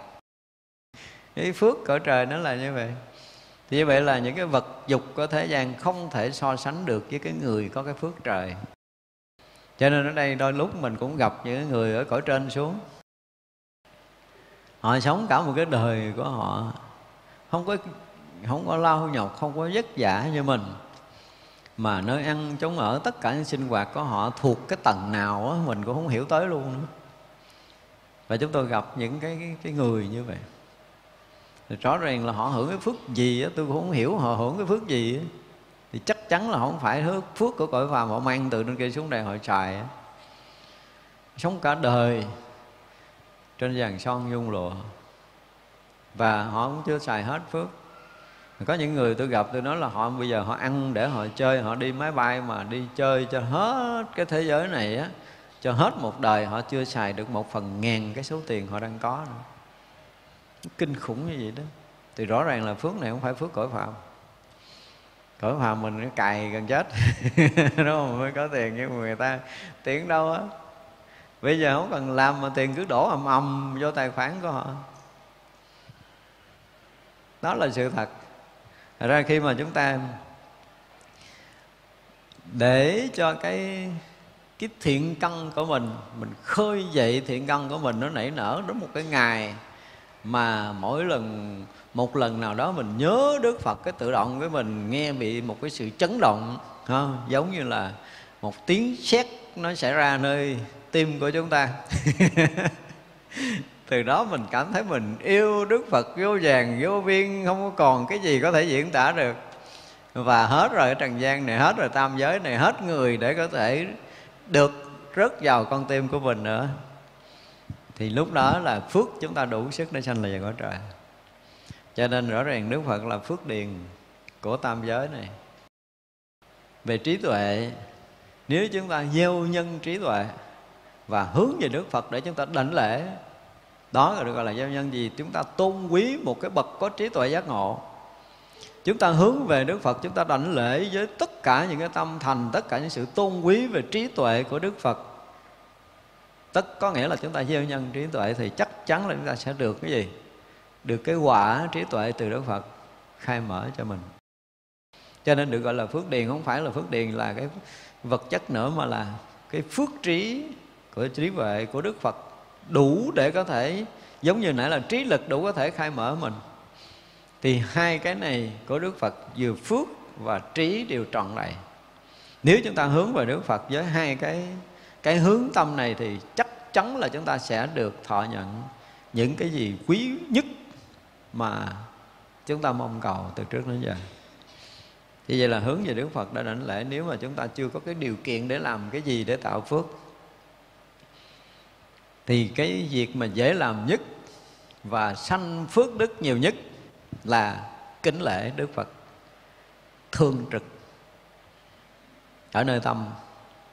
Cái phước cõi trời nó là như vậy. Thì như vậy là những cái vật dục của thế gian không thể so sánh được với cái người có cái phước trời. Cho nên ở đây đôi lúc mình cũng gặp những người ở cõi trên xuống. Họ sống cả một cái đời của họ. Không có không có lao nhọc, không có vất vả như mình mà nơi ăn chống ở tất cả những sinh hoạt của họ thuộc cái tầng nào á mình cũng không hiểu tới luôn. Nữa và chúng tôi gặp những cái cái, cái người như vậy. Thì rõ ràng là họ hưởng cái phước gì á tôi cũng không hiểu họ hưởng cái phước gì á. Thì chắc chắn là không phải phước của cõi phàm họ mang từ trên kia xuống đây họ xài á. Sống cả đời trên vàng son nhung lụa. Và họ cũng chưa xài hết phước có những người tôi gặp, tôi nói là họ, bây giờ họ ăn để họ chơi, họ đi máy bay mà đi chơi cho hết cái thế giới này á, cho hết một đời họ chưa xài được một phần ngàn cái số tiền họ đang có nữa. Kinh khủng như vậy đó. Thì rõ ràng là phước này không phải phước cõi phạm cõi phàm mình nó cài gần chết, đúng không? Mới có tiền nhưng mà người ta tiền đâu á. Bây giờ không cần làm mà tiền cứ đổ ầm ầm vô tài khoản của họ. Đó là sự thật. Thật ra khi mà chúng ta để cho cái cái thiện căn của mình mình khơi dậy thiện căn của mình, nó nảy nở đến một cái ngày mà mỗi lần, một lần nào đó mình nhớ Đức Phật, cái tự động với mình nghe bị một cái sự chấn động không? giống như là một tiếng sét nó xảy ra nơi tim của chúng ta từ đó mình cảm thấy mình yêu Đức Phật vô vàng vô biên không có còn cái gì có thể diễn tả được. Và hết rồi ở trần gian này, hết rồi tam giới này, hết người để có thể được rớt vào con tim của mình nữa. Thì lúc đó là phước chúng ta đủ sức để sanh lời cõi trời. Cho nên rõ ràng đức phật là phước điền của tam giới này. Về trí tuệ, nếu chúng ta gieo nhân trí tuệ và hướng về Đức Phật để chúng ta đảnh lễ đó là được gọi là gieo nhân gì? Chúng ta tôn quý một cái bậc có trí tuệ giác ngộ. Chúng ta hướng về Đức Phật, chúng ta đảnh lễ với tất cả những cái tâm thành, tất cả những sự tôn quý về trí tuệ của Đức Phật. Tất, có nghĩa là chúng ta gieo nhân trí tuệ thì chắc chắn là chúng ta sẽ được cái gì? Được cái quả trí tuệ từ Đức Phật khai mở cho mình. Cho nên được gọi là phước điền, không phải là phước điền là cái vật chất nữa mà là cái phước trí của trí tuệ của Đức Phật đủ để có thể, giống như nãy là trí lực đủ có thể khai mở mình. Thì hai cái này của Đức Phật vừa phước và trí đều trọn đầy nếu chúng ta hướng về Đức Phật với hai cái cái hướng tâm này thì chắc chắn là chúng ta sẽ được thọ nhận những cái gì quý nhất mà chúng ta mong cầu từ trước đến giờ. Thì vậy là hướng về Đức Phật đã đảnh lễ nếu mà chúng ta chưa có cái điều kiện để làm cái gì để tạo phước thì cái việc mà dễ làm nhất và sanh phước đức nhiều nhất là kính lễ Đức Phật. Thương trực. Ở nơi tâm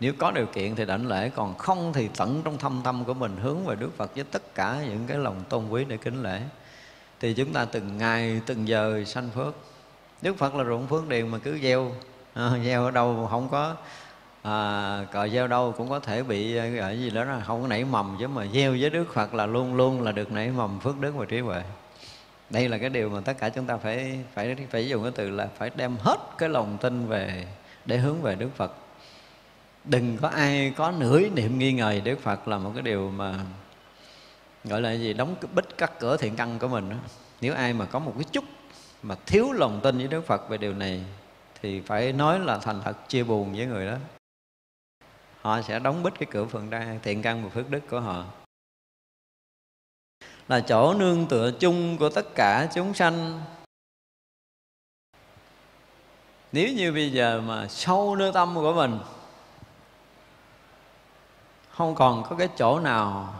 nếu có điều kiện thì đảnh lễ còn không thì tận trong thâm tâm của mình hướng về Đức Phật với tất cả những cái lòng tôn quý để kính lễ. Thì chúng ta từng ngày từng giờ sanh phước. Đức Phật là ruộng phước điền mà cứ gieo. À, gieo ở đâu không có à, cờ gieo đâu cũng có thể bị ờ, ở gì đó là không có nảy mầm chứ mà gieo với Đức Phật là luôn luôn là được nảy mầm phước đức và trí huệ. Đây là cái điều mà tất cả chúng ta phải phải phải dùng cái từ là phải đem hết cái lòng tin về để hướng về Đức Phật. Đừng có ai có nửa niệm nghi ngờ Đức Phật là một cái điều mà gọi là gì đóng cái bích cắt cửa thiện căn của mình đó. nếu ai mà có một cái chút mà thiếu lòng tin với Đức Phật về điều này thì phải nói là thành thật chia buồn với người đó họ sẽ đóng bít cái cửa phượng đa, thiện căn và phước đức của họ. Là chỗ nương tựa chung của tất cả chúng sanh. Nếu như bây giờ mà sâu nơi tâm của mình, không còn có cái chỗ nào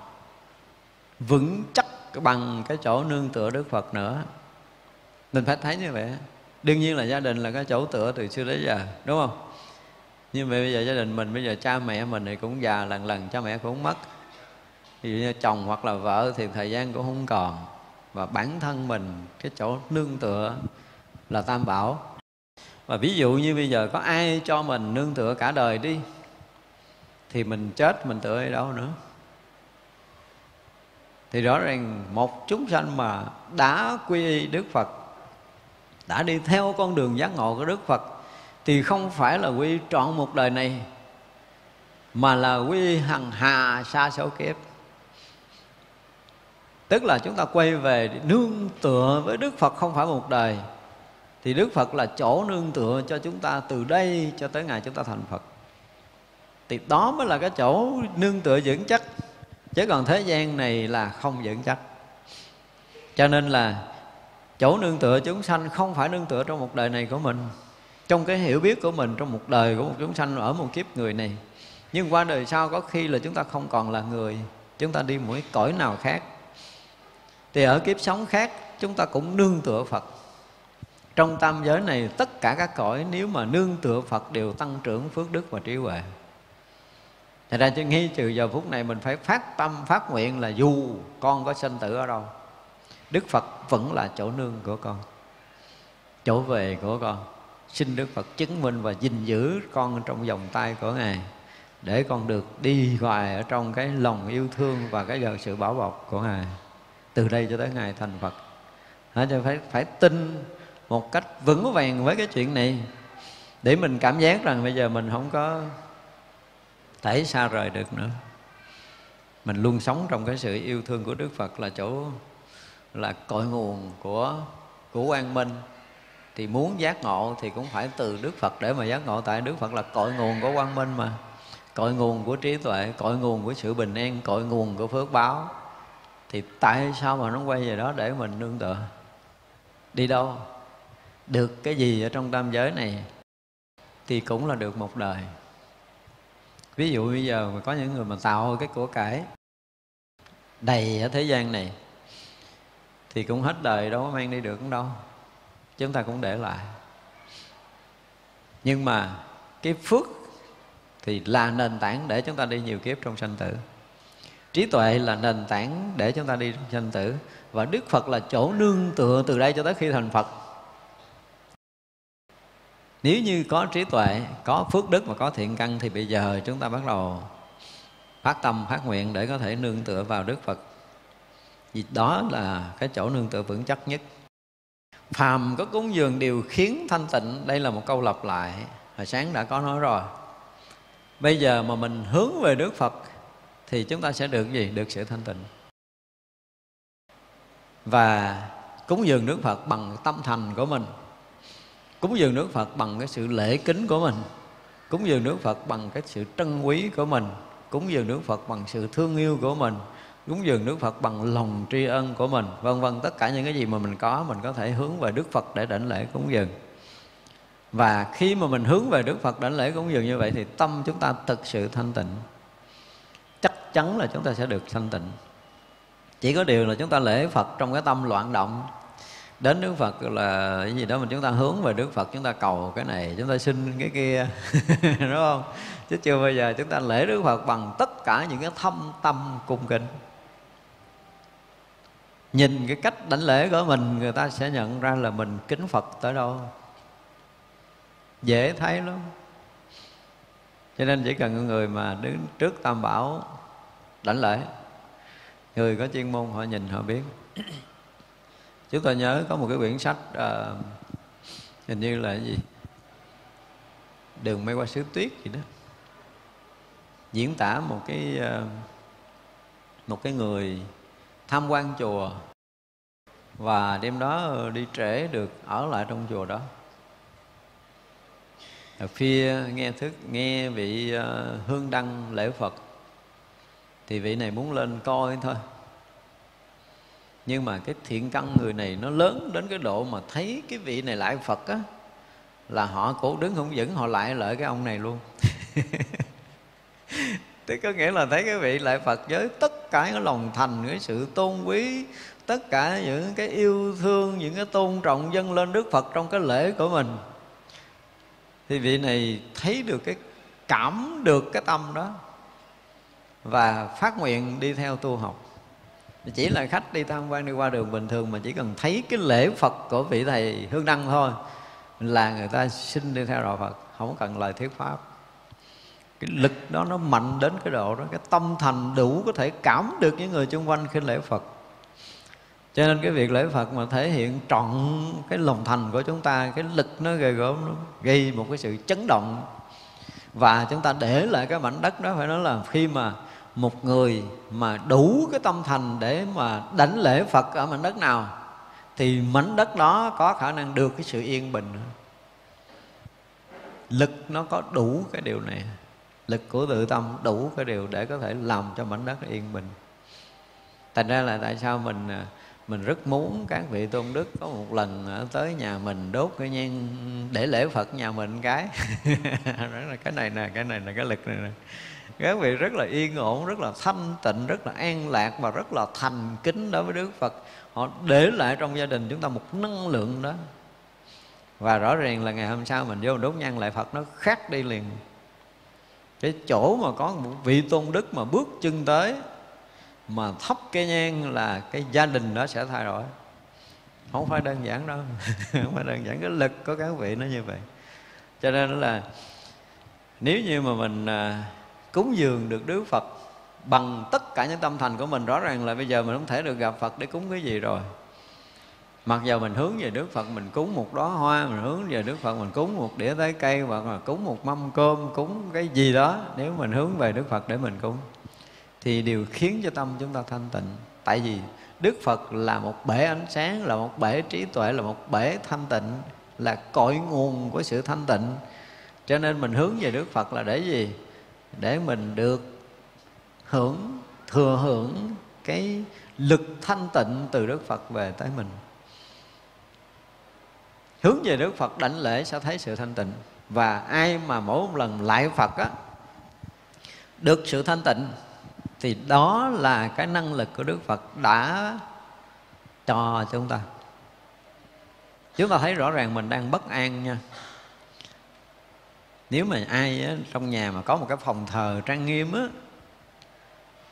vững chắc bằng cái chỗ nương tựa Đức Phật nữa. Mình phải thấy như vậy đương nhiên là gia đình là cái chỗ tựa từ xưa đến giờ, đúng không? Nhưng mà bây giờ gia đình mình, bây giờ cha mẹ mình thì cũng già lần lần, cha mẹ cũng mất. Ví dụ như chồng hoặc là vợ thì thời gian cũng không còn. Và bản thân mình, cái chỗ nương tựa là tam bảo. Và ví dụ như bây giờ có ai cho mình nương tựa cả đời đi, thì mình chết mình tựa ở đâu nữa? Thì rõ ràng một chúng sanh mà đã quy y Đức Phật, đã đi theo con đường giác ngộ của Đức Phật thì không phải là quy trọn một đời này, mà là quy hằng hà xa số kiếp. Tức là chúng ta quay về nương tựa với Đức Phật không phải một đời. Thì Đức Phật là chỗ nương tựa cho chúng ta từ đây cho tới ngày chúng ta thành Phật. Thì đó mới là cái chỗ nương tựa vững chắc. Chứ còn thế gian này là không vững chắc. Cho nên là chỗ nương tựa chúng sanh không phải nương tựa trong một đời này của mình trong cái hiểu biết của mình trong một đời của một chúng sanh ở một kiếp người này. Nhưng qua đời sau có khi là chúng ta không còn là người, chúng ta đi một cái cõi nào khác. Thì ở kiếp sống khác, chúng ta cũng nương tựa phật. Trong tam giới này, tất cả các cõi nếu mà nương tựa phật đều tăng trưởng phước đức và trí huệ. Thật ra chứ, ngay trừ giờ phút này mình phải phát tâm, phát nguyện là dù con có sinh tử ở đâu, Đức Phật vẫn là chỗ nương của con, Chỗ về của con. Xin Đức Phật chứng minh và gìn giữ con trong vòng tay của Ngài Để con được đi hoài ở trong cái lòng yêu thương và cái giờ sự bảo bọc của Ngài. Từ đây cho tới Ngài thành Phật. Hả? Cho phải, phải tin một cách vững vàng với cái chuyện này Để mình cảm giác rằng bây giờ mình không có thể xa rời được nữa. Mình luôn sống trong cái sự yêu thương của Đức Phật là chỗ là cội nguồn của của quang minh thì muốn giác ngộ thì cũng phải từ Đức Phật để mà giác ngộ. Tại Đức Phật là cội nguồn của quang minh mà. Cội nguồn của trí tuệ, cội nguồn của sự bình an, cội nguồn của phước báo. Thì tại sao mà nó quay về đó để mình nương tựa? Đi đâu? Được cái gì ở trong tam giới này thì cũng là được một đời. Ví dụ bây giờ mà có những người mà tạo cái của cải đầy ở thế gian này thì cũng hết đời đâu có mang đi được cũng đâu chúng ta cũng để lại. Nhưng mà cái phước thì là nền tảng để chúng ta đi nhiều kiếp trong sanh tử. Trí tuệ là nền tảng để chúng ta đi trong sanh tử. Và đức phật là chỗ nương tựa từ đây cho tới khi thành phật. Nếu như có trí tuệ, có phước đức và có thiện căn thì bây giờ chúng ta bắt đầu phát tâm, phát nguyện để có thể nương tựa vào đức phật. Vì đó là cái chỗ nương tựa vững chắc nhất phàm có cúng dường đều khiến thanh tịnh. Đây là một câu lặp lại. Hồi sáng đã có nói rồi. Bây giờ mà mình hướng về đức phật thì chúng ta sẽ được gì? Được sự thanh tịnh. Và cúng dường đức phật bằng tâm thành của mình. Cúng dường Đức Phật bằng cái sự lễ kính của mình. Cúng dường Đức Phật bằng cái sự trân quý của mình. Cúng dường Đức Phật bằng sự thương yêu của mình cúng dường Đức Phật bằng lòng tri ân của mình, vân vân. Tất cả những cái gì mà mình có mình có thể hướng về Đức Phật để đảnh lễ cúng dường. Và khi mà mình hướng về đức phật đảnh lễ cúng dường như vậy thì tâm chúng ta thực sự thanh tịnh. Chắc chắn là chúng ta sẽ được thanh tịnh. Chỉ có điều là chúng ta lễ phật trong cái tâm loạn động. Đến Đức Phật là cái gì đó mà chúng ta hướng về Đức Phật, chúng ta cầu cái này, chúng ta xin cái kia, đúng không? Chứ chưa bao giờ chúng ta lễ Đức Phật bằng tất cả những cái thâm tâm cung kính nhìn cái cách đảnh lễ của mình người ta sẽ nhận ra là mình kính Phật tới đâu. Dễ thấy lắm. Cho nên chỉ cần người mà đứng trước tam bảo đảnh lễ người có chuyên môn họ nhìn họ biết. Chúng ta nhớ có một cái quyển sách uh, hình như là cái gì? Đường mây qua xứ tuyết gì đó. Diễn tả một cái uh, một cái người tham quan chùa. Và đêm đó ờ, đi trễ được ở lại trong chùa đó. Ở phía nghe thức, nghe vị ờ, hương đăng lễ phật, thì vị này muốn lên coi thôi. Nhưng mà cái thiện căn người này nó lớn đến cái độ mà thấy cái vị này lại phật á, là họ cố đứng không vững, họ lại lợi cái ông này luôn. thì có nghĩa là thấy cái vị lại phật với tất cả cái lòng thành cái sự tôn quý, tất cả những cái yêu thương, những cái tôn trọng dâng lên đức phật trong cái lễ của mình. Thì vị này thấy được cái cảm được cái tâm đó và phát nguyện đi theo tu học. Chỉ là khách đi tham quan đi qua đường bình thường mà chỉ cần thấy cái lễ phật của vị thầy hương đăng thôi là người ta xin đi theo đạo phật, không cần lời thuyết pháp cái lực đó nó mạnh đến cái độ đó, cái tâm thành đủ có thể cảm được những người xung quanh khi lễ phật. Cho nên cái việc lễ phật mà thể hiện trọn cái lòng thành của chúng ta, cái lực nó ghê gớm, nó gây một cái sự chấn động. Và chúng ta để lại cái mảnh đất đó, phải nói là khi mà một người mà đủ cái tâm thành để mà đánh lễ Phật ở mảnh đất nào, thì mảnh đất đó có khả năng được cái sự yên bình. Lực nó có đủ cái điều này lực của tự tâm đủ cái điều để có thể làm cho mảnh đất yên bình. Thành ra là tại sao mình à, mình rất muốn các vị tôn đức có một lần tới nhà mình đốt cái nhang, để lễ phật nhà mình cái. Là cái này nè, cái này là cái lực này nè. Các vị rất là yên ổn, rất là thanh tịnh, rất là an lạc và rất là thành kính đối với đức phật. Họ để lại trong gia đình chúng ta một năng lượng đó. Và rõ ràng là ngày hôm sau mình vô đốt nhang lại phật nó khác đi liền cái chỗ mà có một vị tôn đức mà bước chân tới, mà thắp cây nhang là cái gia đình đó sẽ thay đổi. Không phải đơn giản đâu. Không phải đơn giản. Cái lực của các vị nó như vậy. Cho nên là nếu như mà mình à, cúng dường được Đức Phật bằng tất cả những tâm thành của mình, rõ ràng là bây giờ mình không thể được gặp Phật để cúng cái gì rồi mặc dù mình hướng về Đức Phật, mình cúng một đóa hoa, mình hướng về Đức Phật, mình cúng một đĩa trái cây, hoặc là cúng một mâm cơm, cúng cái gì đó, nếu mình hướng về Đức Phật để mình cúng, thì điều khiến cho tâm chúng ta thanh tịnh. Tại vì Đức Phật là một bể ánh sáng, là một bể trí tuệ, là một bể thanh tịnh, là cội nguồn của sự thanh tịnh. Cho nên mình hướng về Đức Phật là để gì? Để mình được hưởng, thừa hưởng cái lực thanh tịnh từ Đức Phật về tới mình hướng về Đức Phật đảnh lễ sẽ thấy sự thanh tịnh. Và ai mà mỗi một lần lại Phật á được sự thanh tịnh thì đó là cái năng lực của Đức Phật đã cho chúng ta. Chúng ta thấy rõ ràng mình đang bất an nha. Nếu mà ai á, trong nhà mà có một cái phòng thờ trang nghiêm á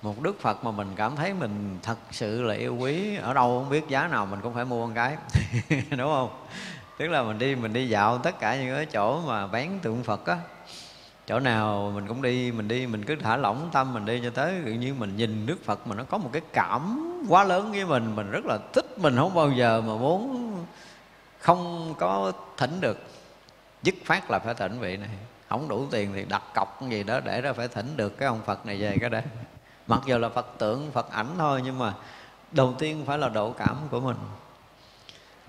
một đức phật mà mình cảm thấy mình thật sự là yêu quý ở đâu không biết giá nào mình cũng phải mua một cái đúng không? Tức là mình đi mình đi dạo tất cả những cái chỗ mà bán tượng phật á. Chỗ nào mình cũng đi, mình đi, mình cứ thả lỏng tâm mình đi cho tới tự nhiên mình nhìn đức phật mà nó có một cái cảm quá lớn với mình mình rất là thích, mình không bao giờ mà muốn không có thỉnh được. Dứt phát là phải thỉnh vị này. Không đủ tiền thì đặt cọc gì đó để ra phải thỉnh được cái ông phật này về cái đấy. mặc dù là phật tượng, phật ảnh thôi nhưng mà đầu tiên phải là độ cảm của mình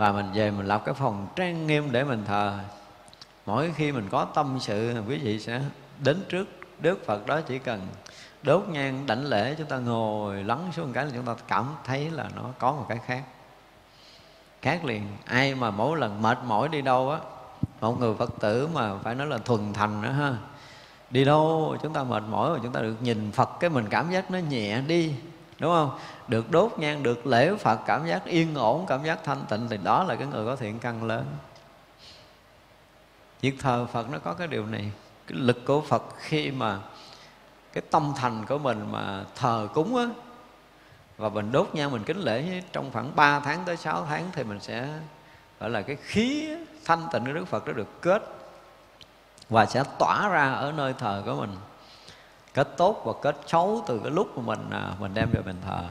và mình về mình lập cái phòng trang nghiêm để mình thờ. Mỗi khi mình có tâm sự, quý vị sẽ đến trước đức phật đó chỉ cần đốt nhang, đảnh lễ, chúng ta ngồi lắng xuống một cái là chúng ta cảm thấy là nó có một cái khác. Khác liền, ai mà mỗi lần mệt mỏi đi đâu á, một người phật tử mà phải nói là thuần thành nữa ha, đi đâu chúng ta mệt mỏi mà chúng ta được nhìn phật, cái mình cảm giác nó nhẹ đi đúng không? Được đốt nhang, được lễ phật, cảm giác yên ổn, cảm giác thanh tịnh thì đó là cái người có thiện căn lớn. Việc thờ phật nó có cái điều này. Cái lực của phật khi mà cái tâm thành của mình mà thờ cúng á, và mình đốt nhang, mình kính lễ, trong khoảng 3 tháng tới 6 tháng thì mình sẽ gọi là cái khí thanh tịnh của Đức Phật nó được kết và sẽ tỏa ra ở nơi thờ của mình kết tốt và kết xấu từ cái lúc mà mình à, mình đem về mình thờ.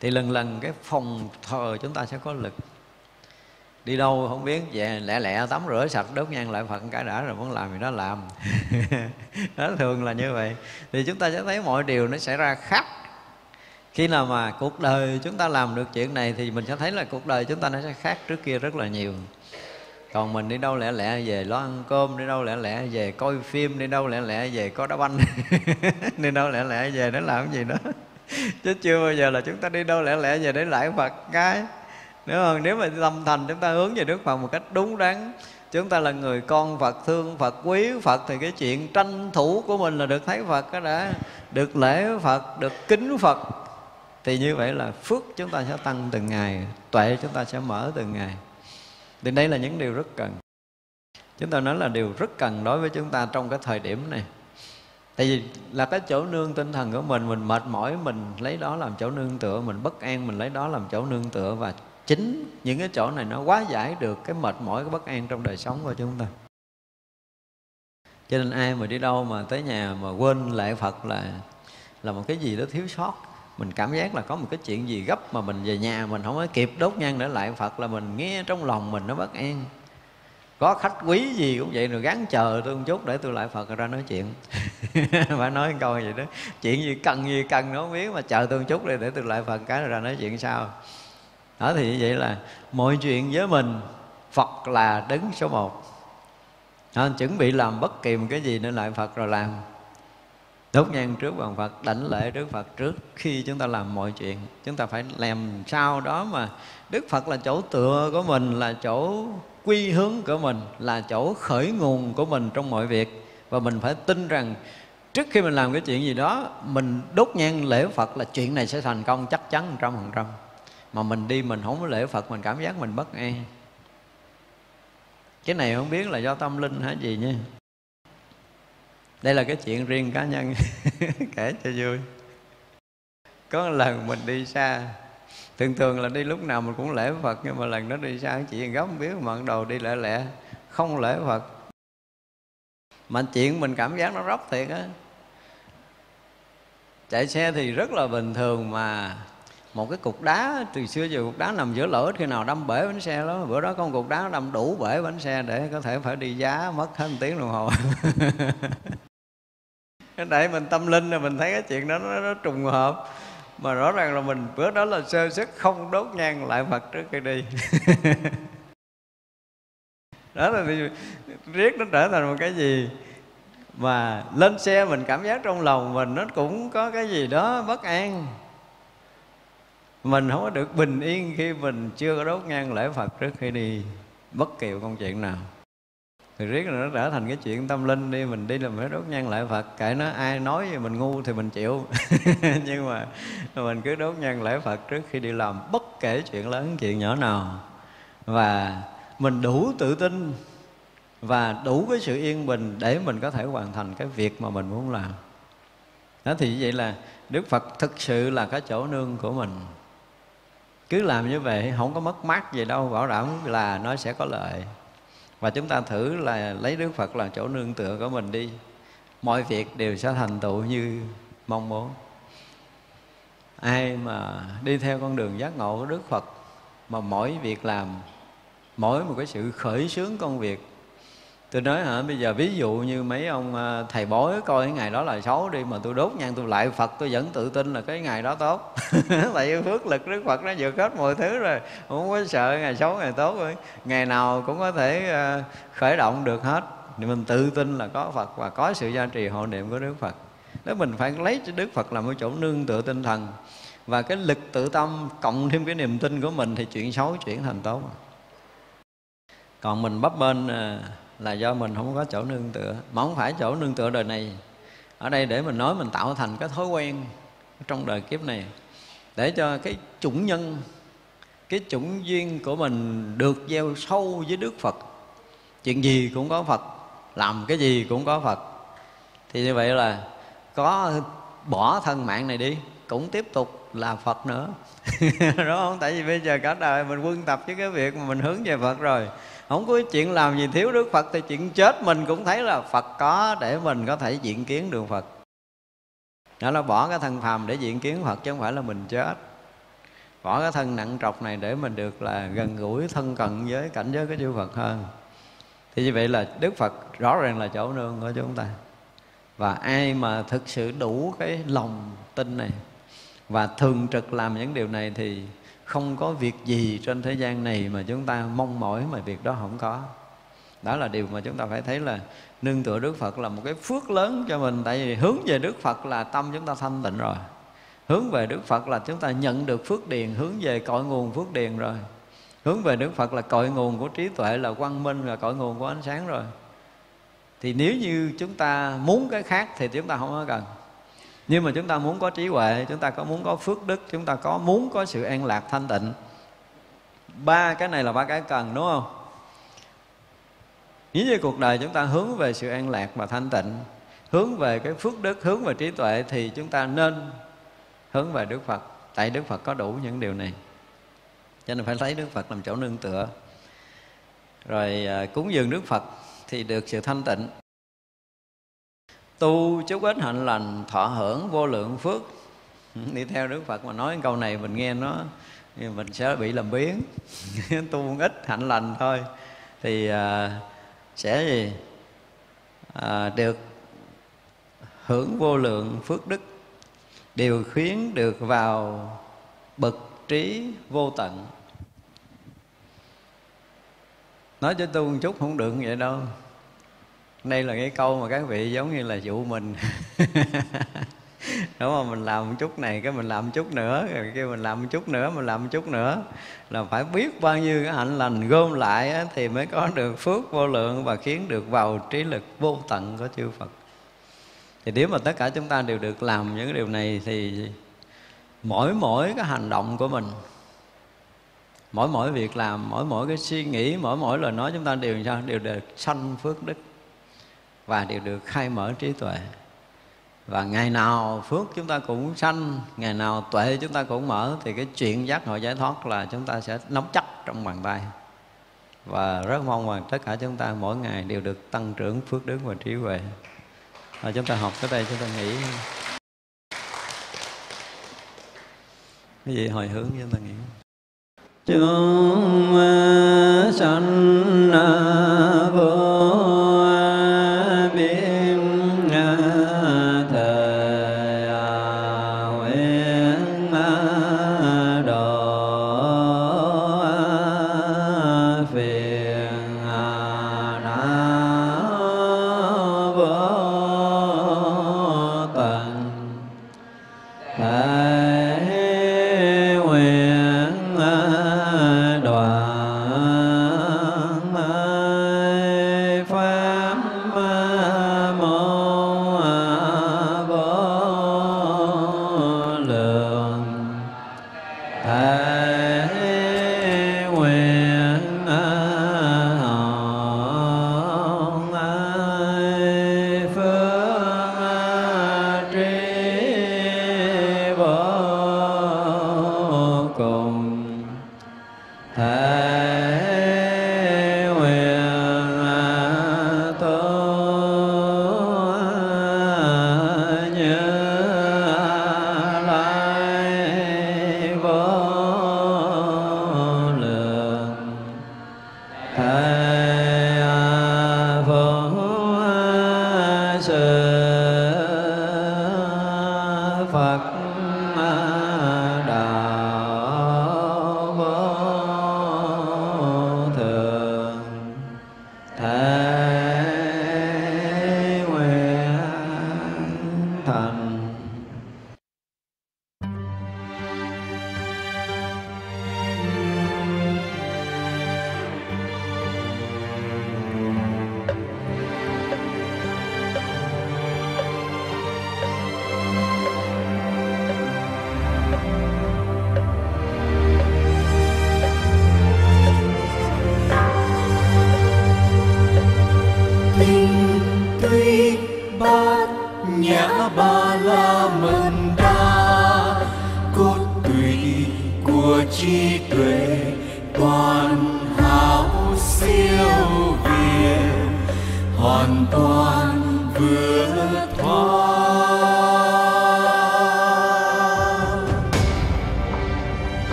Thì lần lần cái phòng thờ chúng ta sẽ có lực. Đi đâu không biết, về lẹ lẹ tắm rửa sạch, đốt nhang lại phật cái đã rồi muốn làm thì nó làm. Đó thường là như vậy. Thì chúng ta sẽ thấy mọi điều nó xảy ra khác. Khi nào mà cuộc đời chúng ta làm được chuyện này thì mình sẽ thấy là cuộc đời chúng ta nó sẽ khác trước kia rất là nhiều còn mình đi đâu lẻ lẻ về lo ăn cơm, đi đâu lẻ lẻ về coi phim, đi đâu lẻ lẻ về có đá banh. Đi đâu lẻ lẻ về để làm cái gì đó. Chứ chưa bao giờ là chúng ta đi đâu lẻ lẻ về để lại phật cái. Nếu không nếu mà tâm thành chúng ta hướng về đức phật một cách đúng đắn, chúng ta là người con phật thương, phật quý, phật thì cái chuyện tranh thủ của mình là được thấy phật đó đã. Được lễ phật, được kính phật. Thì như vậy là phước chúng ta sẽ tăng từng ngày, tuệ chúng ta sẽ mở từng ngày thì đây là những điều rất cần. Chúng ta nói là điều rất cần đối với chúng ta trong cái thời điểm này. Tại vì là cái chỗ nương tinh thần của mình mình mệt mỏi, mình lấy đó làm chỗ nương tựa, mình bất an, mình lấy đó làm chỗ nương tựa và chính những cái chỗ này nó quá giải được cái mệt mỏi, cái bất an trong đời sống của chúng ta. Cho nên ai mà đi đâu mà tới nhà mà quên lệ phật là là một cái gì đó thiếu sót mình cảm giác là có một cái chuyện gì gấp mà mình về nhà mình không có kịp đốt nhang để lại. Phật là mình nghe trong lòng mình nó bất an. Có khách quý gì cũng vậy rồi gắn chờ tôi một chút để tôi lại phật ra nói chuyện. Phải nói câu vậy đó. Chuyện gì cần gì cần nó không biết mà chờ tôi một chút đi để tôi lại phật cái rồi ra nói chuyện sao đó thì như vậy là mọi chuyện với mình phật là đứng số một. Đó, chuẩn bị làm bất kỳ một cái gì nên lại phật rồi làm đốt nhang trước bàn Phật, đảnh lễ trước Phật trước. Khi chúng ta làm mọi chuyện, chúng ta phải làm sao đó mà Đức Phật là chỗ tựa của mình, là chỗ quy hướng của mình, là chỗ khởi nguồn của mình trong mọi việc. Và mình phải tin rằng trước khi mình làm cái chuyện gì đó, mình đốt nhang lễ Phật là chuyện này sẽ thành công chắc chắn một trăm phần trăm. Mà mình đi mình không có lễ Phật, mình cảm giác mình bất an. Cái này không biết là do tâm linh hay gì nha đây là cái chuyện riêng cá nhân. Kể cho vui. Có một lần mình đi xa. Thường thường là đi lúc nào mình cũng lễ phật, nhưng mà lần đó đi xa chị chuyện gấp không biết mà đầu đi lẹ lẹ, không lễ phật. Mà chuyện mình cảm giác nó róc thiệt á. Chạy xe thì rất là bình thường mà một cái cục đá, từ xưa giờ cục đá nằm giữa lỗ khi nào đâm bể bánh xe đó bữa đó có một cục đá đâm đủ bể bánh xe để có thể phải đi giá mất hết một tiếng đồng hồ. để mình tâm linh là mình thấy cái chuyện đó nó, nó trùng hợp. Mà rõ ràng là mình bữa đó là sơ sức không đốt nhang lại Phật trước khi đi. Đó là riết nó trở thành một cái gì mà lên xe mình cảm giác trong lòng mình nó cũng có cái gì đó bất an. Mình không có được bình yên khi mình chưa có đốt nhang lễ Phật trước khi đi. Bất kỳ công chuyện nào thì riết là nó trở thành cái chuyện tâm linh đi, mình đi làm phải đốt nhang lại phật. Kệ nó, ai nói gì mình ngu thì mình chịu. Nhưng mà mình cứ đốt nhang lễ phật trước khi đi làm bất kể chuyện lớn, chuyện nhỏ nào. Và mình đủ tự tin và đủ cái sự yên bình để mình có thể hoàn thành cái việc mà mình muốn làm. Đó, thì vậy là đức phật thực sự là cái chỗ nương của mình. Cứ làm như vậy, không có mất mát gì đâu, bảo đảm là nó sẽ có lợi và chúng ta thử là lấy đức phật là chỗ nương tựa của mình đi. Mọi việc đều sẽ thành tựu như mong muốn. Ai mà đi theo con đường giác ngộ của đức phật mà mỗi việc làm, mỗi một cái sự khởi xướng công việc tôi nói hả, bây giờ ví dụ như mấy ông à, thầy bói coi cái ngày đó là xấu đi, mà tôi đốt nhang tôi lại phật, tôi vẫn tự tin là cái ngày đó tốt. Tại vì phước lực đức phật nó vượt hết mọi thứ rồi, không có sợ ngày xấu, ngày tốt rồi. Ngày nào cũng có thể à, khởi động được hết. Thì mình tự tin là có phật và có sự gia trì hộ niệm của đức phật. Đó, mình phải lấy cho đức phật làm một chỗ nương tựa tinh thần. Và cái lực tự tâm cộng thêm cái niềm tin của mình thì chuyện xấu chuyển thành tốt. Còn mình bấp bên à, là do mình không có chỗ nương tựa. Mà không phải chỗ nương tựa đời này. Ở đây để mình nói mình tạo thành cái thói quen trong đời kiếp này. Để cho cái chủng nhân, cái chủng duyên của mình được gieo sâu với Đức Phật. Chuyện gì cũng có Phật, làm cái gì cũng có Phật. Thì như vậy là có bỏ thân mạng này đi, cũng tiếp tục là Phật nữa. Đúng không? Tại vì bây giờ cả đời mình quân tập với cái việc mà mình hướng về Phật rồi không có chuyện làm gì thiếu Đức Phật thì chuyện chết mình cũng thấy là Phật có để mình có thể diện kiến Đường Phật. Đó là bỏ cái thân phàm để diện kiến Phật chứ không phải là mình chết. Bỏ cái thân nặng trọc này để mình được là gần gũi, thân cận với cảnh giới của chư Phật hơn. Thì như vậy là Đức Phật rõ ràng là chỗ nương của chúng ta. Và ai mà thực sự đủ cái lòng tin này và thường trực làm những điều này thì không có việc gì trên thế gian này mà chúng ta mong mỏi mà việc đó không có. Đó là điều mà chúng ta phải thấy là nương tựa Đức Phật là một cái phước lớn cho mình. Tại vì hướng về Đức Phật là tâm chúng ta thanh tịnh rồi. Hướng về Đức Phật là chúng ta nhận được phước điền, hướng về cội nguồn phước điền rồi. Hướng về Đức Phật là cội nguồn của trí tuệ, là quang minh, là cội nguồn của ánh sáng rồi. Thì nếu như chúng ta muốn cái khác thì chúng ta không có cần nhưng mà chúng ta muốn có trí huệ, chúng ta có muốn có phước đức, chúng ta có muốn có sự an lạc thanh tịnh. Ba cái này là ba cái cần, đúng không? Nếu như cuộc đời chúng ta hướng về sự an lạc và thanh tịnh, hướng về cái phước đức, hướng về trí tuệ thì chúng ta nên hướng về đức phật. Tại đức phật có đủ những điều này. Cho nên phải lấy đức phật làm chỗ nương tựa. Rồi à, cúng dường đức phật thì được sự thanh tịnh tu chút ít hạnh lành thọ hưởng vô lượng phước. Đi theo đức phật mà nói câu này mình nghe nó mình sẽ bị làm biến tu ít hạnh lành thôi. Thì à, sẽ gì? À, được hưởng vô lượng phước đức. Điều khiến được vào bậc trí vô tận. Nói cho tu một chút không được vậy đâu đây là cái câu mà các vị giống như là dụ mình. Đúng không? Mình làm một chút này cái mình làm một chút nữa rồi kia mình làm một chút nữa mình làm một chút nữa. Là phải biết bao nhiêu cái hạnh lành gom lại á, thì mới có được phước vô lượng và khiến được vào trí lực vô tận của chư Phật. Thì nếu mà tất cả chúng ta đều được làm những điều này thì mỗi mỗi cái hành động của mình mỗi mỗi việc làm mỗi mỗi cái suy nghĩ mỗi mỗi lời nói chúng ta đều sao? Đều được sanh phước đức và đều được khai mở trí tuệ. Và ngày nào phước chúng ta cũng sanh, ngày nào tuệ chúng ta cũng mở, thì cái chuyện giác ngộ giải thoát là chúng ta sẽ nắm chắc trong bàn tay. Và rất mong rằng tất cả chúng ta mỗi ngày đều được tăng trưởng phước đức và trí huệ. Và chúng ta học tới đây, chúng ta nghĩ cái gì hồi hướng chúng ta nghĩ chúng sanh